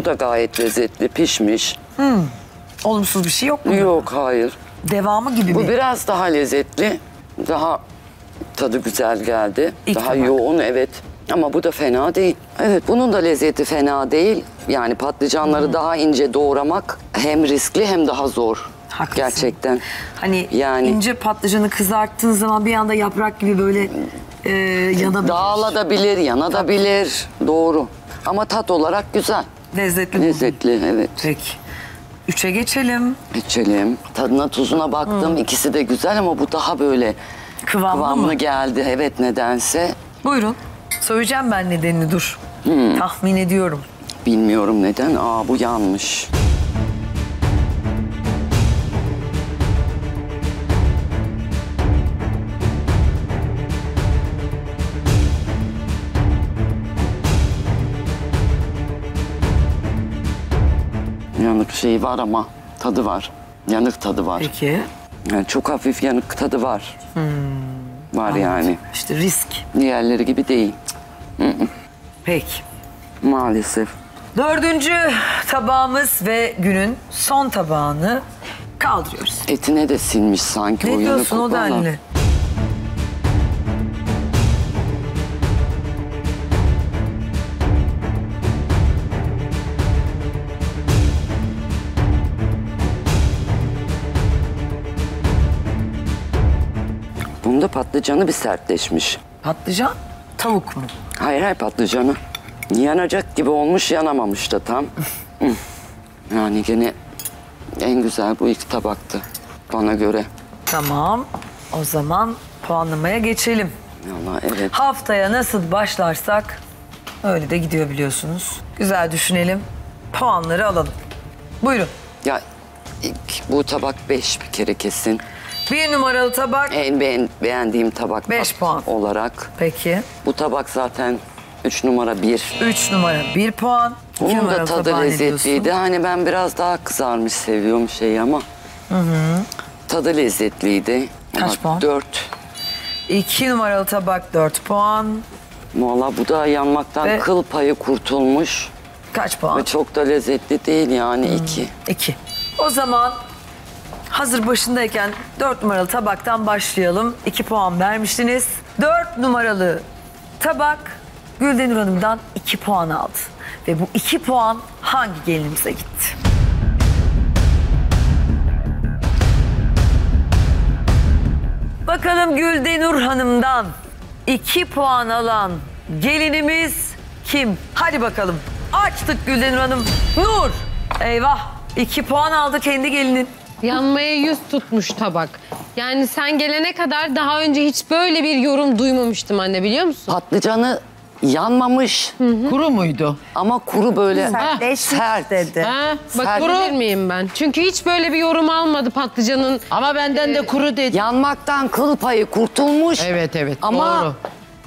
Bu da gayet lezzetli, pişmiş. Olumsuz bir şey yok mu? Yok hayır. Devamı gibi Bu mi? biraz daha lezzetli. Daha tadı güzel geldi. İlk daha tabak. yoğun evet. Ama bu da fena değil. Evet bunun da lezzeti fena değil. Yani patlıcanları daha ince doğramak hem riskli hem daha zor. Haklısın. Gerçekten. Hani Yani- ince patlıcanı kızarttığın zaman bir anda yaprak gibi böyle e, yanabilir. Dağılabilir, yanabilir. Doğru. Ama tat olarak güzel. Lezzetli. Lezzetli evet. Peki. Üçe geçelim. İçelim. Tadına tuzuna baktım. İkisi de güzel ama bu daha böyle Kıvamlı, kıvamlı mı? geldi. Evet nedense. Buyurun. Söyleyeceğim ben nedenini dur. Tahmin ediyorum. Bilmiyorum neden. Aa bu yanmış. Yanık şeyi var ama tadı var. Yanık tadı var. Peki. Yani çok hafif yanık tadı var. Var yani. İşte risk. Diğerleri gibi değil. Peki. Maalesef. Dördüncü tabağımız ve günün son tabağını kaldırıyoruz. Etine de sinmiş sanki o Ne yanık diyorsun o denli? Bunda patlıcanı bir sertleşmiş. Patlıcan? Tavuk mu? Hayır hayır patlıcanı. Yanacak gibi olmuş yanamamış da tam. Hı. yani gene en güzel bu ilk tabaktı bana göre. Tamam. O zaman puanlamaya geçelim. Valla evet. Haftaya nasıl başlarsak öyle de gidiyor biliyorsunuz. Güzel düşünelim. Puanları alalım. Buyurun. Ya ilk bu tabak 5 bir kere kesin. Bir numaralı tabak. En beğen- beğendiğim tabak 5 puan. olarak. Peki. Bu tabak zaten 3 numara 1. 3 numara 1 puan. İki da tadı lezzetliydi. Hani ben biraz daha kızarmış seviyorum şey ama. Hı hı. Tadı lezzetliydi. Kaç puan? 4. 2 numaralı tabak 4 puan. Valla bu da yanmaktan Ve- kıl payı kurtulmuş. Kaç puan? Ve çok da lezzetli değil yani 2. 2. O zaman hazır başındayken 4 numaralı tabaktan başlayalım. 2 puan vermiştiniz. 4 numaralı tabak Güldenur Hanım'dan 2 puan aldı. Ve bu 2 puan hangi gelinimize gitti? Bakalım Güldenur Hanım'dan 2 puan alan gelinimiz kim? Hadi bakalım. Açtık Güldenur Hanım. Nur. Eyvah. 2 puan aldı kendi gelinin. Yanmaya yüz tutmuş tabak. Yani sen gelene kadar daha önce hiç böyle bir yorum duymamıştım anne biliyor musun? Patlıcanı yanmamış. Kuru muydu? Ama kuru böyle sert. dedi. Ha, Sert. bakabilir miyim ben? Çünkü hiç böyle bir yorum almadı patlıcanın. Ama benden de kuru dedi. Yanmaktan kıl payı kurtulmuş. Evet evet Ama doğru.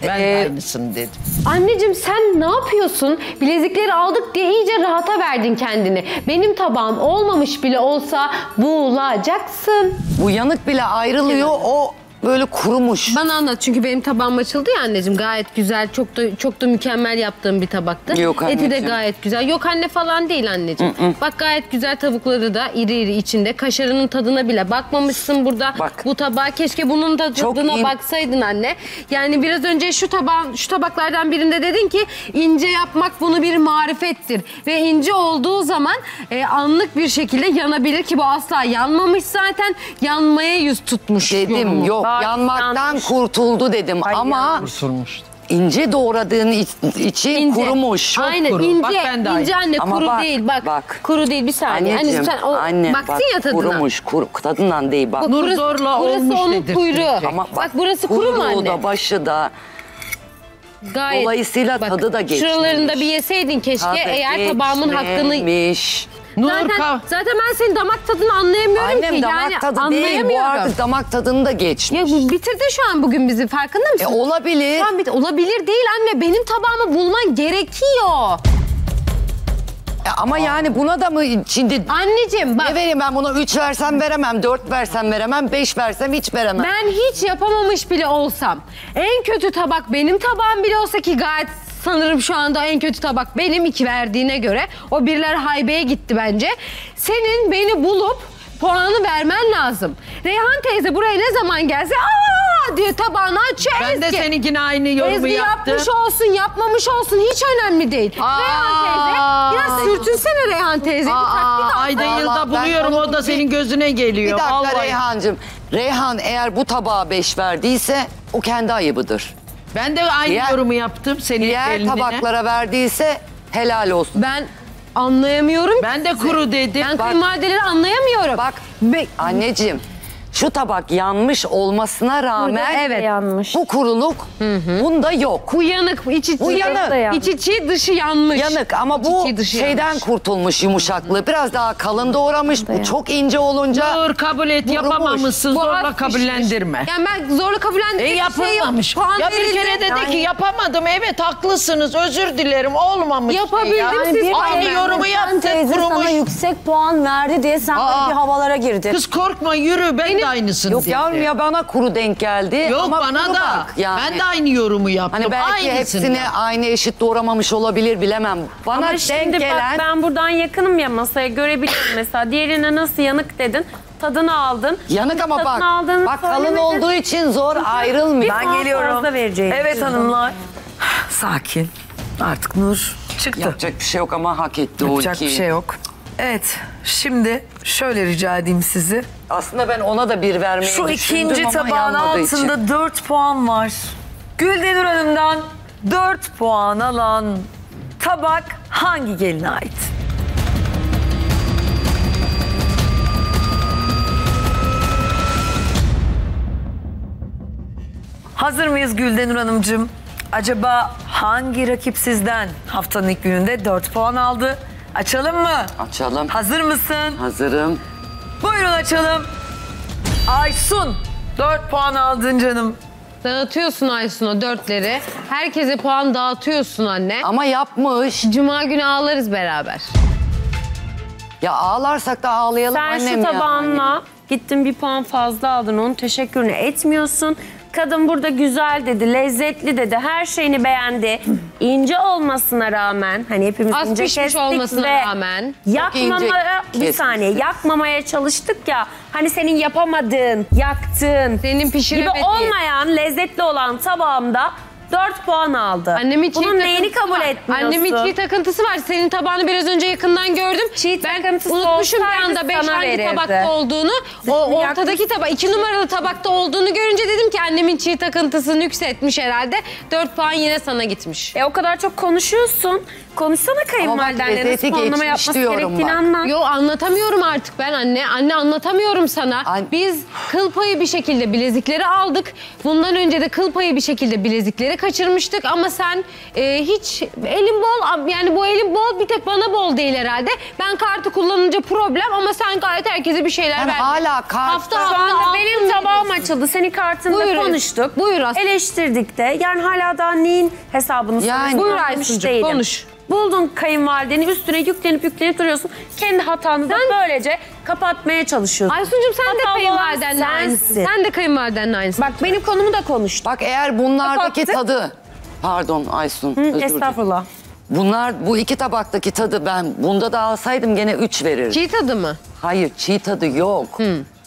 Ben de e, aynısını dedim. Anneciğim sen ne yapıyorsun? Bilezikleri aldık diye iyice rahata verdin kendini. Benim tabağım olmamış bile olsa bulacaksın. Bu yanık bile ayrılıyor. O böyle kurumuş. Bana anlat çünkü benim tabağım açıldı ya anneciğim gayet güzel çok da çok da mükemmel yaptığım bir tabaktı. Yok Eti de anneciğim. gayet güzel. Yok anne falan değil anneciğim. Bak gayet güzel tavukları da iri iri içinde. Kaşarının tadına bile bakmamışsın burada. Bak. Bu tabağa keşke bunun da Çok tadına in- baksaydın anne. Yani biraz önce şu tabağın şu tabaklardan birinde dedin ki ince yapmak bunu bir marifettir. Ve ince olduğu zaman e, anlık bir şekilde yanabilir ki bu asla yanmamış zaten. Yanmaya yüz tutmuş. Dedim yorumu. yok yanmaktan yanmış. kurtuldu dedim ama Kurtulmuş. ince doğradığın iç- için İnce. kurumuş. Aynen kuru. ince. Bak ben de ince anne Ama kuru bak, değil bak. bak. Kuru değil bir saniye. Anneciğim, Hani sen o, anne baksın bak ya tadına. kurumuş. Kuru, tadından değil bak. Bak, Nur burası- zorla burası olmuş onun dedirtecek. kuyruğu. Ama bak, burası kuru mu kuyruğu anne? da başı da Gayet. Dolayısıyla tadı da geçmiş. Şuralarında bir yeseydin keşke tadı eğer tabağımın hakkını... geçmemiş. Nur Zaten, ka- zaten ben senin damak tadını anlayamıyorum Annem ki. damak yani tadı değil bu anlayamıyorum. artık damak tadını da geçmiş. Ya bu bitirdi şu an bugün bizi farkında mısın? E, olabilir. Şu an bit- olabilir değil anne. Benim tabağımı bulman gerekiyor. E, ama yani buna da mı şimdi Anneciğim bak. ne vereyim ben buna 3 versem veremem, 4 versem veremem, 5 versem hiç veremem. Ben hiç yapamamış bile olsam, en kötü tabak benim tabağım bile olsa ki gayet sanırım şu anda en kötü tabak benim iki verdiğine göre o birler haybeye gitti bence. Senin beni bulup puanı vermen lazım. Reyhan teyze buraya ne zaman gelse aa diye tabağını açıyor Ben de Ezgi. seninkine aynı yorumu Ezgi yaptım. yapmış olsun yapmamış olsun hiç önemli değil. Reyhan teyze biraz sürtünsene Reyhan teyze. Bir taktik Aa, al. ayda Vallahi yılda ben buluyorum o onu da bir- senin gözüne Bir geliyor. dakika Vallahi. Reyhancığım. Reyhan eğer bu tabağa 5 verdiyse o kendi ayıbıdır. Ben de aynı Diğer- yorumu yaptım senin Diğer gelinine. tabaklara verdiyse helal olsun. Ben anlayamıyorum. Ben de kuru dedim. Ben Bak- kayınvalideleri anlayamıyorum. Bak Be- anneciğim şu tabak yanmış olmasına rağmen evet. yanmış. bu kuruluk bunda yok. Bu yanık, iç içi, Bu yanık. iç içi dışı yanmış. Yanık ama İç bu içi dışı şeyden yanmış. kurtulmuş yumuşaklığı. Biraz daha kalın doğramış. Bu çok ince olunca Dur kabul et yapamamışsın zorla pişmiş. kabullendirme. Yani ben zorla kabullendirecek E bir şey yok. yapılmamış. Puan ya bir verildi. kere de de ki yapamadım evet haklısınız özür dilerim olmamış. Yapabildim, ya. siz bir Aynı tane yorumu yaptık teyze kurumuş. sana yüksek puan verdi diye sen Aa. böyle bir havalara girdin. Kız korkma yürü ben de aynısını yok dedim. yavrum ya bana kuru denk geldi. Yok ama bana da. bak yani. Ben de aynı yorumu yaptım. Hani belki Aynısını hepsini aynı eşit doğramamış olabilir bilemem. Bana Ama denk şimdi gelen bak ben buradan yakınım ya masaya görebiliyorum mesela. Diğerine nasıl yanık dedin. Tadını aldın. yanık ama bak. Tadını aldığını Bak kalın olduğu için zor ayrılmıyor. Ben geliyorum. Evet hanımlar. Sakin. Artık Nur çıktı. Yapacak bir şey yok ama hak etti o Yapacak iki. bir şey yok. Evet, şimdi şöyle rica edeyim sizi. Aslında ben ona da bir vermeyi Şu düşündüm ikinci ama tabağın yanmadığı için. altında 4 puan var. Güldenur Hanım'dan 4 puan alan tabak hangi geline ait? Hazır mıyız Güldenur Hanımcığım? Acaba hangi rakip sizden haftanın ilk gününde 4 puan aldı? Açalım mı? Açalım. Hazır mısın? Hazırım. Buyurun açalım. Aysun 4 puan aldın canım. Dağıtıyorsun Aysun'a dörtleri. Herkese puan dağıtıyorsun anne. Ama yapmış. Cuma günü ağlarız beraber. Ya ağlarsak da ağlayalım Sen annem şu ya. tabağınla gittin bir puan fazla aldın. Onun teşekkürünü etmiyorsun. Kadın burada güzel dedi, lezzetli dedi, her şeyini beğendi. İnce olmasına rağmen, hani hepimiz Az ince pişmiş kestik olmasına ve rağmen. yakmamaya, bir kesmişsin. saniye, yakmamaya çalıştık ya. Hani senin yapamadığın, yaktığın Senin gibi pişiremediğin. olmayan, lezzetli olan tabağımda 4 puan aldı. Annemin çiğ Bunun neyini kabul var. etmiyorsun? Annemin çiğ takıntısı var. Senin tabağını biraz önce yakından gördüm. ben takıntısı unutmuşum bir anda 5 sana hangi verirdi. tabakta olduğunu. O ortadaki tabak, 2 numaralı tabakta olduğunu görünce dedim ki annemin çiğ takıntısı nüksetmiş herhalde. 4 puan yine sana gitmiş. E o kadar çok konuşuyorsun. Konuşsana kayınvalidenle nasıl puanlama yapması gerektiğini bak. anlat. Yo anlatamıyorum artık ben anne. Anne anlatamıyorum sana. Biz kıl payı bir şekilde bilezikleri aldık. Bundan önce de kıl payı bir şekilde bilezikleri kaçırmıştık. Ama sen e, hiç elin bol yani bu elin bol bir tek bana bol değil herhalde. Ben kartı kullanınca problem ama sen gayet herkese bir şeyler Ben verdin. hala kart- Hafta Şu hafta anda altın benim tabağım açıldı. Senin kartında Buyur, konuştuk. Buyur Aslı. Eleştirdik de. Yani hala daha neyin hesabını Yani. soruyorsun Buyur değilim. konuş. Buldun kayınvalideni üstüne yüklenip yüklenip duruyorsun. Kendi hatanı da böylece kapatmaya çalışıyorsun. Aysuncuğum sen de Hatalı olan kayınvalidenle aynısın. Sen de kayınvalidenle aynısın. Bak benim konumu da konuştuk. Bak eğer bunlardaki Kapattık. tadı Pardon Aysun. Hı, özür dilerim. estağfurullah. Bunlar bu iki tabaktaki tadı ben bunda da alsaydım gene 3 verirdim. Çiğ tadı mı? Hayır çiğ tadı yok.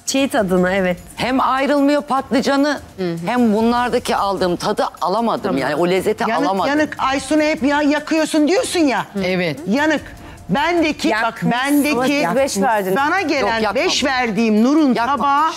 Çiğ tadını evet. Hem ayrılmıyor patlıcanı hem bunlardaki aldığım tadı alamadım. Yani o lezzeti Yanık alamadım. yanık Aysun'u hep ya yakıyorsun diyorsun ya. Evet. Yanık. Bendeki bak bendeki beş verdin. bana gelen Yok, yakmamış. 5 verdiğim Nur'un Yakmamış. tabağı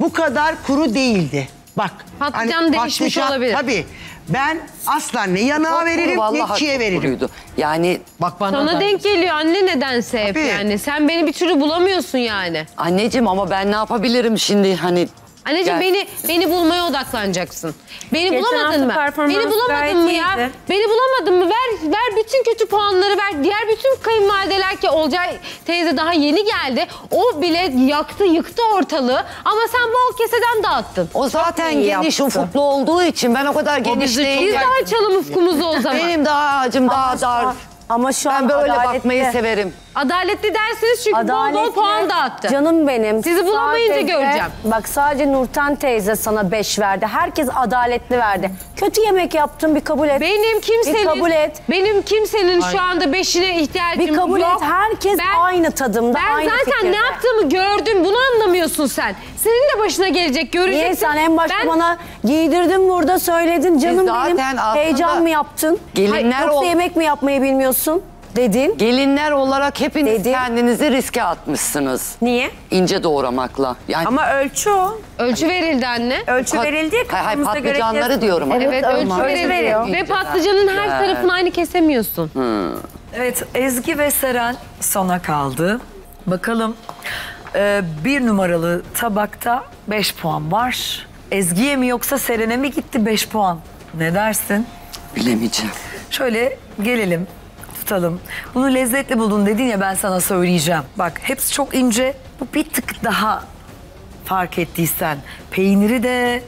bu kadar kuru değildi. Bak. Patlıcan değişmiş olabilir. Tabii. Ben asla ne yanağa Çok kuru, veririm ne vallahi çiğe çok veririm. kuruydu. Yani Bak bana Sana da. denk geliyor anne nedense hep Tabii. yani. Sen beni bir türlü bulamıyorsun yani. anneciğim ama ben ne yapabilirim şimdi hani Anneciğim Gel. beni beni bulmaya odaklanacaksın. Beni Geçen bulamadın mı? Beni bulamadın mı ya? iyiydi. Beni bulamadın mı? Ver ver bütün kötü puanları ver. Diğer bütün kayınvalideler ki Olcay teyze daha yeni geldi. O bile yaktı yıktı ortalığı. Ama sen bol keseden dağıttın. o zaten geniş yaptı. ufuklu olduğu için ben o kadar geniş Biz değilim. de açalım ufkumuzu o zaman. Benim daha ağacım daha dar. Ama şu Ben an böyle adaletli. bakmayı severim. Adaletli dersiniz çünkü bol bol Adaletli. puan dağıttı. Canım benim. Sizi bulamayınca Sadece- göreceğim. Bak sadece Nurten teyze sana 5 verdi. Herkes adaletli verdi. Kötü yemek yaptın bir kabul et. Benim kimsenin Bir kabul et. Benim kimsenin şu anda beşine ihtiyacım Bir kabul yok. et. Herkes Ben- aynı tadımda, Ben aynı zaten fikirde. ne yaptığımı gördüm. Bunu anlamıyorsun sen. Senin de başına gelecek. Göreceksin. Niye sen en başta Ben- bana giydirdin burada söyledin canım zaten benim heyecan mı yaptın? gelinler Yoksa ol- yemek mi yapmayı bilmiyorsun dedin. Gelinler olarak hepiniz Dedi. kendinizi riske atmışsınız. Niye? İnce doğramakla. Yani Ama ölçü o. Ölçü verildi anne. Ölçü Pat- verildi ya Hayır, hayır, kafamızda göre patlıcanları diyorum. Evet, ölçü ama. verildi. veriliyor. Ve patlıcanın her Güzel. tarafını aynı kesemiyorsun. Evet Ezgi ve Seren sona kaldı. Bakalım e, bir numaralı tabakta 5 puan var. Ezgi'ye mi yoksa Seren'e mi gitti 5 puan? Ne dersin? Bilemeyeceğim. Şöyle gelelim tutalım. Bunu lezzetli buldun dedin ya ben sana söyleyeceğim. Bak hepsi çok ince. Bu bir tık daha fark ettiysen. Peyniri de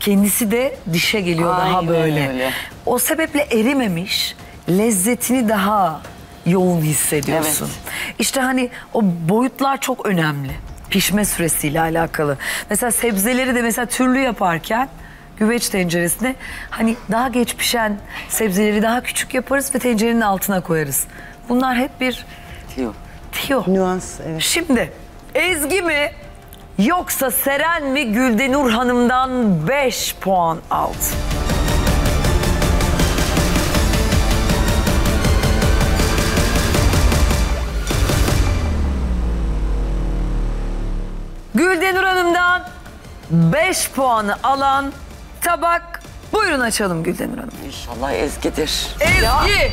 kendisi de dişe geliyor daha Aynen böyle. öyle. O sebeple erimemiş. Lezzetini daha yoğun hissediyorsun. İşte hani o boyutlar çok önemli. Pişme süresiyle alakalı. Mesela sebzeleri de mesela türlü yaparken güveç tenceresine hani daha geç pişen sebzeleri daha küçük yaparız ve tencerenin altına koyarız. Bunlar hep bir Diyor. tiyo. Nüans evet. Şimdi Ezgi mi yoksa Seren mi Güldenur Hanım'dan 5 puan aldı? Güldenur Hanım'dan 5 puanı alan tabak. Buyurun açalım Güldenur Hanım. İnşallah Ezgi'dir. Ezgi.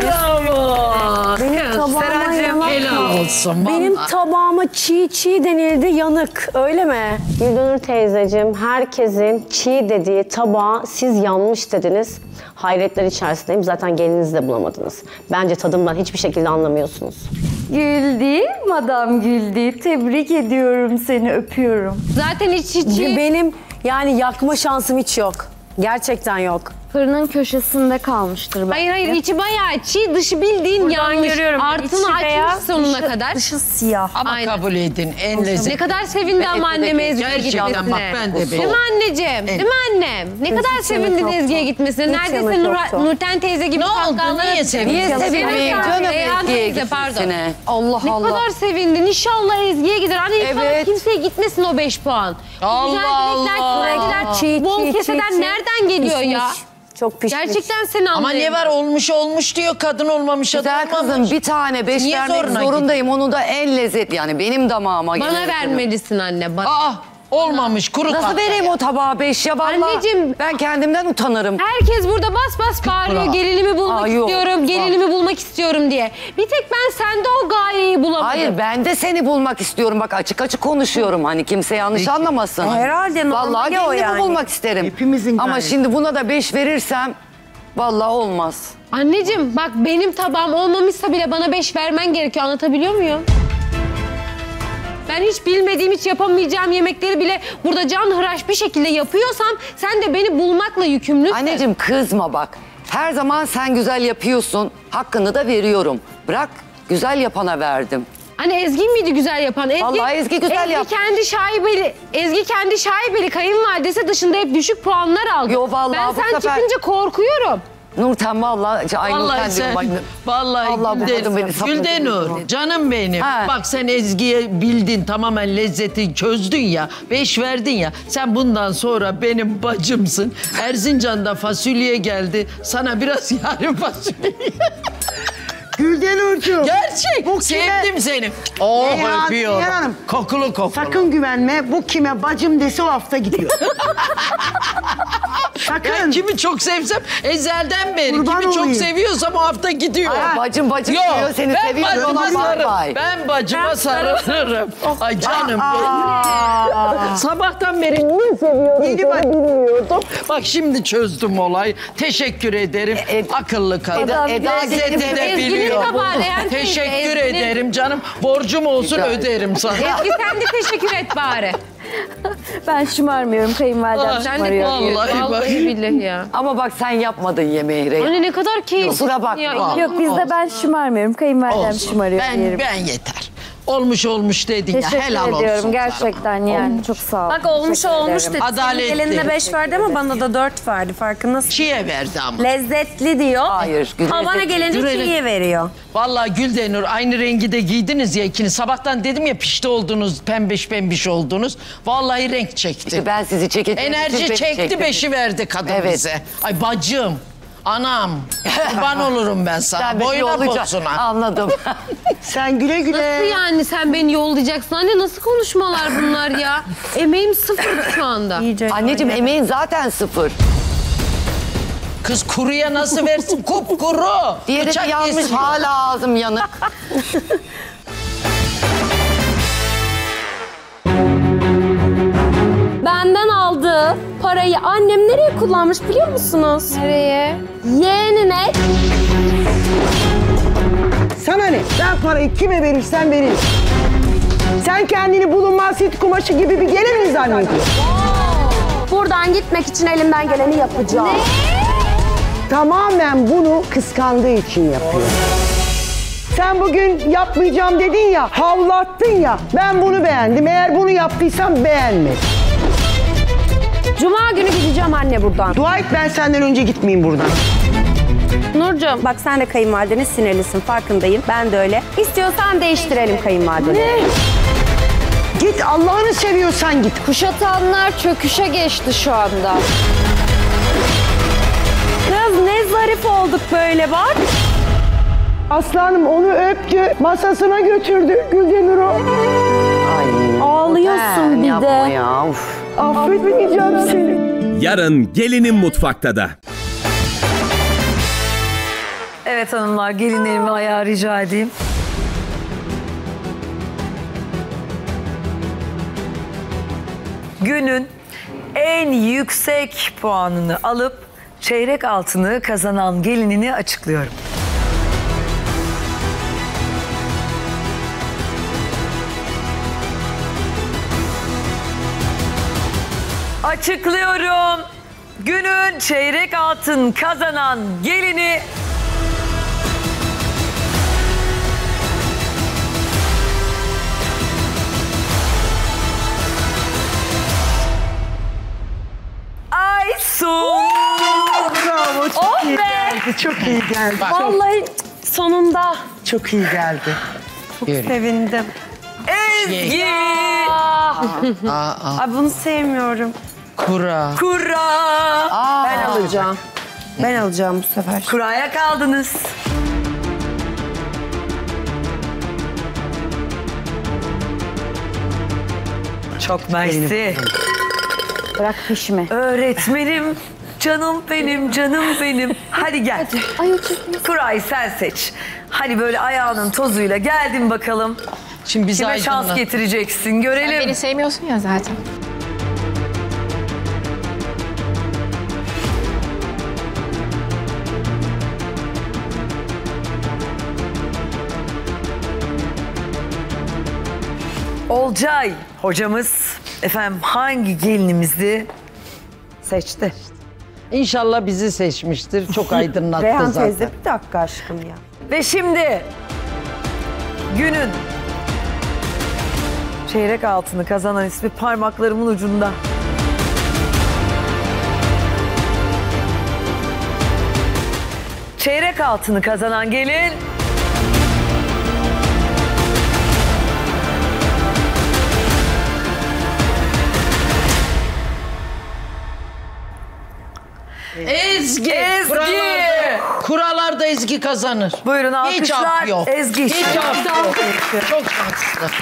Bravo. Benim tabağıma yanak helal olsun, Benim vallahi. tabağıma çiğ çiğ denildi yanık öyle mi? Güldenur teyzeciğim herkesin çiğ dediği tabağa siz yanmış dediniz. Hayretler içerisindeyim zaten gelinizi de bulamadınız. Bence tadımdan hiçbir şekilde anlamıyorsunuz. Güldü, Madam Güldü. Tebrik ediyorum seni, öpüyorum. Zaten hiç hiç Benim yani yakma şansım hiç yok. Gerçekten yok. Fırının köşesinde kalmıştır belki. Hayır hayır içi bayağı çiğ dışı bildiğin Buradan yanmış. görüyorum. Artıını İçi açmış beyaz, sonuna dışı- kadar. dışı siyah. Ama Aynen. kabul edin en lezzetli. Ne kadar sevindi ama annem Ezgi'ye gitmesine. bak ben de Değil mi anneciğim? Değil mi annem? Ne Hiç kadar sevindin Ezgi'ye gitmesine. Neredeyse Nur-. Nurten teyze gibi Ne oldu? Niye sevindin? Niye sevinmeyeyim Reyhan teyze, pardon. gitmesine? Allah Ne Allah. kadar sevindin. İnşallah Ezgi'ye gider. Hani inşallah Evet. kimseye gitmesin o 5 puan. Allah Güzel dilekler, Allah. Çiğ, Bol çiğ, keseden çiğ, çiğ. nereden geliyor ya? Çok pişmiş. Gerçekten seni Ama anlayamıyorum. ne var olmuş olmuş diyor kadın olmamış Güzel kızım bir tane beş Niye vermek zoruna zorundayım. Onu da en lezzetli yani benim damağıma Bana gelen. vermelisin anne. Bana. Aa olmamış kuru Nasıl tatlı. vereyim o tabağa beş ya vallahi. Anneciğim. Ben kendimden utanırım. Herkes burada bas bas bağırıyor. bravo. Gelinimi bulmak Aa, yok. istiyorum, gelinimi bulmak istiyorum diye. Bir tek ben sende o gayeyi bulamadım. Hayır ben de seni bulmak istiyorum. Bak açık açık konuşuyorum. Hani kimse yanlış anlamasın. Herhalde normali Vallahi o kendimi yani. bulmak isterim. Hepimizin Ama gayesi. şimdi buna da beş verirsem vallahi olmaz. Anneciğim bak benim tabağım olmamışsa bile bana beş vermen gerekiyor. Anlatabiliyor muyum? Ben hiç bilmediğim, hiç yapamayacağım yemekleri bile burada can hıraş bir şekilde yapıyorsam sen de beni bulmakla yükümlüsün. Anneciğim kızma bak. Her zaman sen güzel yapıyorsun. Hakkını da veriyorum. Bırak güzel yapana verdim. Hani Ezgi miydi güzel yapan? Ezgi, Vallahi Ezgi güzel Ezgi yaptı. kendi şaibeli, Ezgi kendi şaibeli kayınvalidesi dışında hep düşük puanlar aldı. Yo, vallahi ben bu sen sefer- çıkınca korkuyorum. Nurten vallahi, ay Vallahi Nurten sen, diyorum. bak. vallahi Allah bu Gülden- kadın beni sapladı. Güldenur canım benim. Ha. Bak sen Ezgi'ye bildin tamamen lezzeti çözdün ya. Beş verdin ya. Sen bundan sonra benim bacımsın. Erzincan'da fasulye geldi. Sana biraz yarım fasulye. Gülden Urcu. Gerçek. Bu kime- Sevdim seni. Oh Reyhan- öpüyorum. Reyhan Hanım. Kokulu kokulu. Sakın güvenme. Bu kime bacım dese o hafta gidiyor. Sakın. Ben kimi çok sevsem ezelden beri. Kurban kimi çok olayım. seviyorsam o hafta gidiyor. Ay, bacım bacım Yok, diyor seni ben seviyor. bacıma bay bay. Ben bacıma sarılırım. Ay canım Aa. benim. Sabahtan beri ne seviyorum Yeni seni bilmiyordum. Bak şimdi çözdüm olay. Teşekkür ederim. Akıllı kadın. Eda- Eda Lezzeti de Ezgi'nin biliyor. tabağı Teyze, Teşekkür Ezgi'nin- ederim canım. Borcum olsun Rica öderim sana. Ezgi sen de teşekkür et bari. Ben şımarmıyorum, kayınvalidem Ah, Sen de şımarıyor. Vallahi bak. Vallahi billahi ya. Ama bak sen yapmadın yemeği Reyhan. Anne ne kadar keyifli. Kusura bakma. Yok bizde ben şımarmıyorum, kayınvalidem Olsun. şımarıyor Ben, diyelim. ben yeter. Olmuş olmuş dedin ya. Teşekkür Helal ediyorum olsun. gerçekten yani çok sağ ol. Bak olmuş Teşekkür olmuş ederim. dedi. Adaletli. Senin gelinine 5 verdi ama bana da 4 verdi. Farkındasın. Çiğe verdi ama. Lezzetli diyor. Hayır, bana lezzetli. gelince Gül- çiğye veriyor. Vallahi Güldenur aynı rengi de giydiniz ya ikiniz. Sabahtan dedim ya pişti oldunuz, pembiş pembiş oldunuz. Vallahi renk çekti. İşte ben sizi çekeceğim. Enerji çekti, beşi verdi kadın Evet. bize. Ay bacım, anam, kurban olurum ben sana. Sen Boyuna yollayacaksın. posuna. Anladım. Sen güle güle. Nasıl yani sen beni yollayacaksın? Anne nasıl konuşmalar bunlar ya? Emeğim sıfır şu anda. Anneciğim emeğin zaten sıfır. Kız kuruya nasıl versin? Kupkuru. Diğeri de Bıçak yanmış kesiyor. hala ağzım yanık. Benden aldığı parayı annem nereye kullanmış biliyor musunuz? Nereye? Yeğenine Sana ne? Ben parayı kime verirsen vereyim. Sen kendini bulunmaz hit kumaşı gibi bir gelin mi zannediyorsun? buradan gitmek için elimden geleni yapacağım. Tamamen bunu kıskandığı için yapıyor. Sen bugün yapmayacağım dedin ya, havlattın ya. Ben bunu beğendim. Eğer bunu yaptıysam beğenme. Cuma günü gideceğim anne buradan. Dua et ben senden önce gitmeyeyim buradan. Nurcuğum bak sen de kayınvalidene sinirlisin farkındayım. Ben de öyle. İstiyorsan değiştirelim kayınvalideni. Git Allah'ını seviyorsan git. Kuşatanlar çöküşe geçti şu anda. Kız ne zarif olduk böyle bak. Aslanım onu öptü, masasına götürdü Güldenur'u. Ağlıyorsun Ben bir yapma de. ya. Uf. Affetmeyeceğim seni. Yarın gelinin mutfakta da. Evet hanımlar gelinlerimi ayağa rica edeyim. Günün en yüksek puanını alıp çeyrek altını kazanan gelinini açıklıyorum. Açıklıyorum. Günün çeyrek altın kazanan gelini Aysun. Bravo çok Oh iyi be! geldi. Çok iyi geldi. Vallahi sonunda. Çok iyi geldi. Sevindim. Ezgi. Ay bunu sevmiyorum. Kura. Kura. Ben alacağım. Ben alacağım bu sefer. Kuraya kaldınız. Çok mersi. Bırak peşimi. Öğretmenim, canım benim, canım benim. Hadi gel. Ay o çizgi. Kurayı sen seç. Hadi böyle ayağının tozuyla geldin bakalım. Şimdi bizi Kime şans aydınlat. getireceksin görelim. Beni sevmiyorsun ya zaten. Olcay hocamız efendim hangi gelinimizi seçti? İnşallah bizi seçmiştir. Çok aydınlattı Reyhan zaten. teyze bir dakika aşkım ya. Ve şimdi günün çeyrek altını kazanan ismi parmaklarımın ucunda. Çeyrek altını kazanan gelin Ezgi. Ezgi. Kuralarda, kuralarda Ezgi kazanır. Buyurun Hiç alkışlar. af yok. Ezgi. Hiç af yok. Çok şanslı.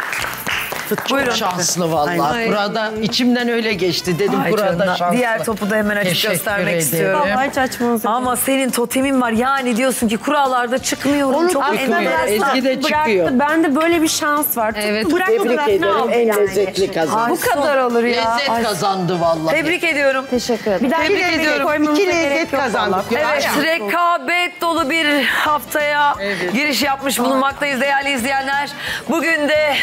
Çok Buyurun. şanslı vallahi. Ay. Kurada içimden öyle geçti. Dedim Ay kurada canına. şanslı. Diğer topu da hemen açık Teşekkür göstermek ederim. istiyorum. Vallahi hiç açmanız Ama senin totemin var. Yani diyorsun ki kurallarda çıkmıyorum. Onu Çok enteresan. Ezgi de çıkıyor. Bende böyle bir şans var. Evet. Bıraktı Tebrik ederim. En yani? lezzetli kazandı. Bu kadar olur ya. Lezzet Ay, kazandı vallahi. Tebrik ediyorum. Teşekkür ederim. Bir daha Tebrik ediyorum. İki lezzet kazandık. Evet, rekabet dolu bir haftaya giriş yapmış bulunmaktayız değerli izleyenler. Bugün de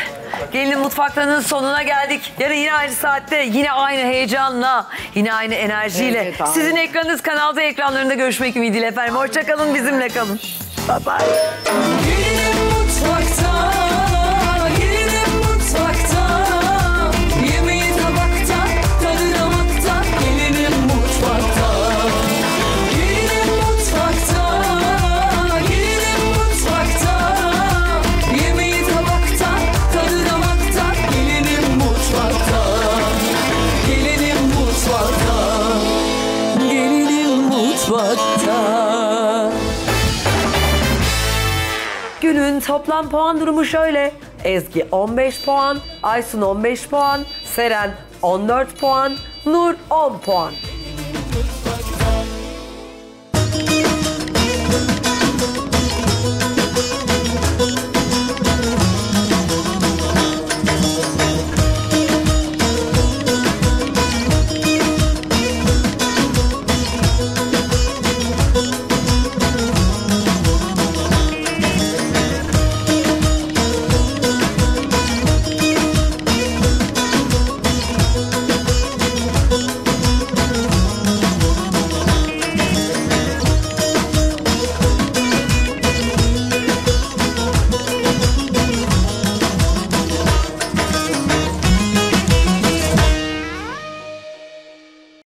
Gelinin Mutfakları'nın sonuna geldik. Yarın yine aynı saatte, yine aynı heyecanla, yine aynı enerjiyle. Evet, abi. Sizin ekranınız kanalda ekranlarında görüşmek ümidiyle efendim. Hoşçakalın, bizimle kalın. Bye bye. Mutfakta, Toplam puan durumu şöyle. Ezgi 15 puan, Aysun 15 puan, Seren 14 puan, Nur 10 puan.